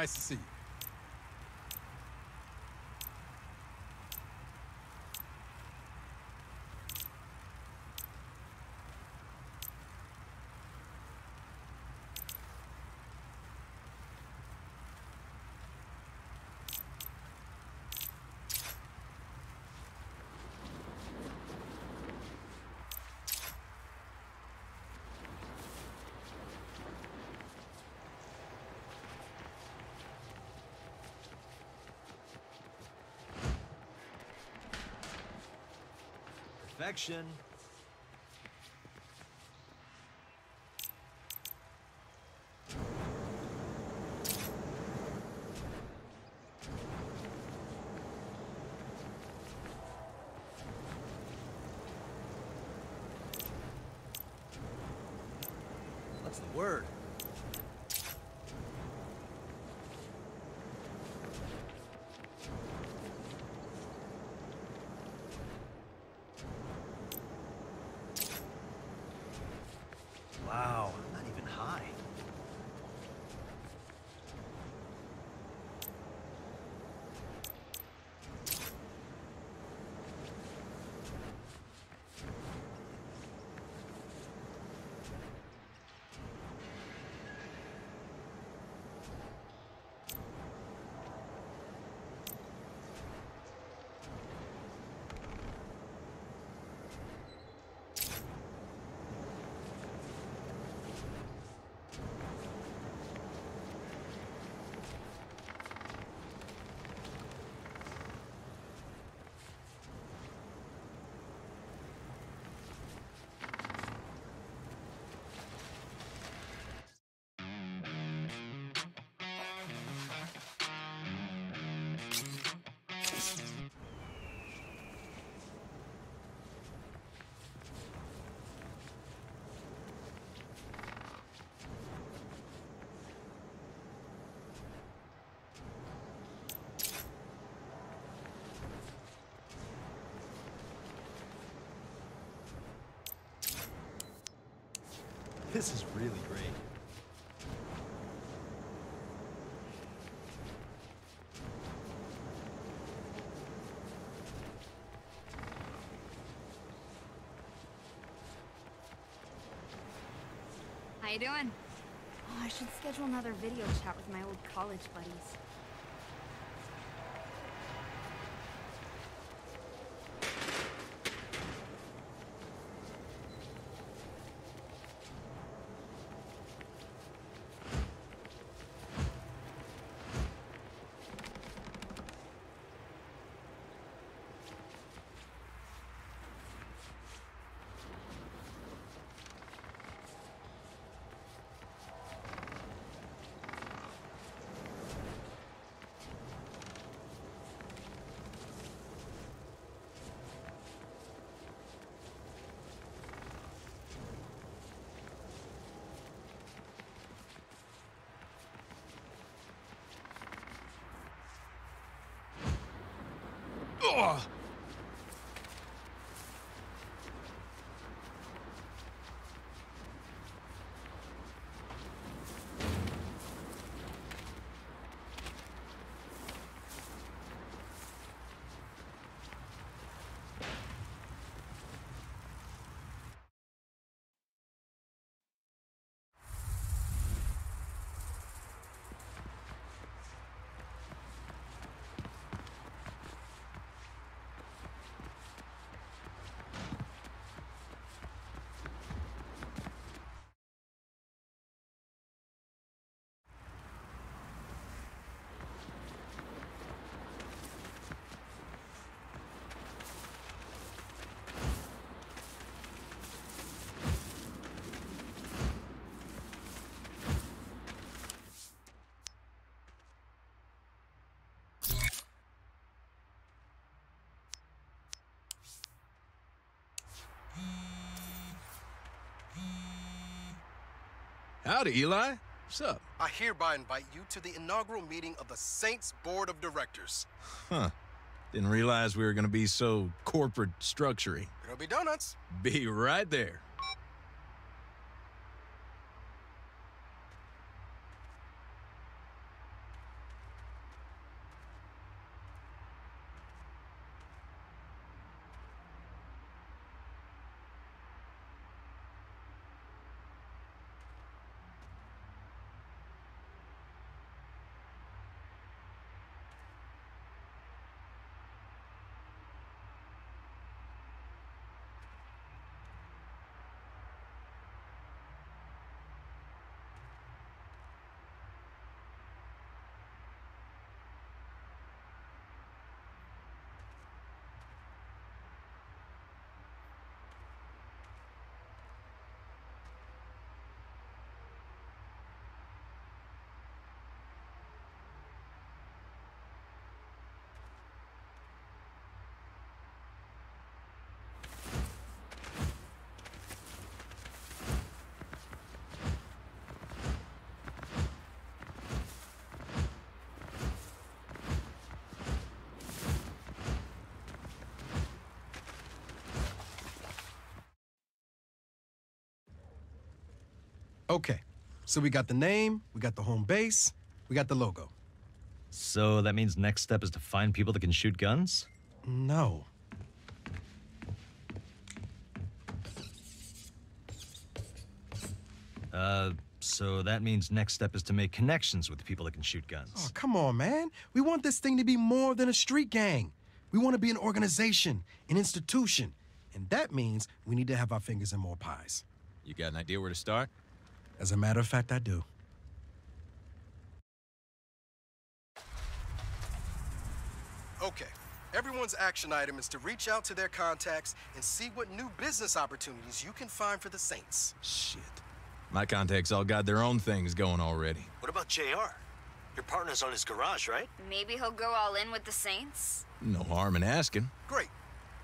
Nice to see you. Perfection. What's the word? Wow, not even high. This is really great. How you doing? Oh, I should schedule another video chat with my old college buddies. Ugh. Howdy, Eli. What's up? I hereby invite you to the inaugural meeting of the Saints Board of Directors. Huh. Didn't realize we were gonna be so corporate structury. It'll be donuts. Be right there. Okay, so we got the name, we got the home base, we got the logo. So that means next step is to find people that can shoot guns? No. Uh, so that means next step is to make connections with the people that can shoot guns. Oh, come on, man. We want this thing to be more than a street gang. We want to be an organization, an institution. And that means we need to have our fingers in more pies. You got an idea where to start? As a matter of fact, I do. Okay, everyone's action item is to reach out to their contacts and see what new business opportunities you can find for the Saints. Shit. My contacts all got their own things going already. What about JR? Your partner's on his garage, right? Maybe he'll go all in with the Saints? No harm in asking. Great.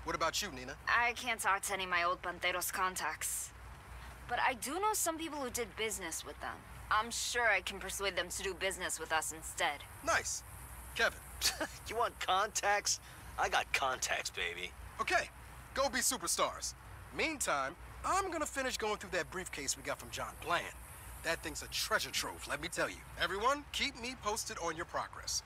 What about you, Neenah? I can't talk to any of my old Panteros contacts. But I do know some people who did business with them. I'm sure I can persuade them to do business with us instead. Nice. Kevin. you want contacts? I got contacts, baby. Okay, go be superstars. Meantime, I'm gonna finish going through that briefcase we got from John Bland. That thing's a treasure trove, let me tell you. Everyone, keep me posted on your progress.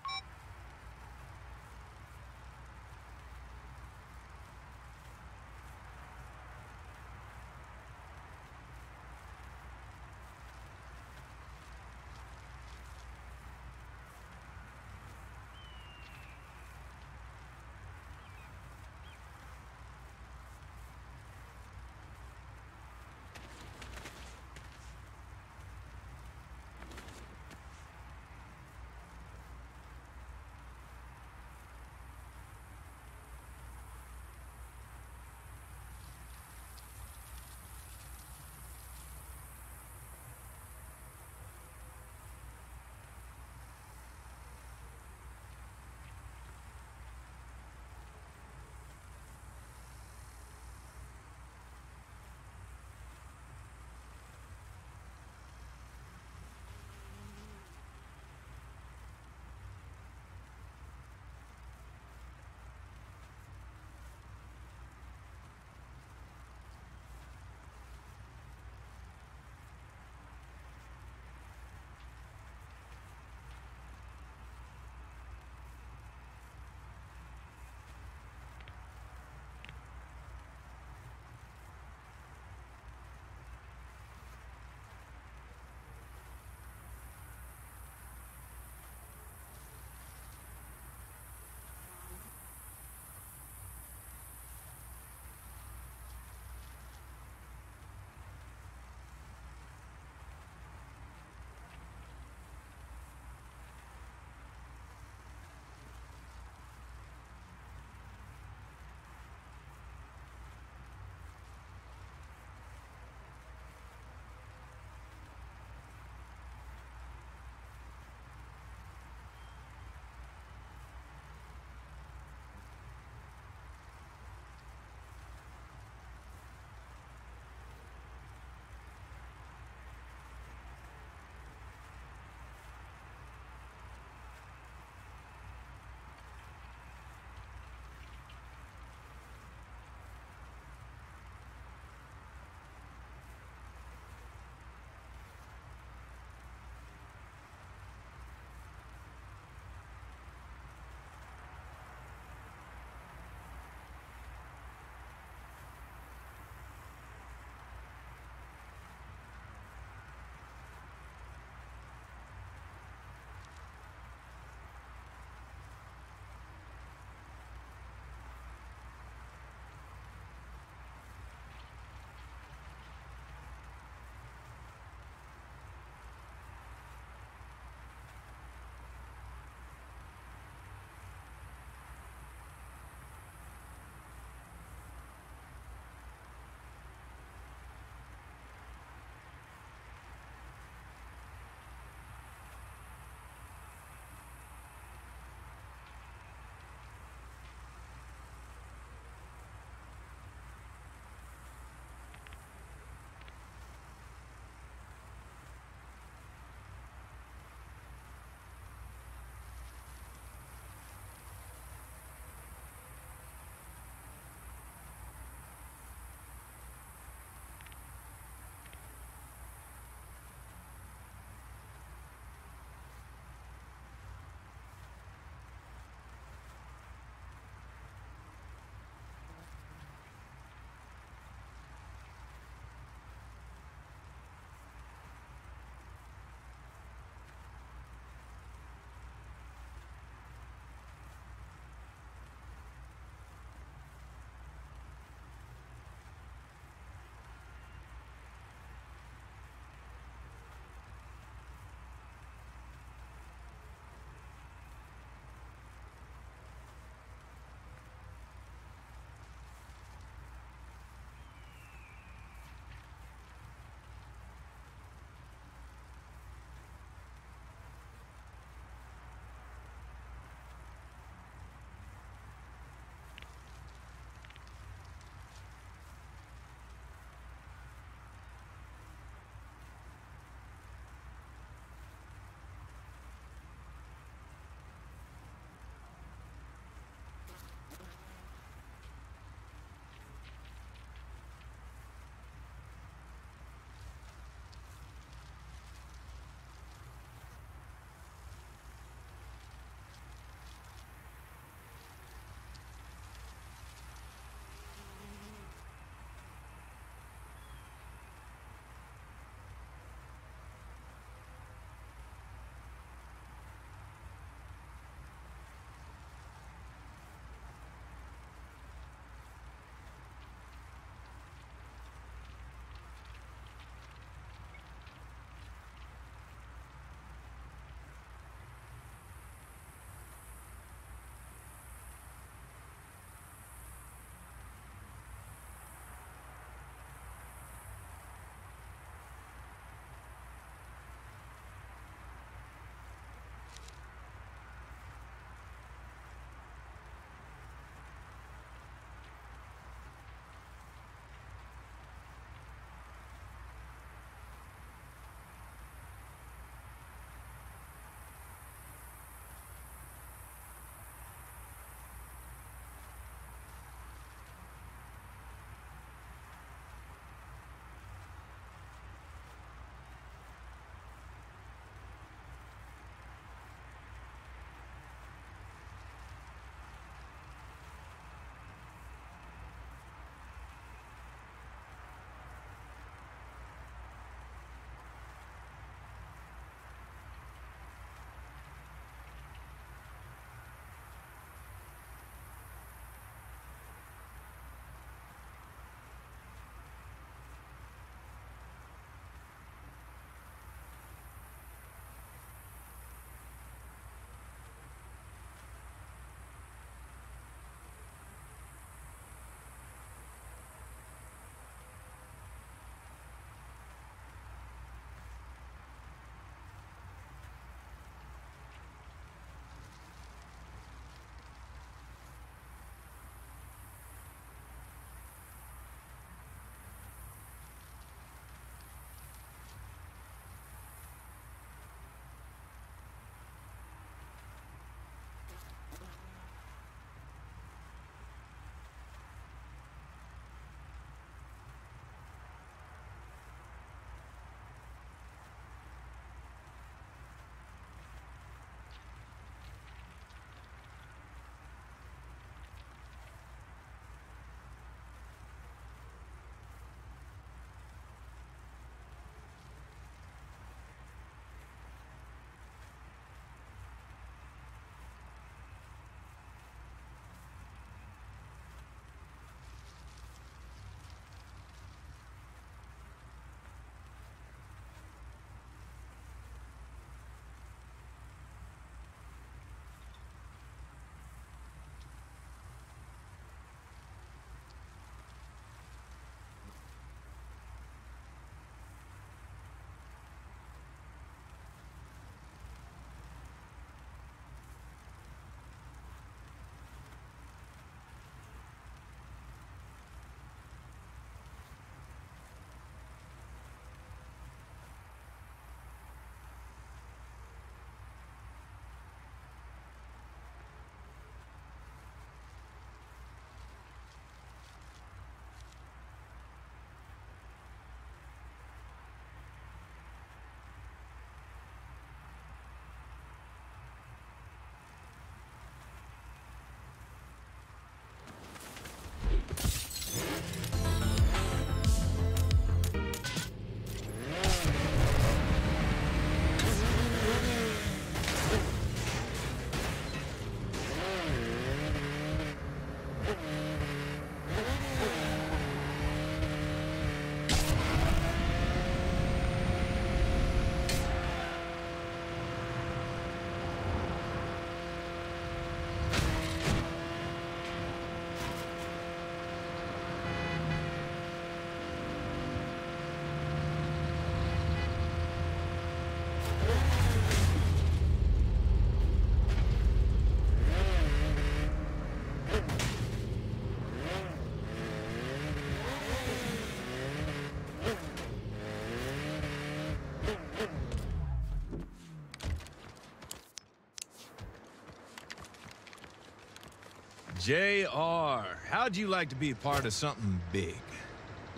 JR, how'd you like to be a part of something big?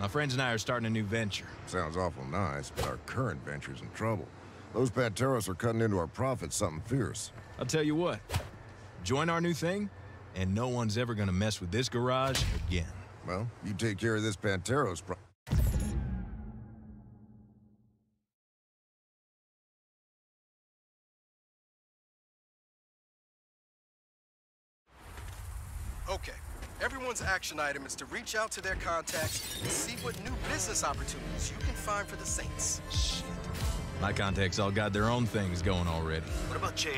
My friends and I are starting a new venture. Sounds awful nice, but our current venture's in trouble. Those Panteros are cutting into our profits something fierce. I'll tell you what, join our new thing, and no one's ever gonna mess with this garage again. Well, you take care of this Panteros pro- action item is to reach out to their contacts and see what new business opportunities you can find for the Saints. Shit. My contacts all got their own things going already. What about JR?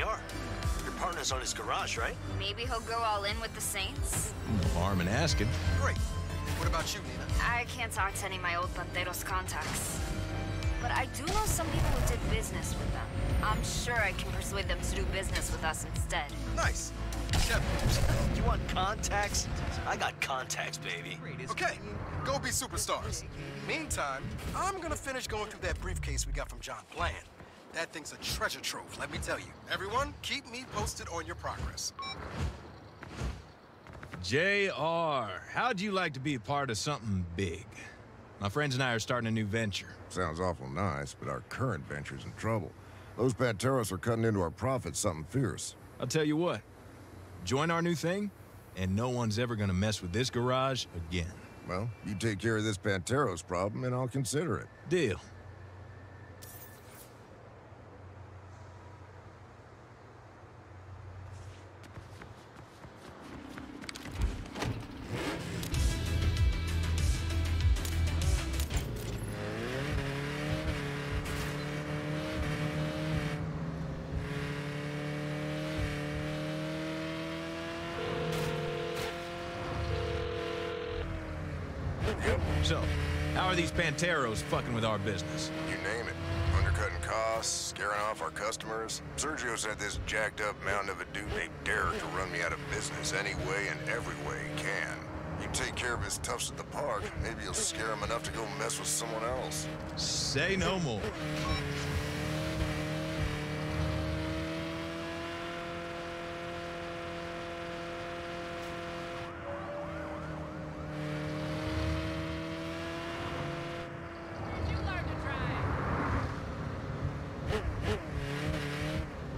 Your partner's on his garage, right? Maybe he'll go all in with the Saints? Hmm, no harm in asking. Great. What about you, Neenah? I can't talk to any of my old Panteros contacts. But I do know some people who did business with them. I'm sure I can persuade them to do business with us instead. Nice. You want contacts? I got contacts, baby. Okay, go be superstars. Meantime, I'm gonna finish going through that briefcase we got from John Bland. That thing's a treasure trove, let me tell you. Everyone, keep me posted on your progress. JR, how'd you like to be a part of something big? My friends and I are starting a new venture. Sounds awful nice, but our current venture's in trouble. Those Panteros are cutting into our profits something fierce. I'll tell you what, join our new thing, and no one's ever gonna mess with this garage again. Well, you take care of this Panteros problem, and I'll consider it. Deal. Panteros fucking with our business? You name it. Undercutting costs, scaring off our customers. Sergio said this jacked up mountain of a dude named Derek to run me out of business any way and every way he can. You take care of his toughs at the park, maybe you'll scare him enough to go mess with someone else. Say no more.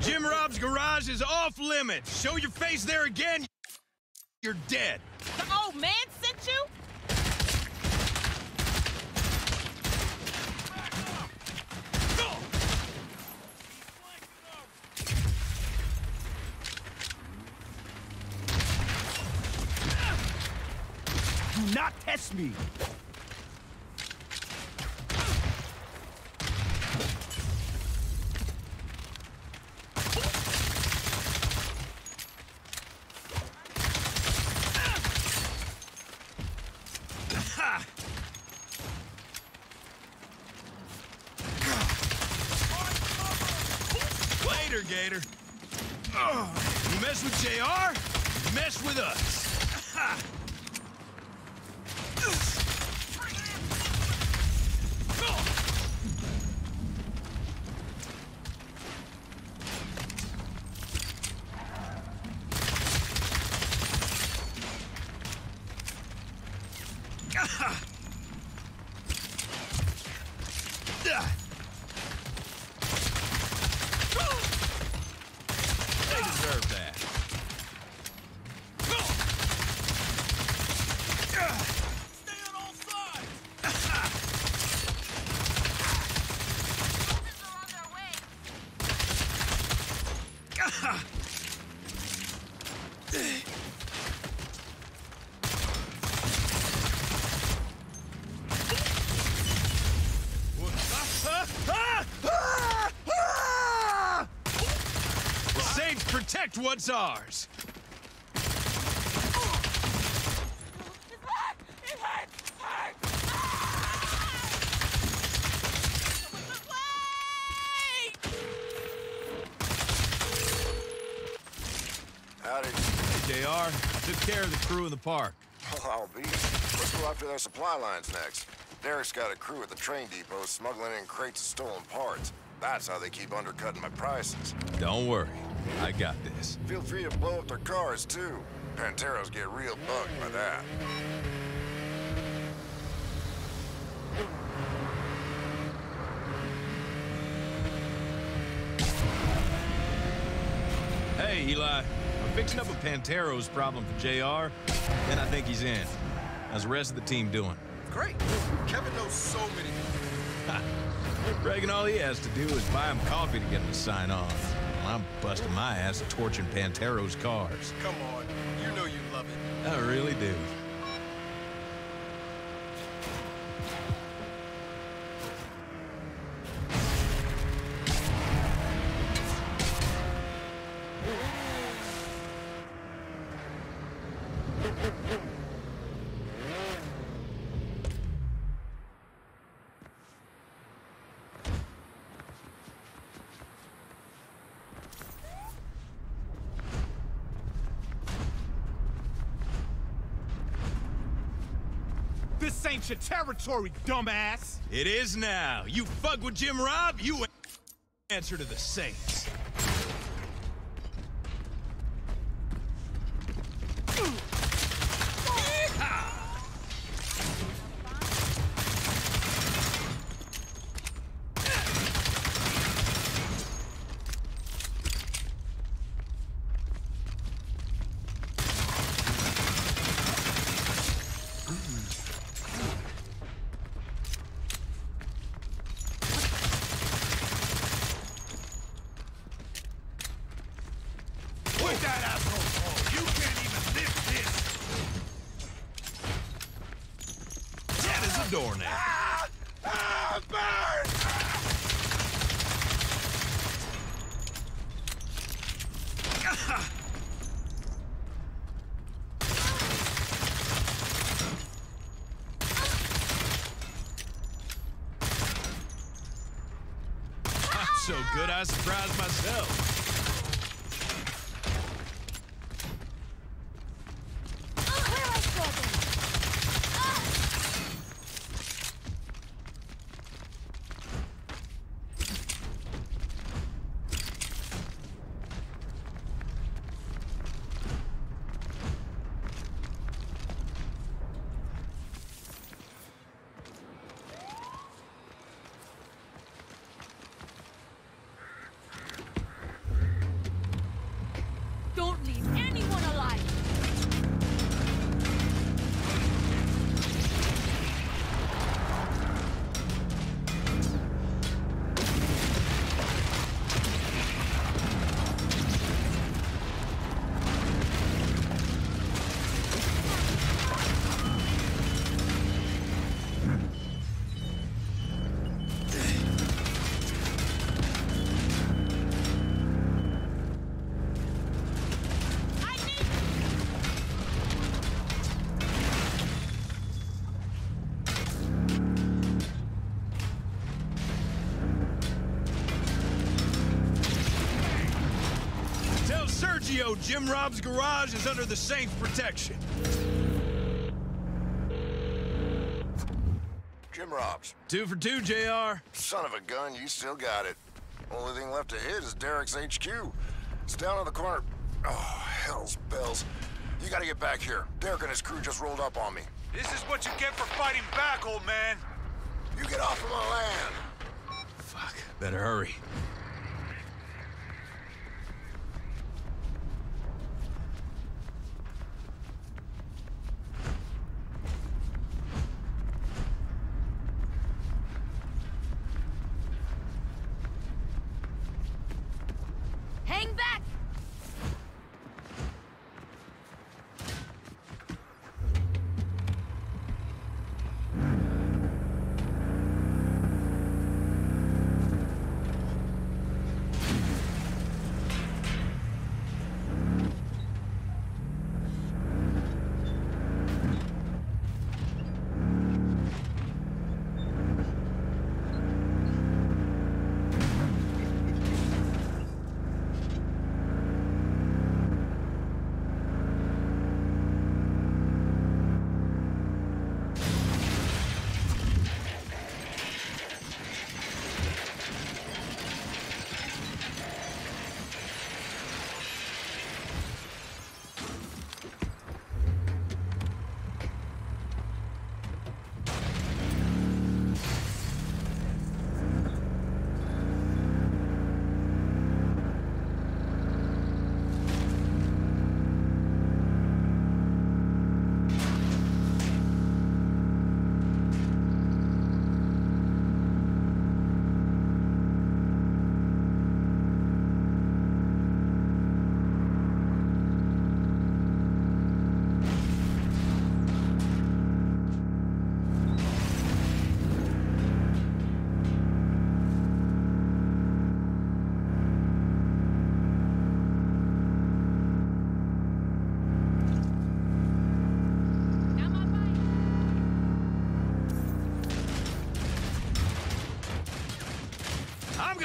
Jim Rob's garage is off limits. Show your face there again, you're dead. The old man sent you? Do not test me! Later, Gator. You mess with JR, you mess with us. They deserve that. The Saints protect what's ours. Howdy. Hey, JR. I took care of the crew in the park. Well, I'll be. Let's go after their supply lines next. Derek's got a crew at the train depot smuggling in crates of stolen parts. That's how they keep undercutting my prices. Don't worry. I got this. Feel free to blow up their cars, too. Panteros get real bugged by that. Hey, Eli. I'm fixing up a Panteros problem for JR, then I think he's in. How's the rest of the team doing? Great. Kevin knows so many people. Reagan, all he has to do is buy him coffee to get him to sign on. I'm busting my ass torching Pantero's cars. Come on. You know you love it. I really do. Your territory, dumbass! It is now. You fuck with Jim Rob, you answer to the Saints. Jim Rob's garage is under the safe protection. Jim Robs. Two for two, JR. Son of a gun, you still got it. Only thing left to hit is Derek's HQ. It's down on the corner. Oh, hell's bells. You gotta get back here. Derek and his crew just rolled up on me. This is what you get for fighting back, old man! You get off of my land! Fuck. Better hurry.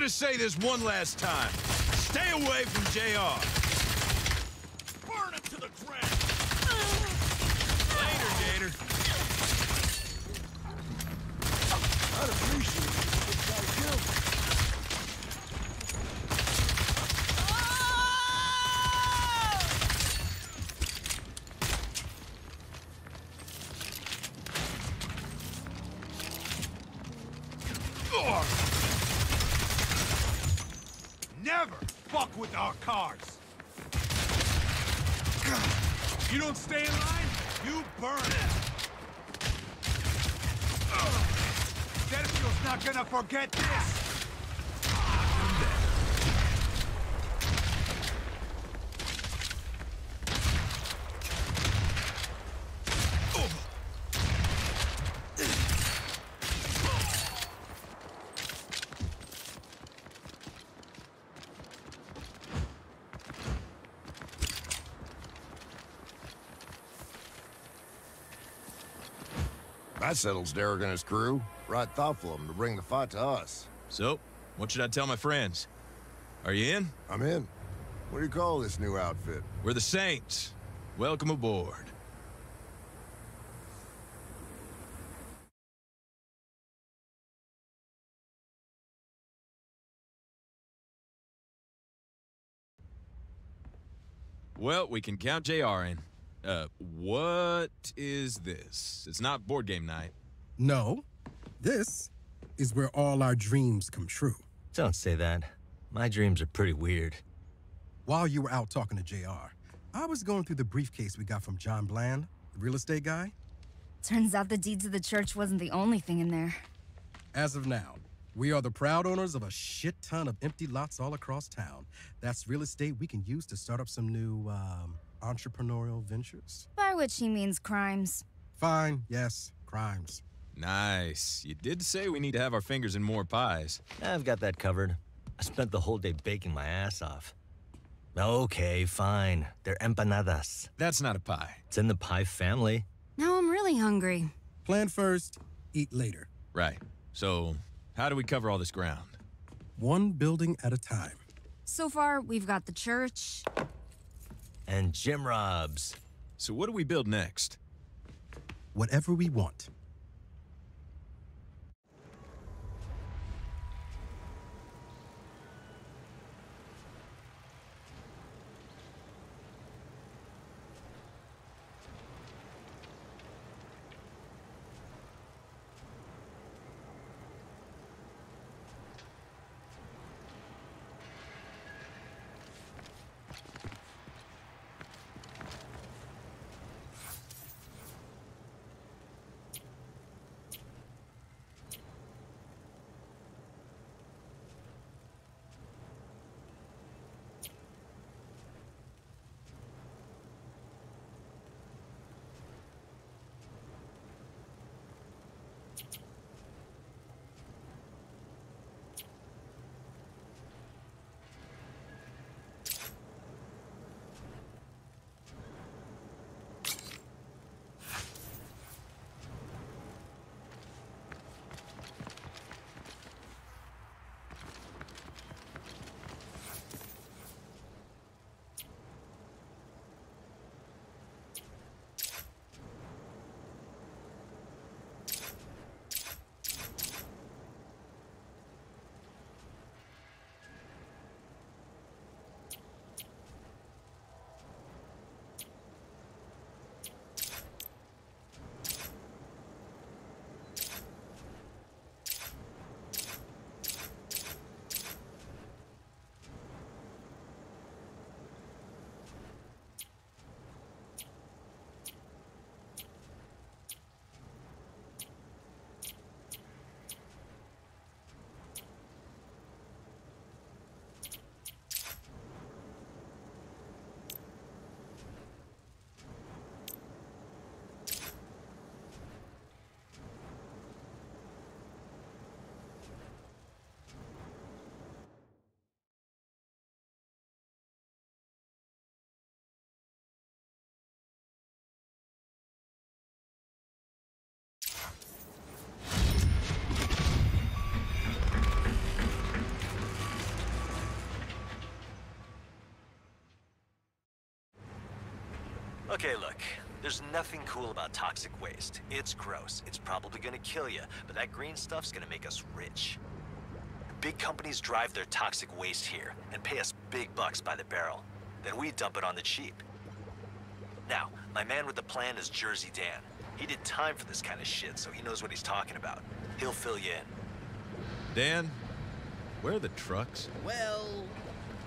Gonna say this one last time. Stay away from JR. Burn him to the ground! Later, Gator. I'd appreciate it if I killed. Ugh. Never fuck with our cars. You don't stay in line, you burn. Ugh. Sergio's not gonna forget this. That settles Derek and his crew. Right thoughtful of them to bring the fight to us. So, what should I tell my friends? Are you in? I'm in. What do you call this new outfit? We're the Saints. Welcome aboard. Well, we can count JR in. What is this? It's not board game night. No, this is where all our dreams come true. Don't say that. My dreams are pretty weird. While you were out talking to JR, I was going through the briefcase we got from John Bland, the real estate guy. Turns out the deeds of the church wasn't the only thing in there. As of now, we are the proud owners of a shit ton of empty lots all across town. That's real estate we can use to start up some new, um, entrepreneurial ventures. By which he means crimes. Fine, yes, crimes. Nice. You did say we need to have our fingers in more pies. I've got that covered. I spent the whole day baking my ass off. Okay, fine. They're empanadas. That's not a pie. It's in the pie family. Now I'm really hungry. Plan first, eat later. Right. So, how do we cover all this ground? One building at a time. So far, we've got the church. And Jim Robs. So what do we build next? Whatever we want. Okay, look. There's nothing cool about toxic waste. It's gross. It's probably gonna kill you, but that green stuff's gonna make us rich. Big companies drive their toxic waste here and pay us big bucks by the barrel. Then we dump it on the cheap. Now, my man with the plan is Jersey Dan. He did time for this kind of shit, so he knows what he's talking about. He'll fill you in. Dan, where are the trucks? Well,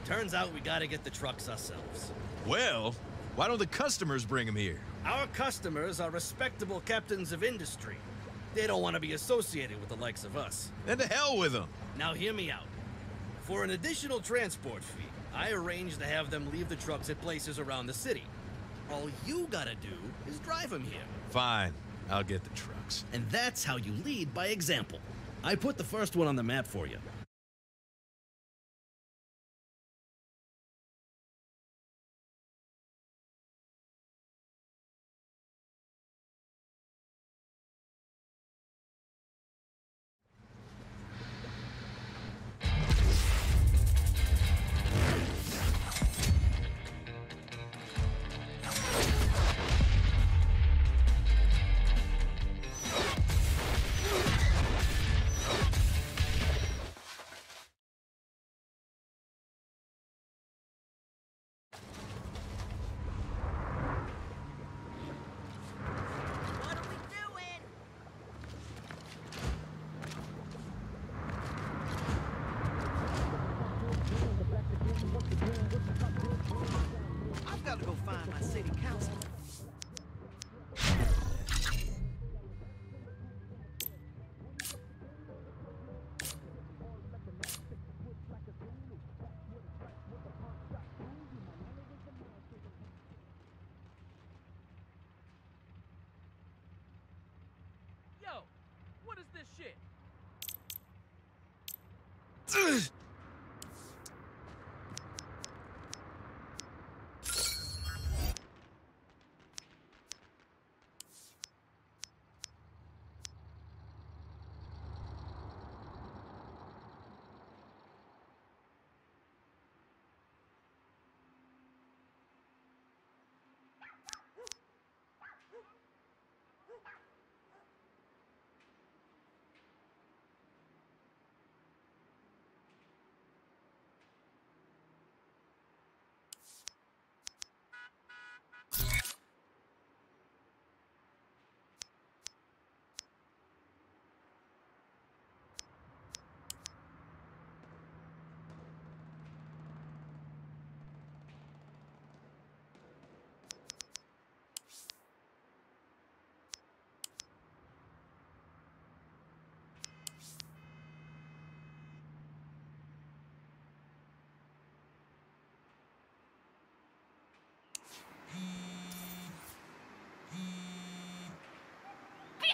turns out we gotta get the trucks ourselves. Well, why don't the customers bring them here? Our customers are respectable captains of industry. They don't want to be associated with the likes of us. Then to hell with them. Now hear me out. For an additional transport fee, I arranged to have them leave the trucks at places around the city. All you gotta do is drive them here. Fine, I'll get the trucks. And that's how you lead by example. I put the first one on the map for you.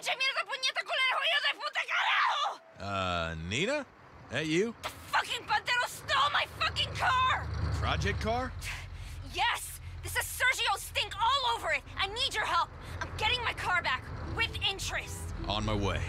¡Pinche mierda, puñeta, culero, hijo de puta carajo! Uh, Neenah? That you? The Fucking Pantero stole my fucking car! Project car? Yes! This is Sergio's stink all over it! I need your help! I'm getting my car back, with interest! On my way.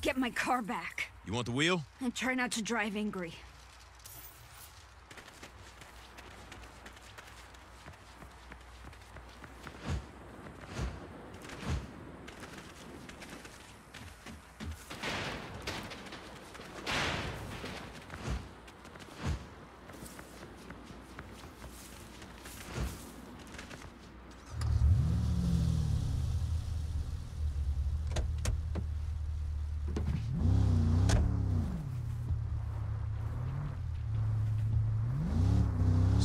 Get my car back. You want the wheel? And try not to drive angry.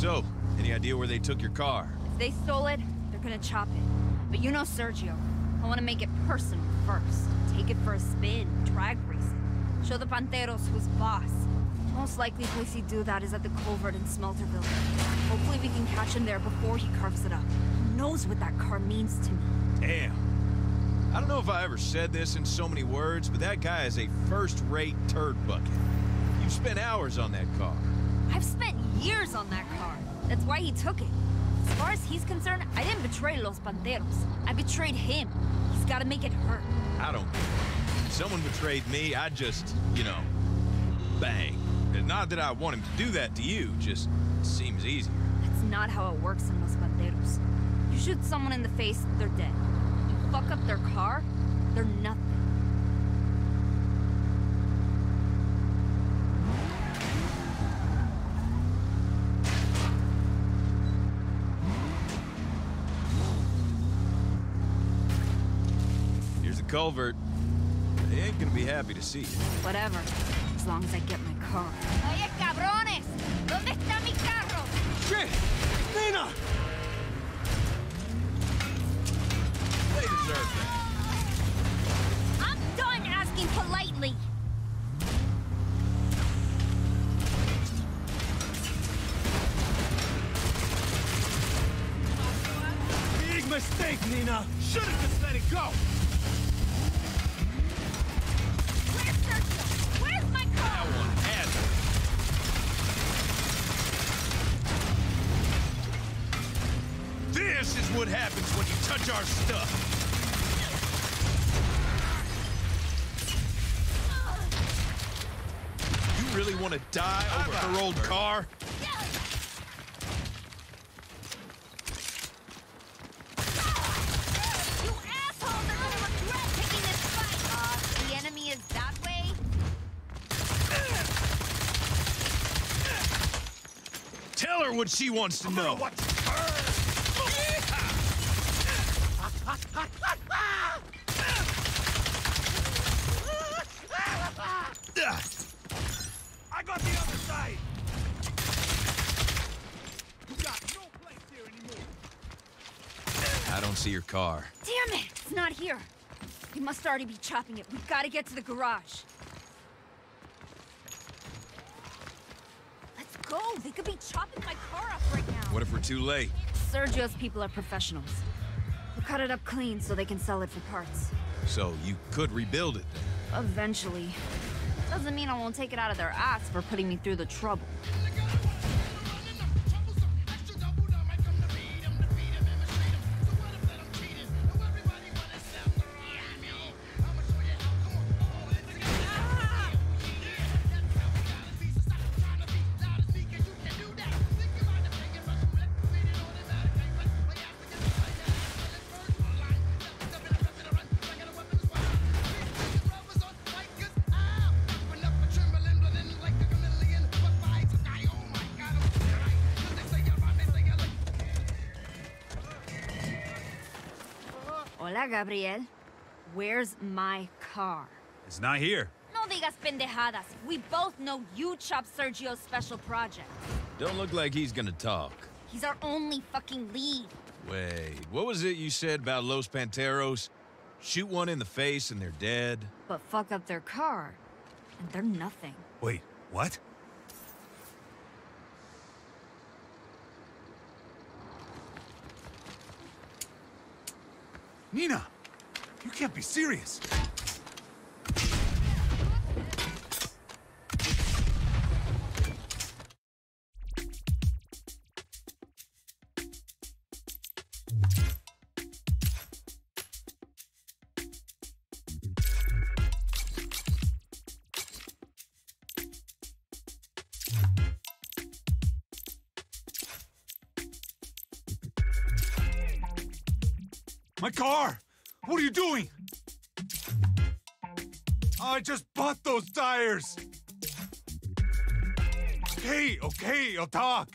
So, any idea where they took your car? If they stole it, they're gonna chop it. But you know Sergio. I wanna make it personal first. Take it for a spin, drag race it. Show the Panteros who's boss. Most likely place he'd do that is at the culvert in Smelter Building. Hopefully we can catch him there before he carves it up. Who knows what that car means to me? Damn. I don't know if I ever said this in so many words, but that guy is a first-rate turd bucket. You've spent hours on that car. I've spent years on that car. That's why he took it. As far as he's concerned, I didn't betray Los Panteros. I betrayed him. He's gotta make it hurt. I don't care. If someone betrayed me, I'd just, you know, bang. And Not that I want him to do that to you, just seems easier. That's not how it works in Los Panteros. You shoot someone in the face, they're dead. You fuck up their car, they're nothing. Culvert. They ain't gonna be happy to see you. Whatever, as long as I get my car. What she wants to know. I got the other side. You got no place here anymore. I don't see your car. Damn it, it's not here. He must already be chopping it. We've gotta get to the garage. Let's go. They could be chopping my car up right now. What if we're too late? Sergio's people are professionals. They'll cut it up clean so they can sell it for parts. So you could rebuild it. Eventually. Doesn't mean I won't take it out of their ass for putting me through the trouble. Hola, Gabriel. Where's my car? It's not here. No digas pendejadas. We both know you chopped Sergio's special project. Don't look like he's gonna talk. He's our only fucking lead. Wait, what was it you said about Los Panteros? Shoot one in the face and they're dead? But fuck up their car, and they're nothing. Wait, what? Neenah, you can't be serious. Car! What are you doing? I just bought those tires! Okay, okay, I'll talk.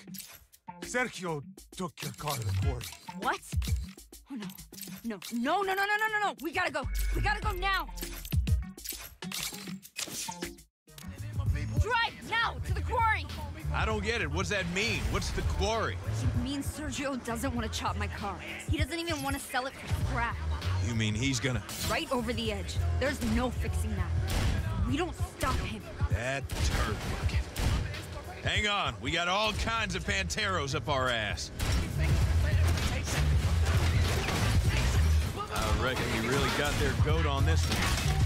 Sergio took your car to the quarry. What? Oh no. No, no, no, no, no, no, no, no. We gotta go. We gotta go now. Drive now to the quarry. I don't get it. What's that mean? What's the quarry? It means Sergio doesn't want to chop my car. He doesn't even want to sell it for scrap. You mean he's gonna... Right over the edge. There's no fixing that. We don't stop him. That turd bucket. Hang on. We got all kinds of Panteros up our ass. I reckon we really got their goat on this one.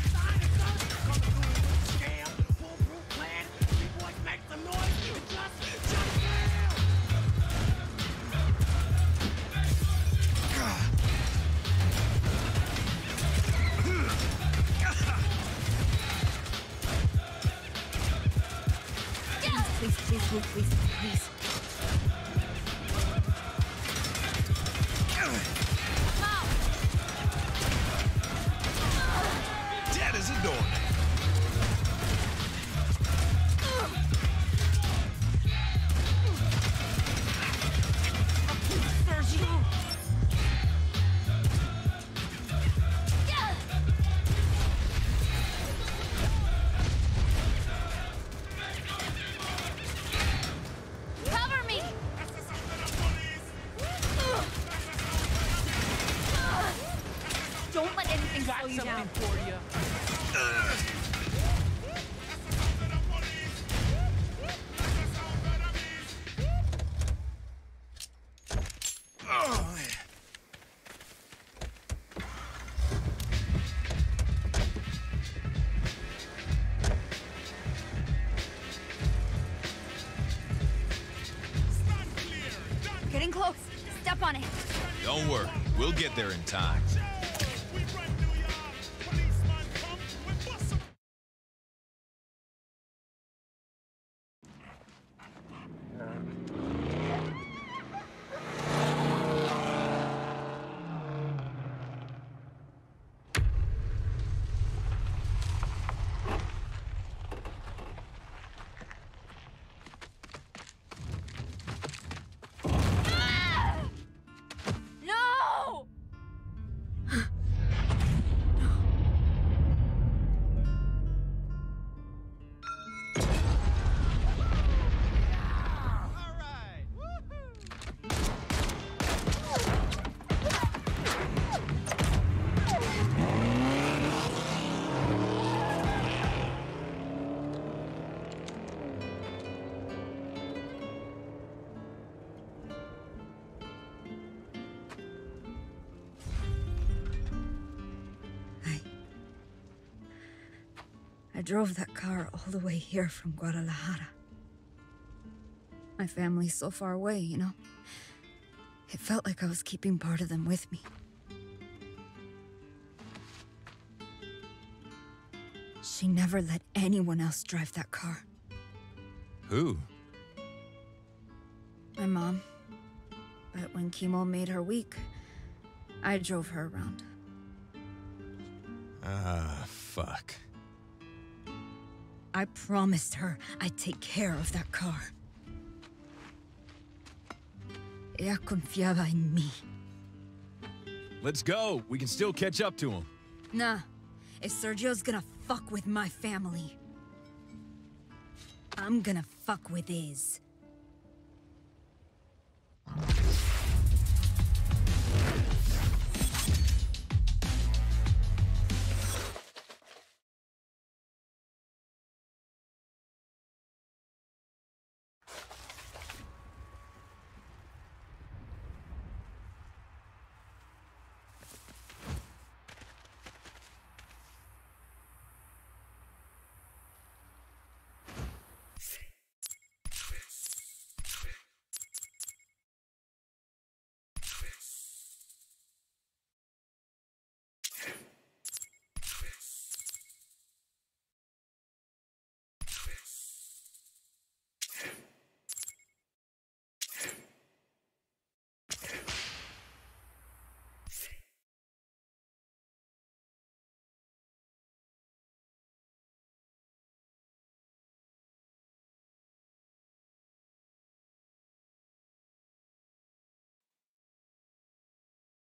Drove that car all the way here from Guadalajara. My family's so far away, you know? It felt like I was keeping part of them with me. She never let anyone else drive that car. Who? My mom. But when chemo made her weak, I drove her around. Ah, fuck. I promised her I'd take care of that car. Ella confiaba en mí. Let's go. We can still catch up to him. Nah, if Sergio's gonna fuck with my family, I'm gonna fuck with his.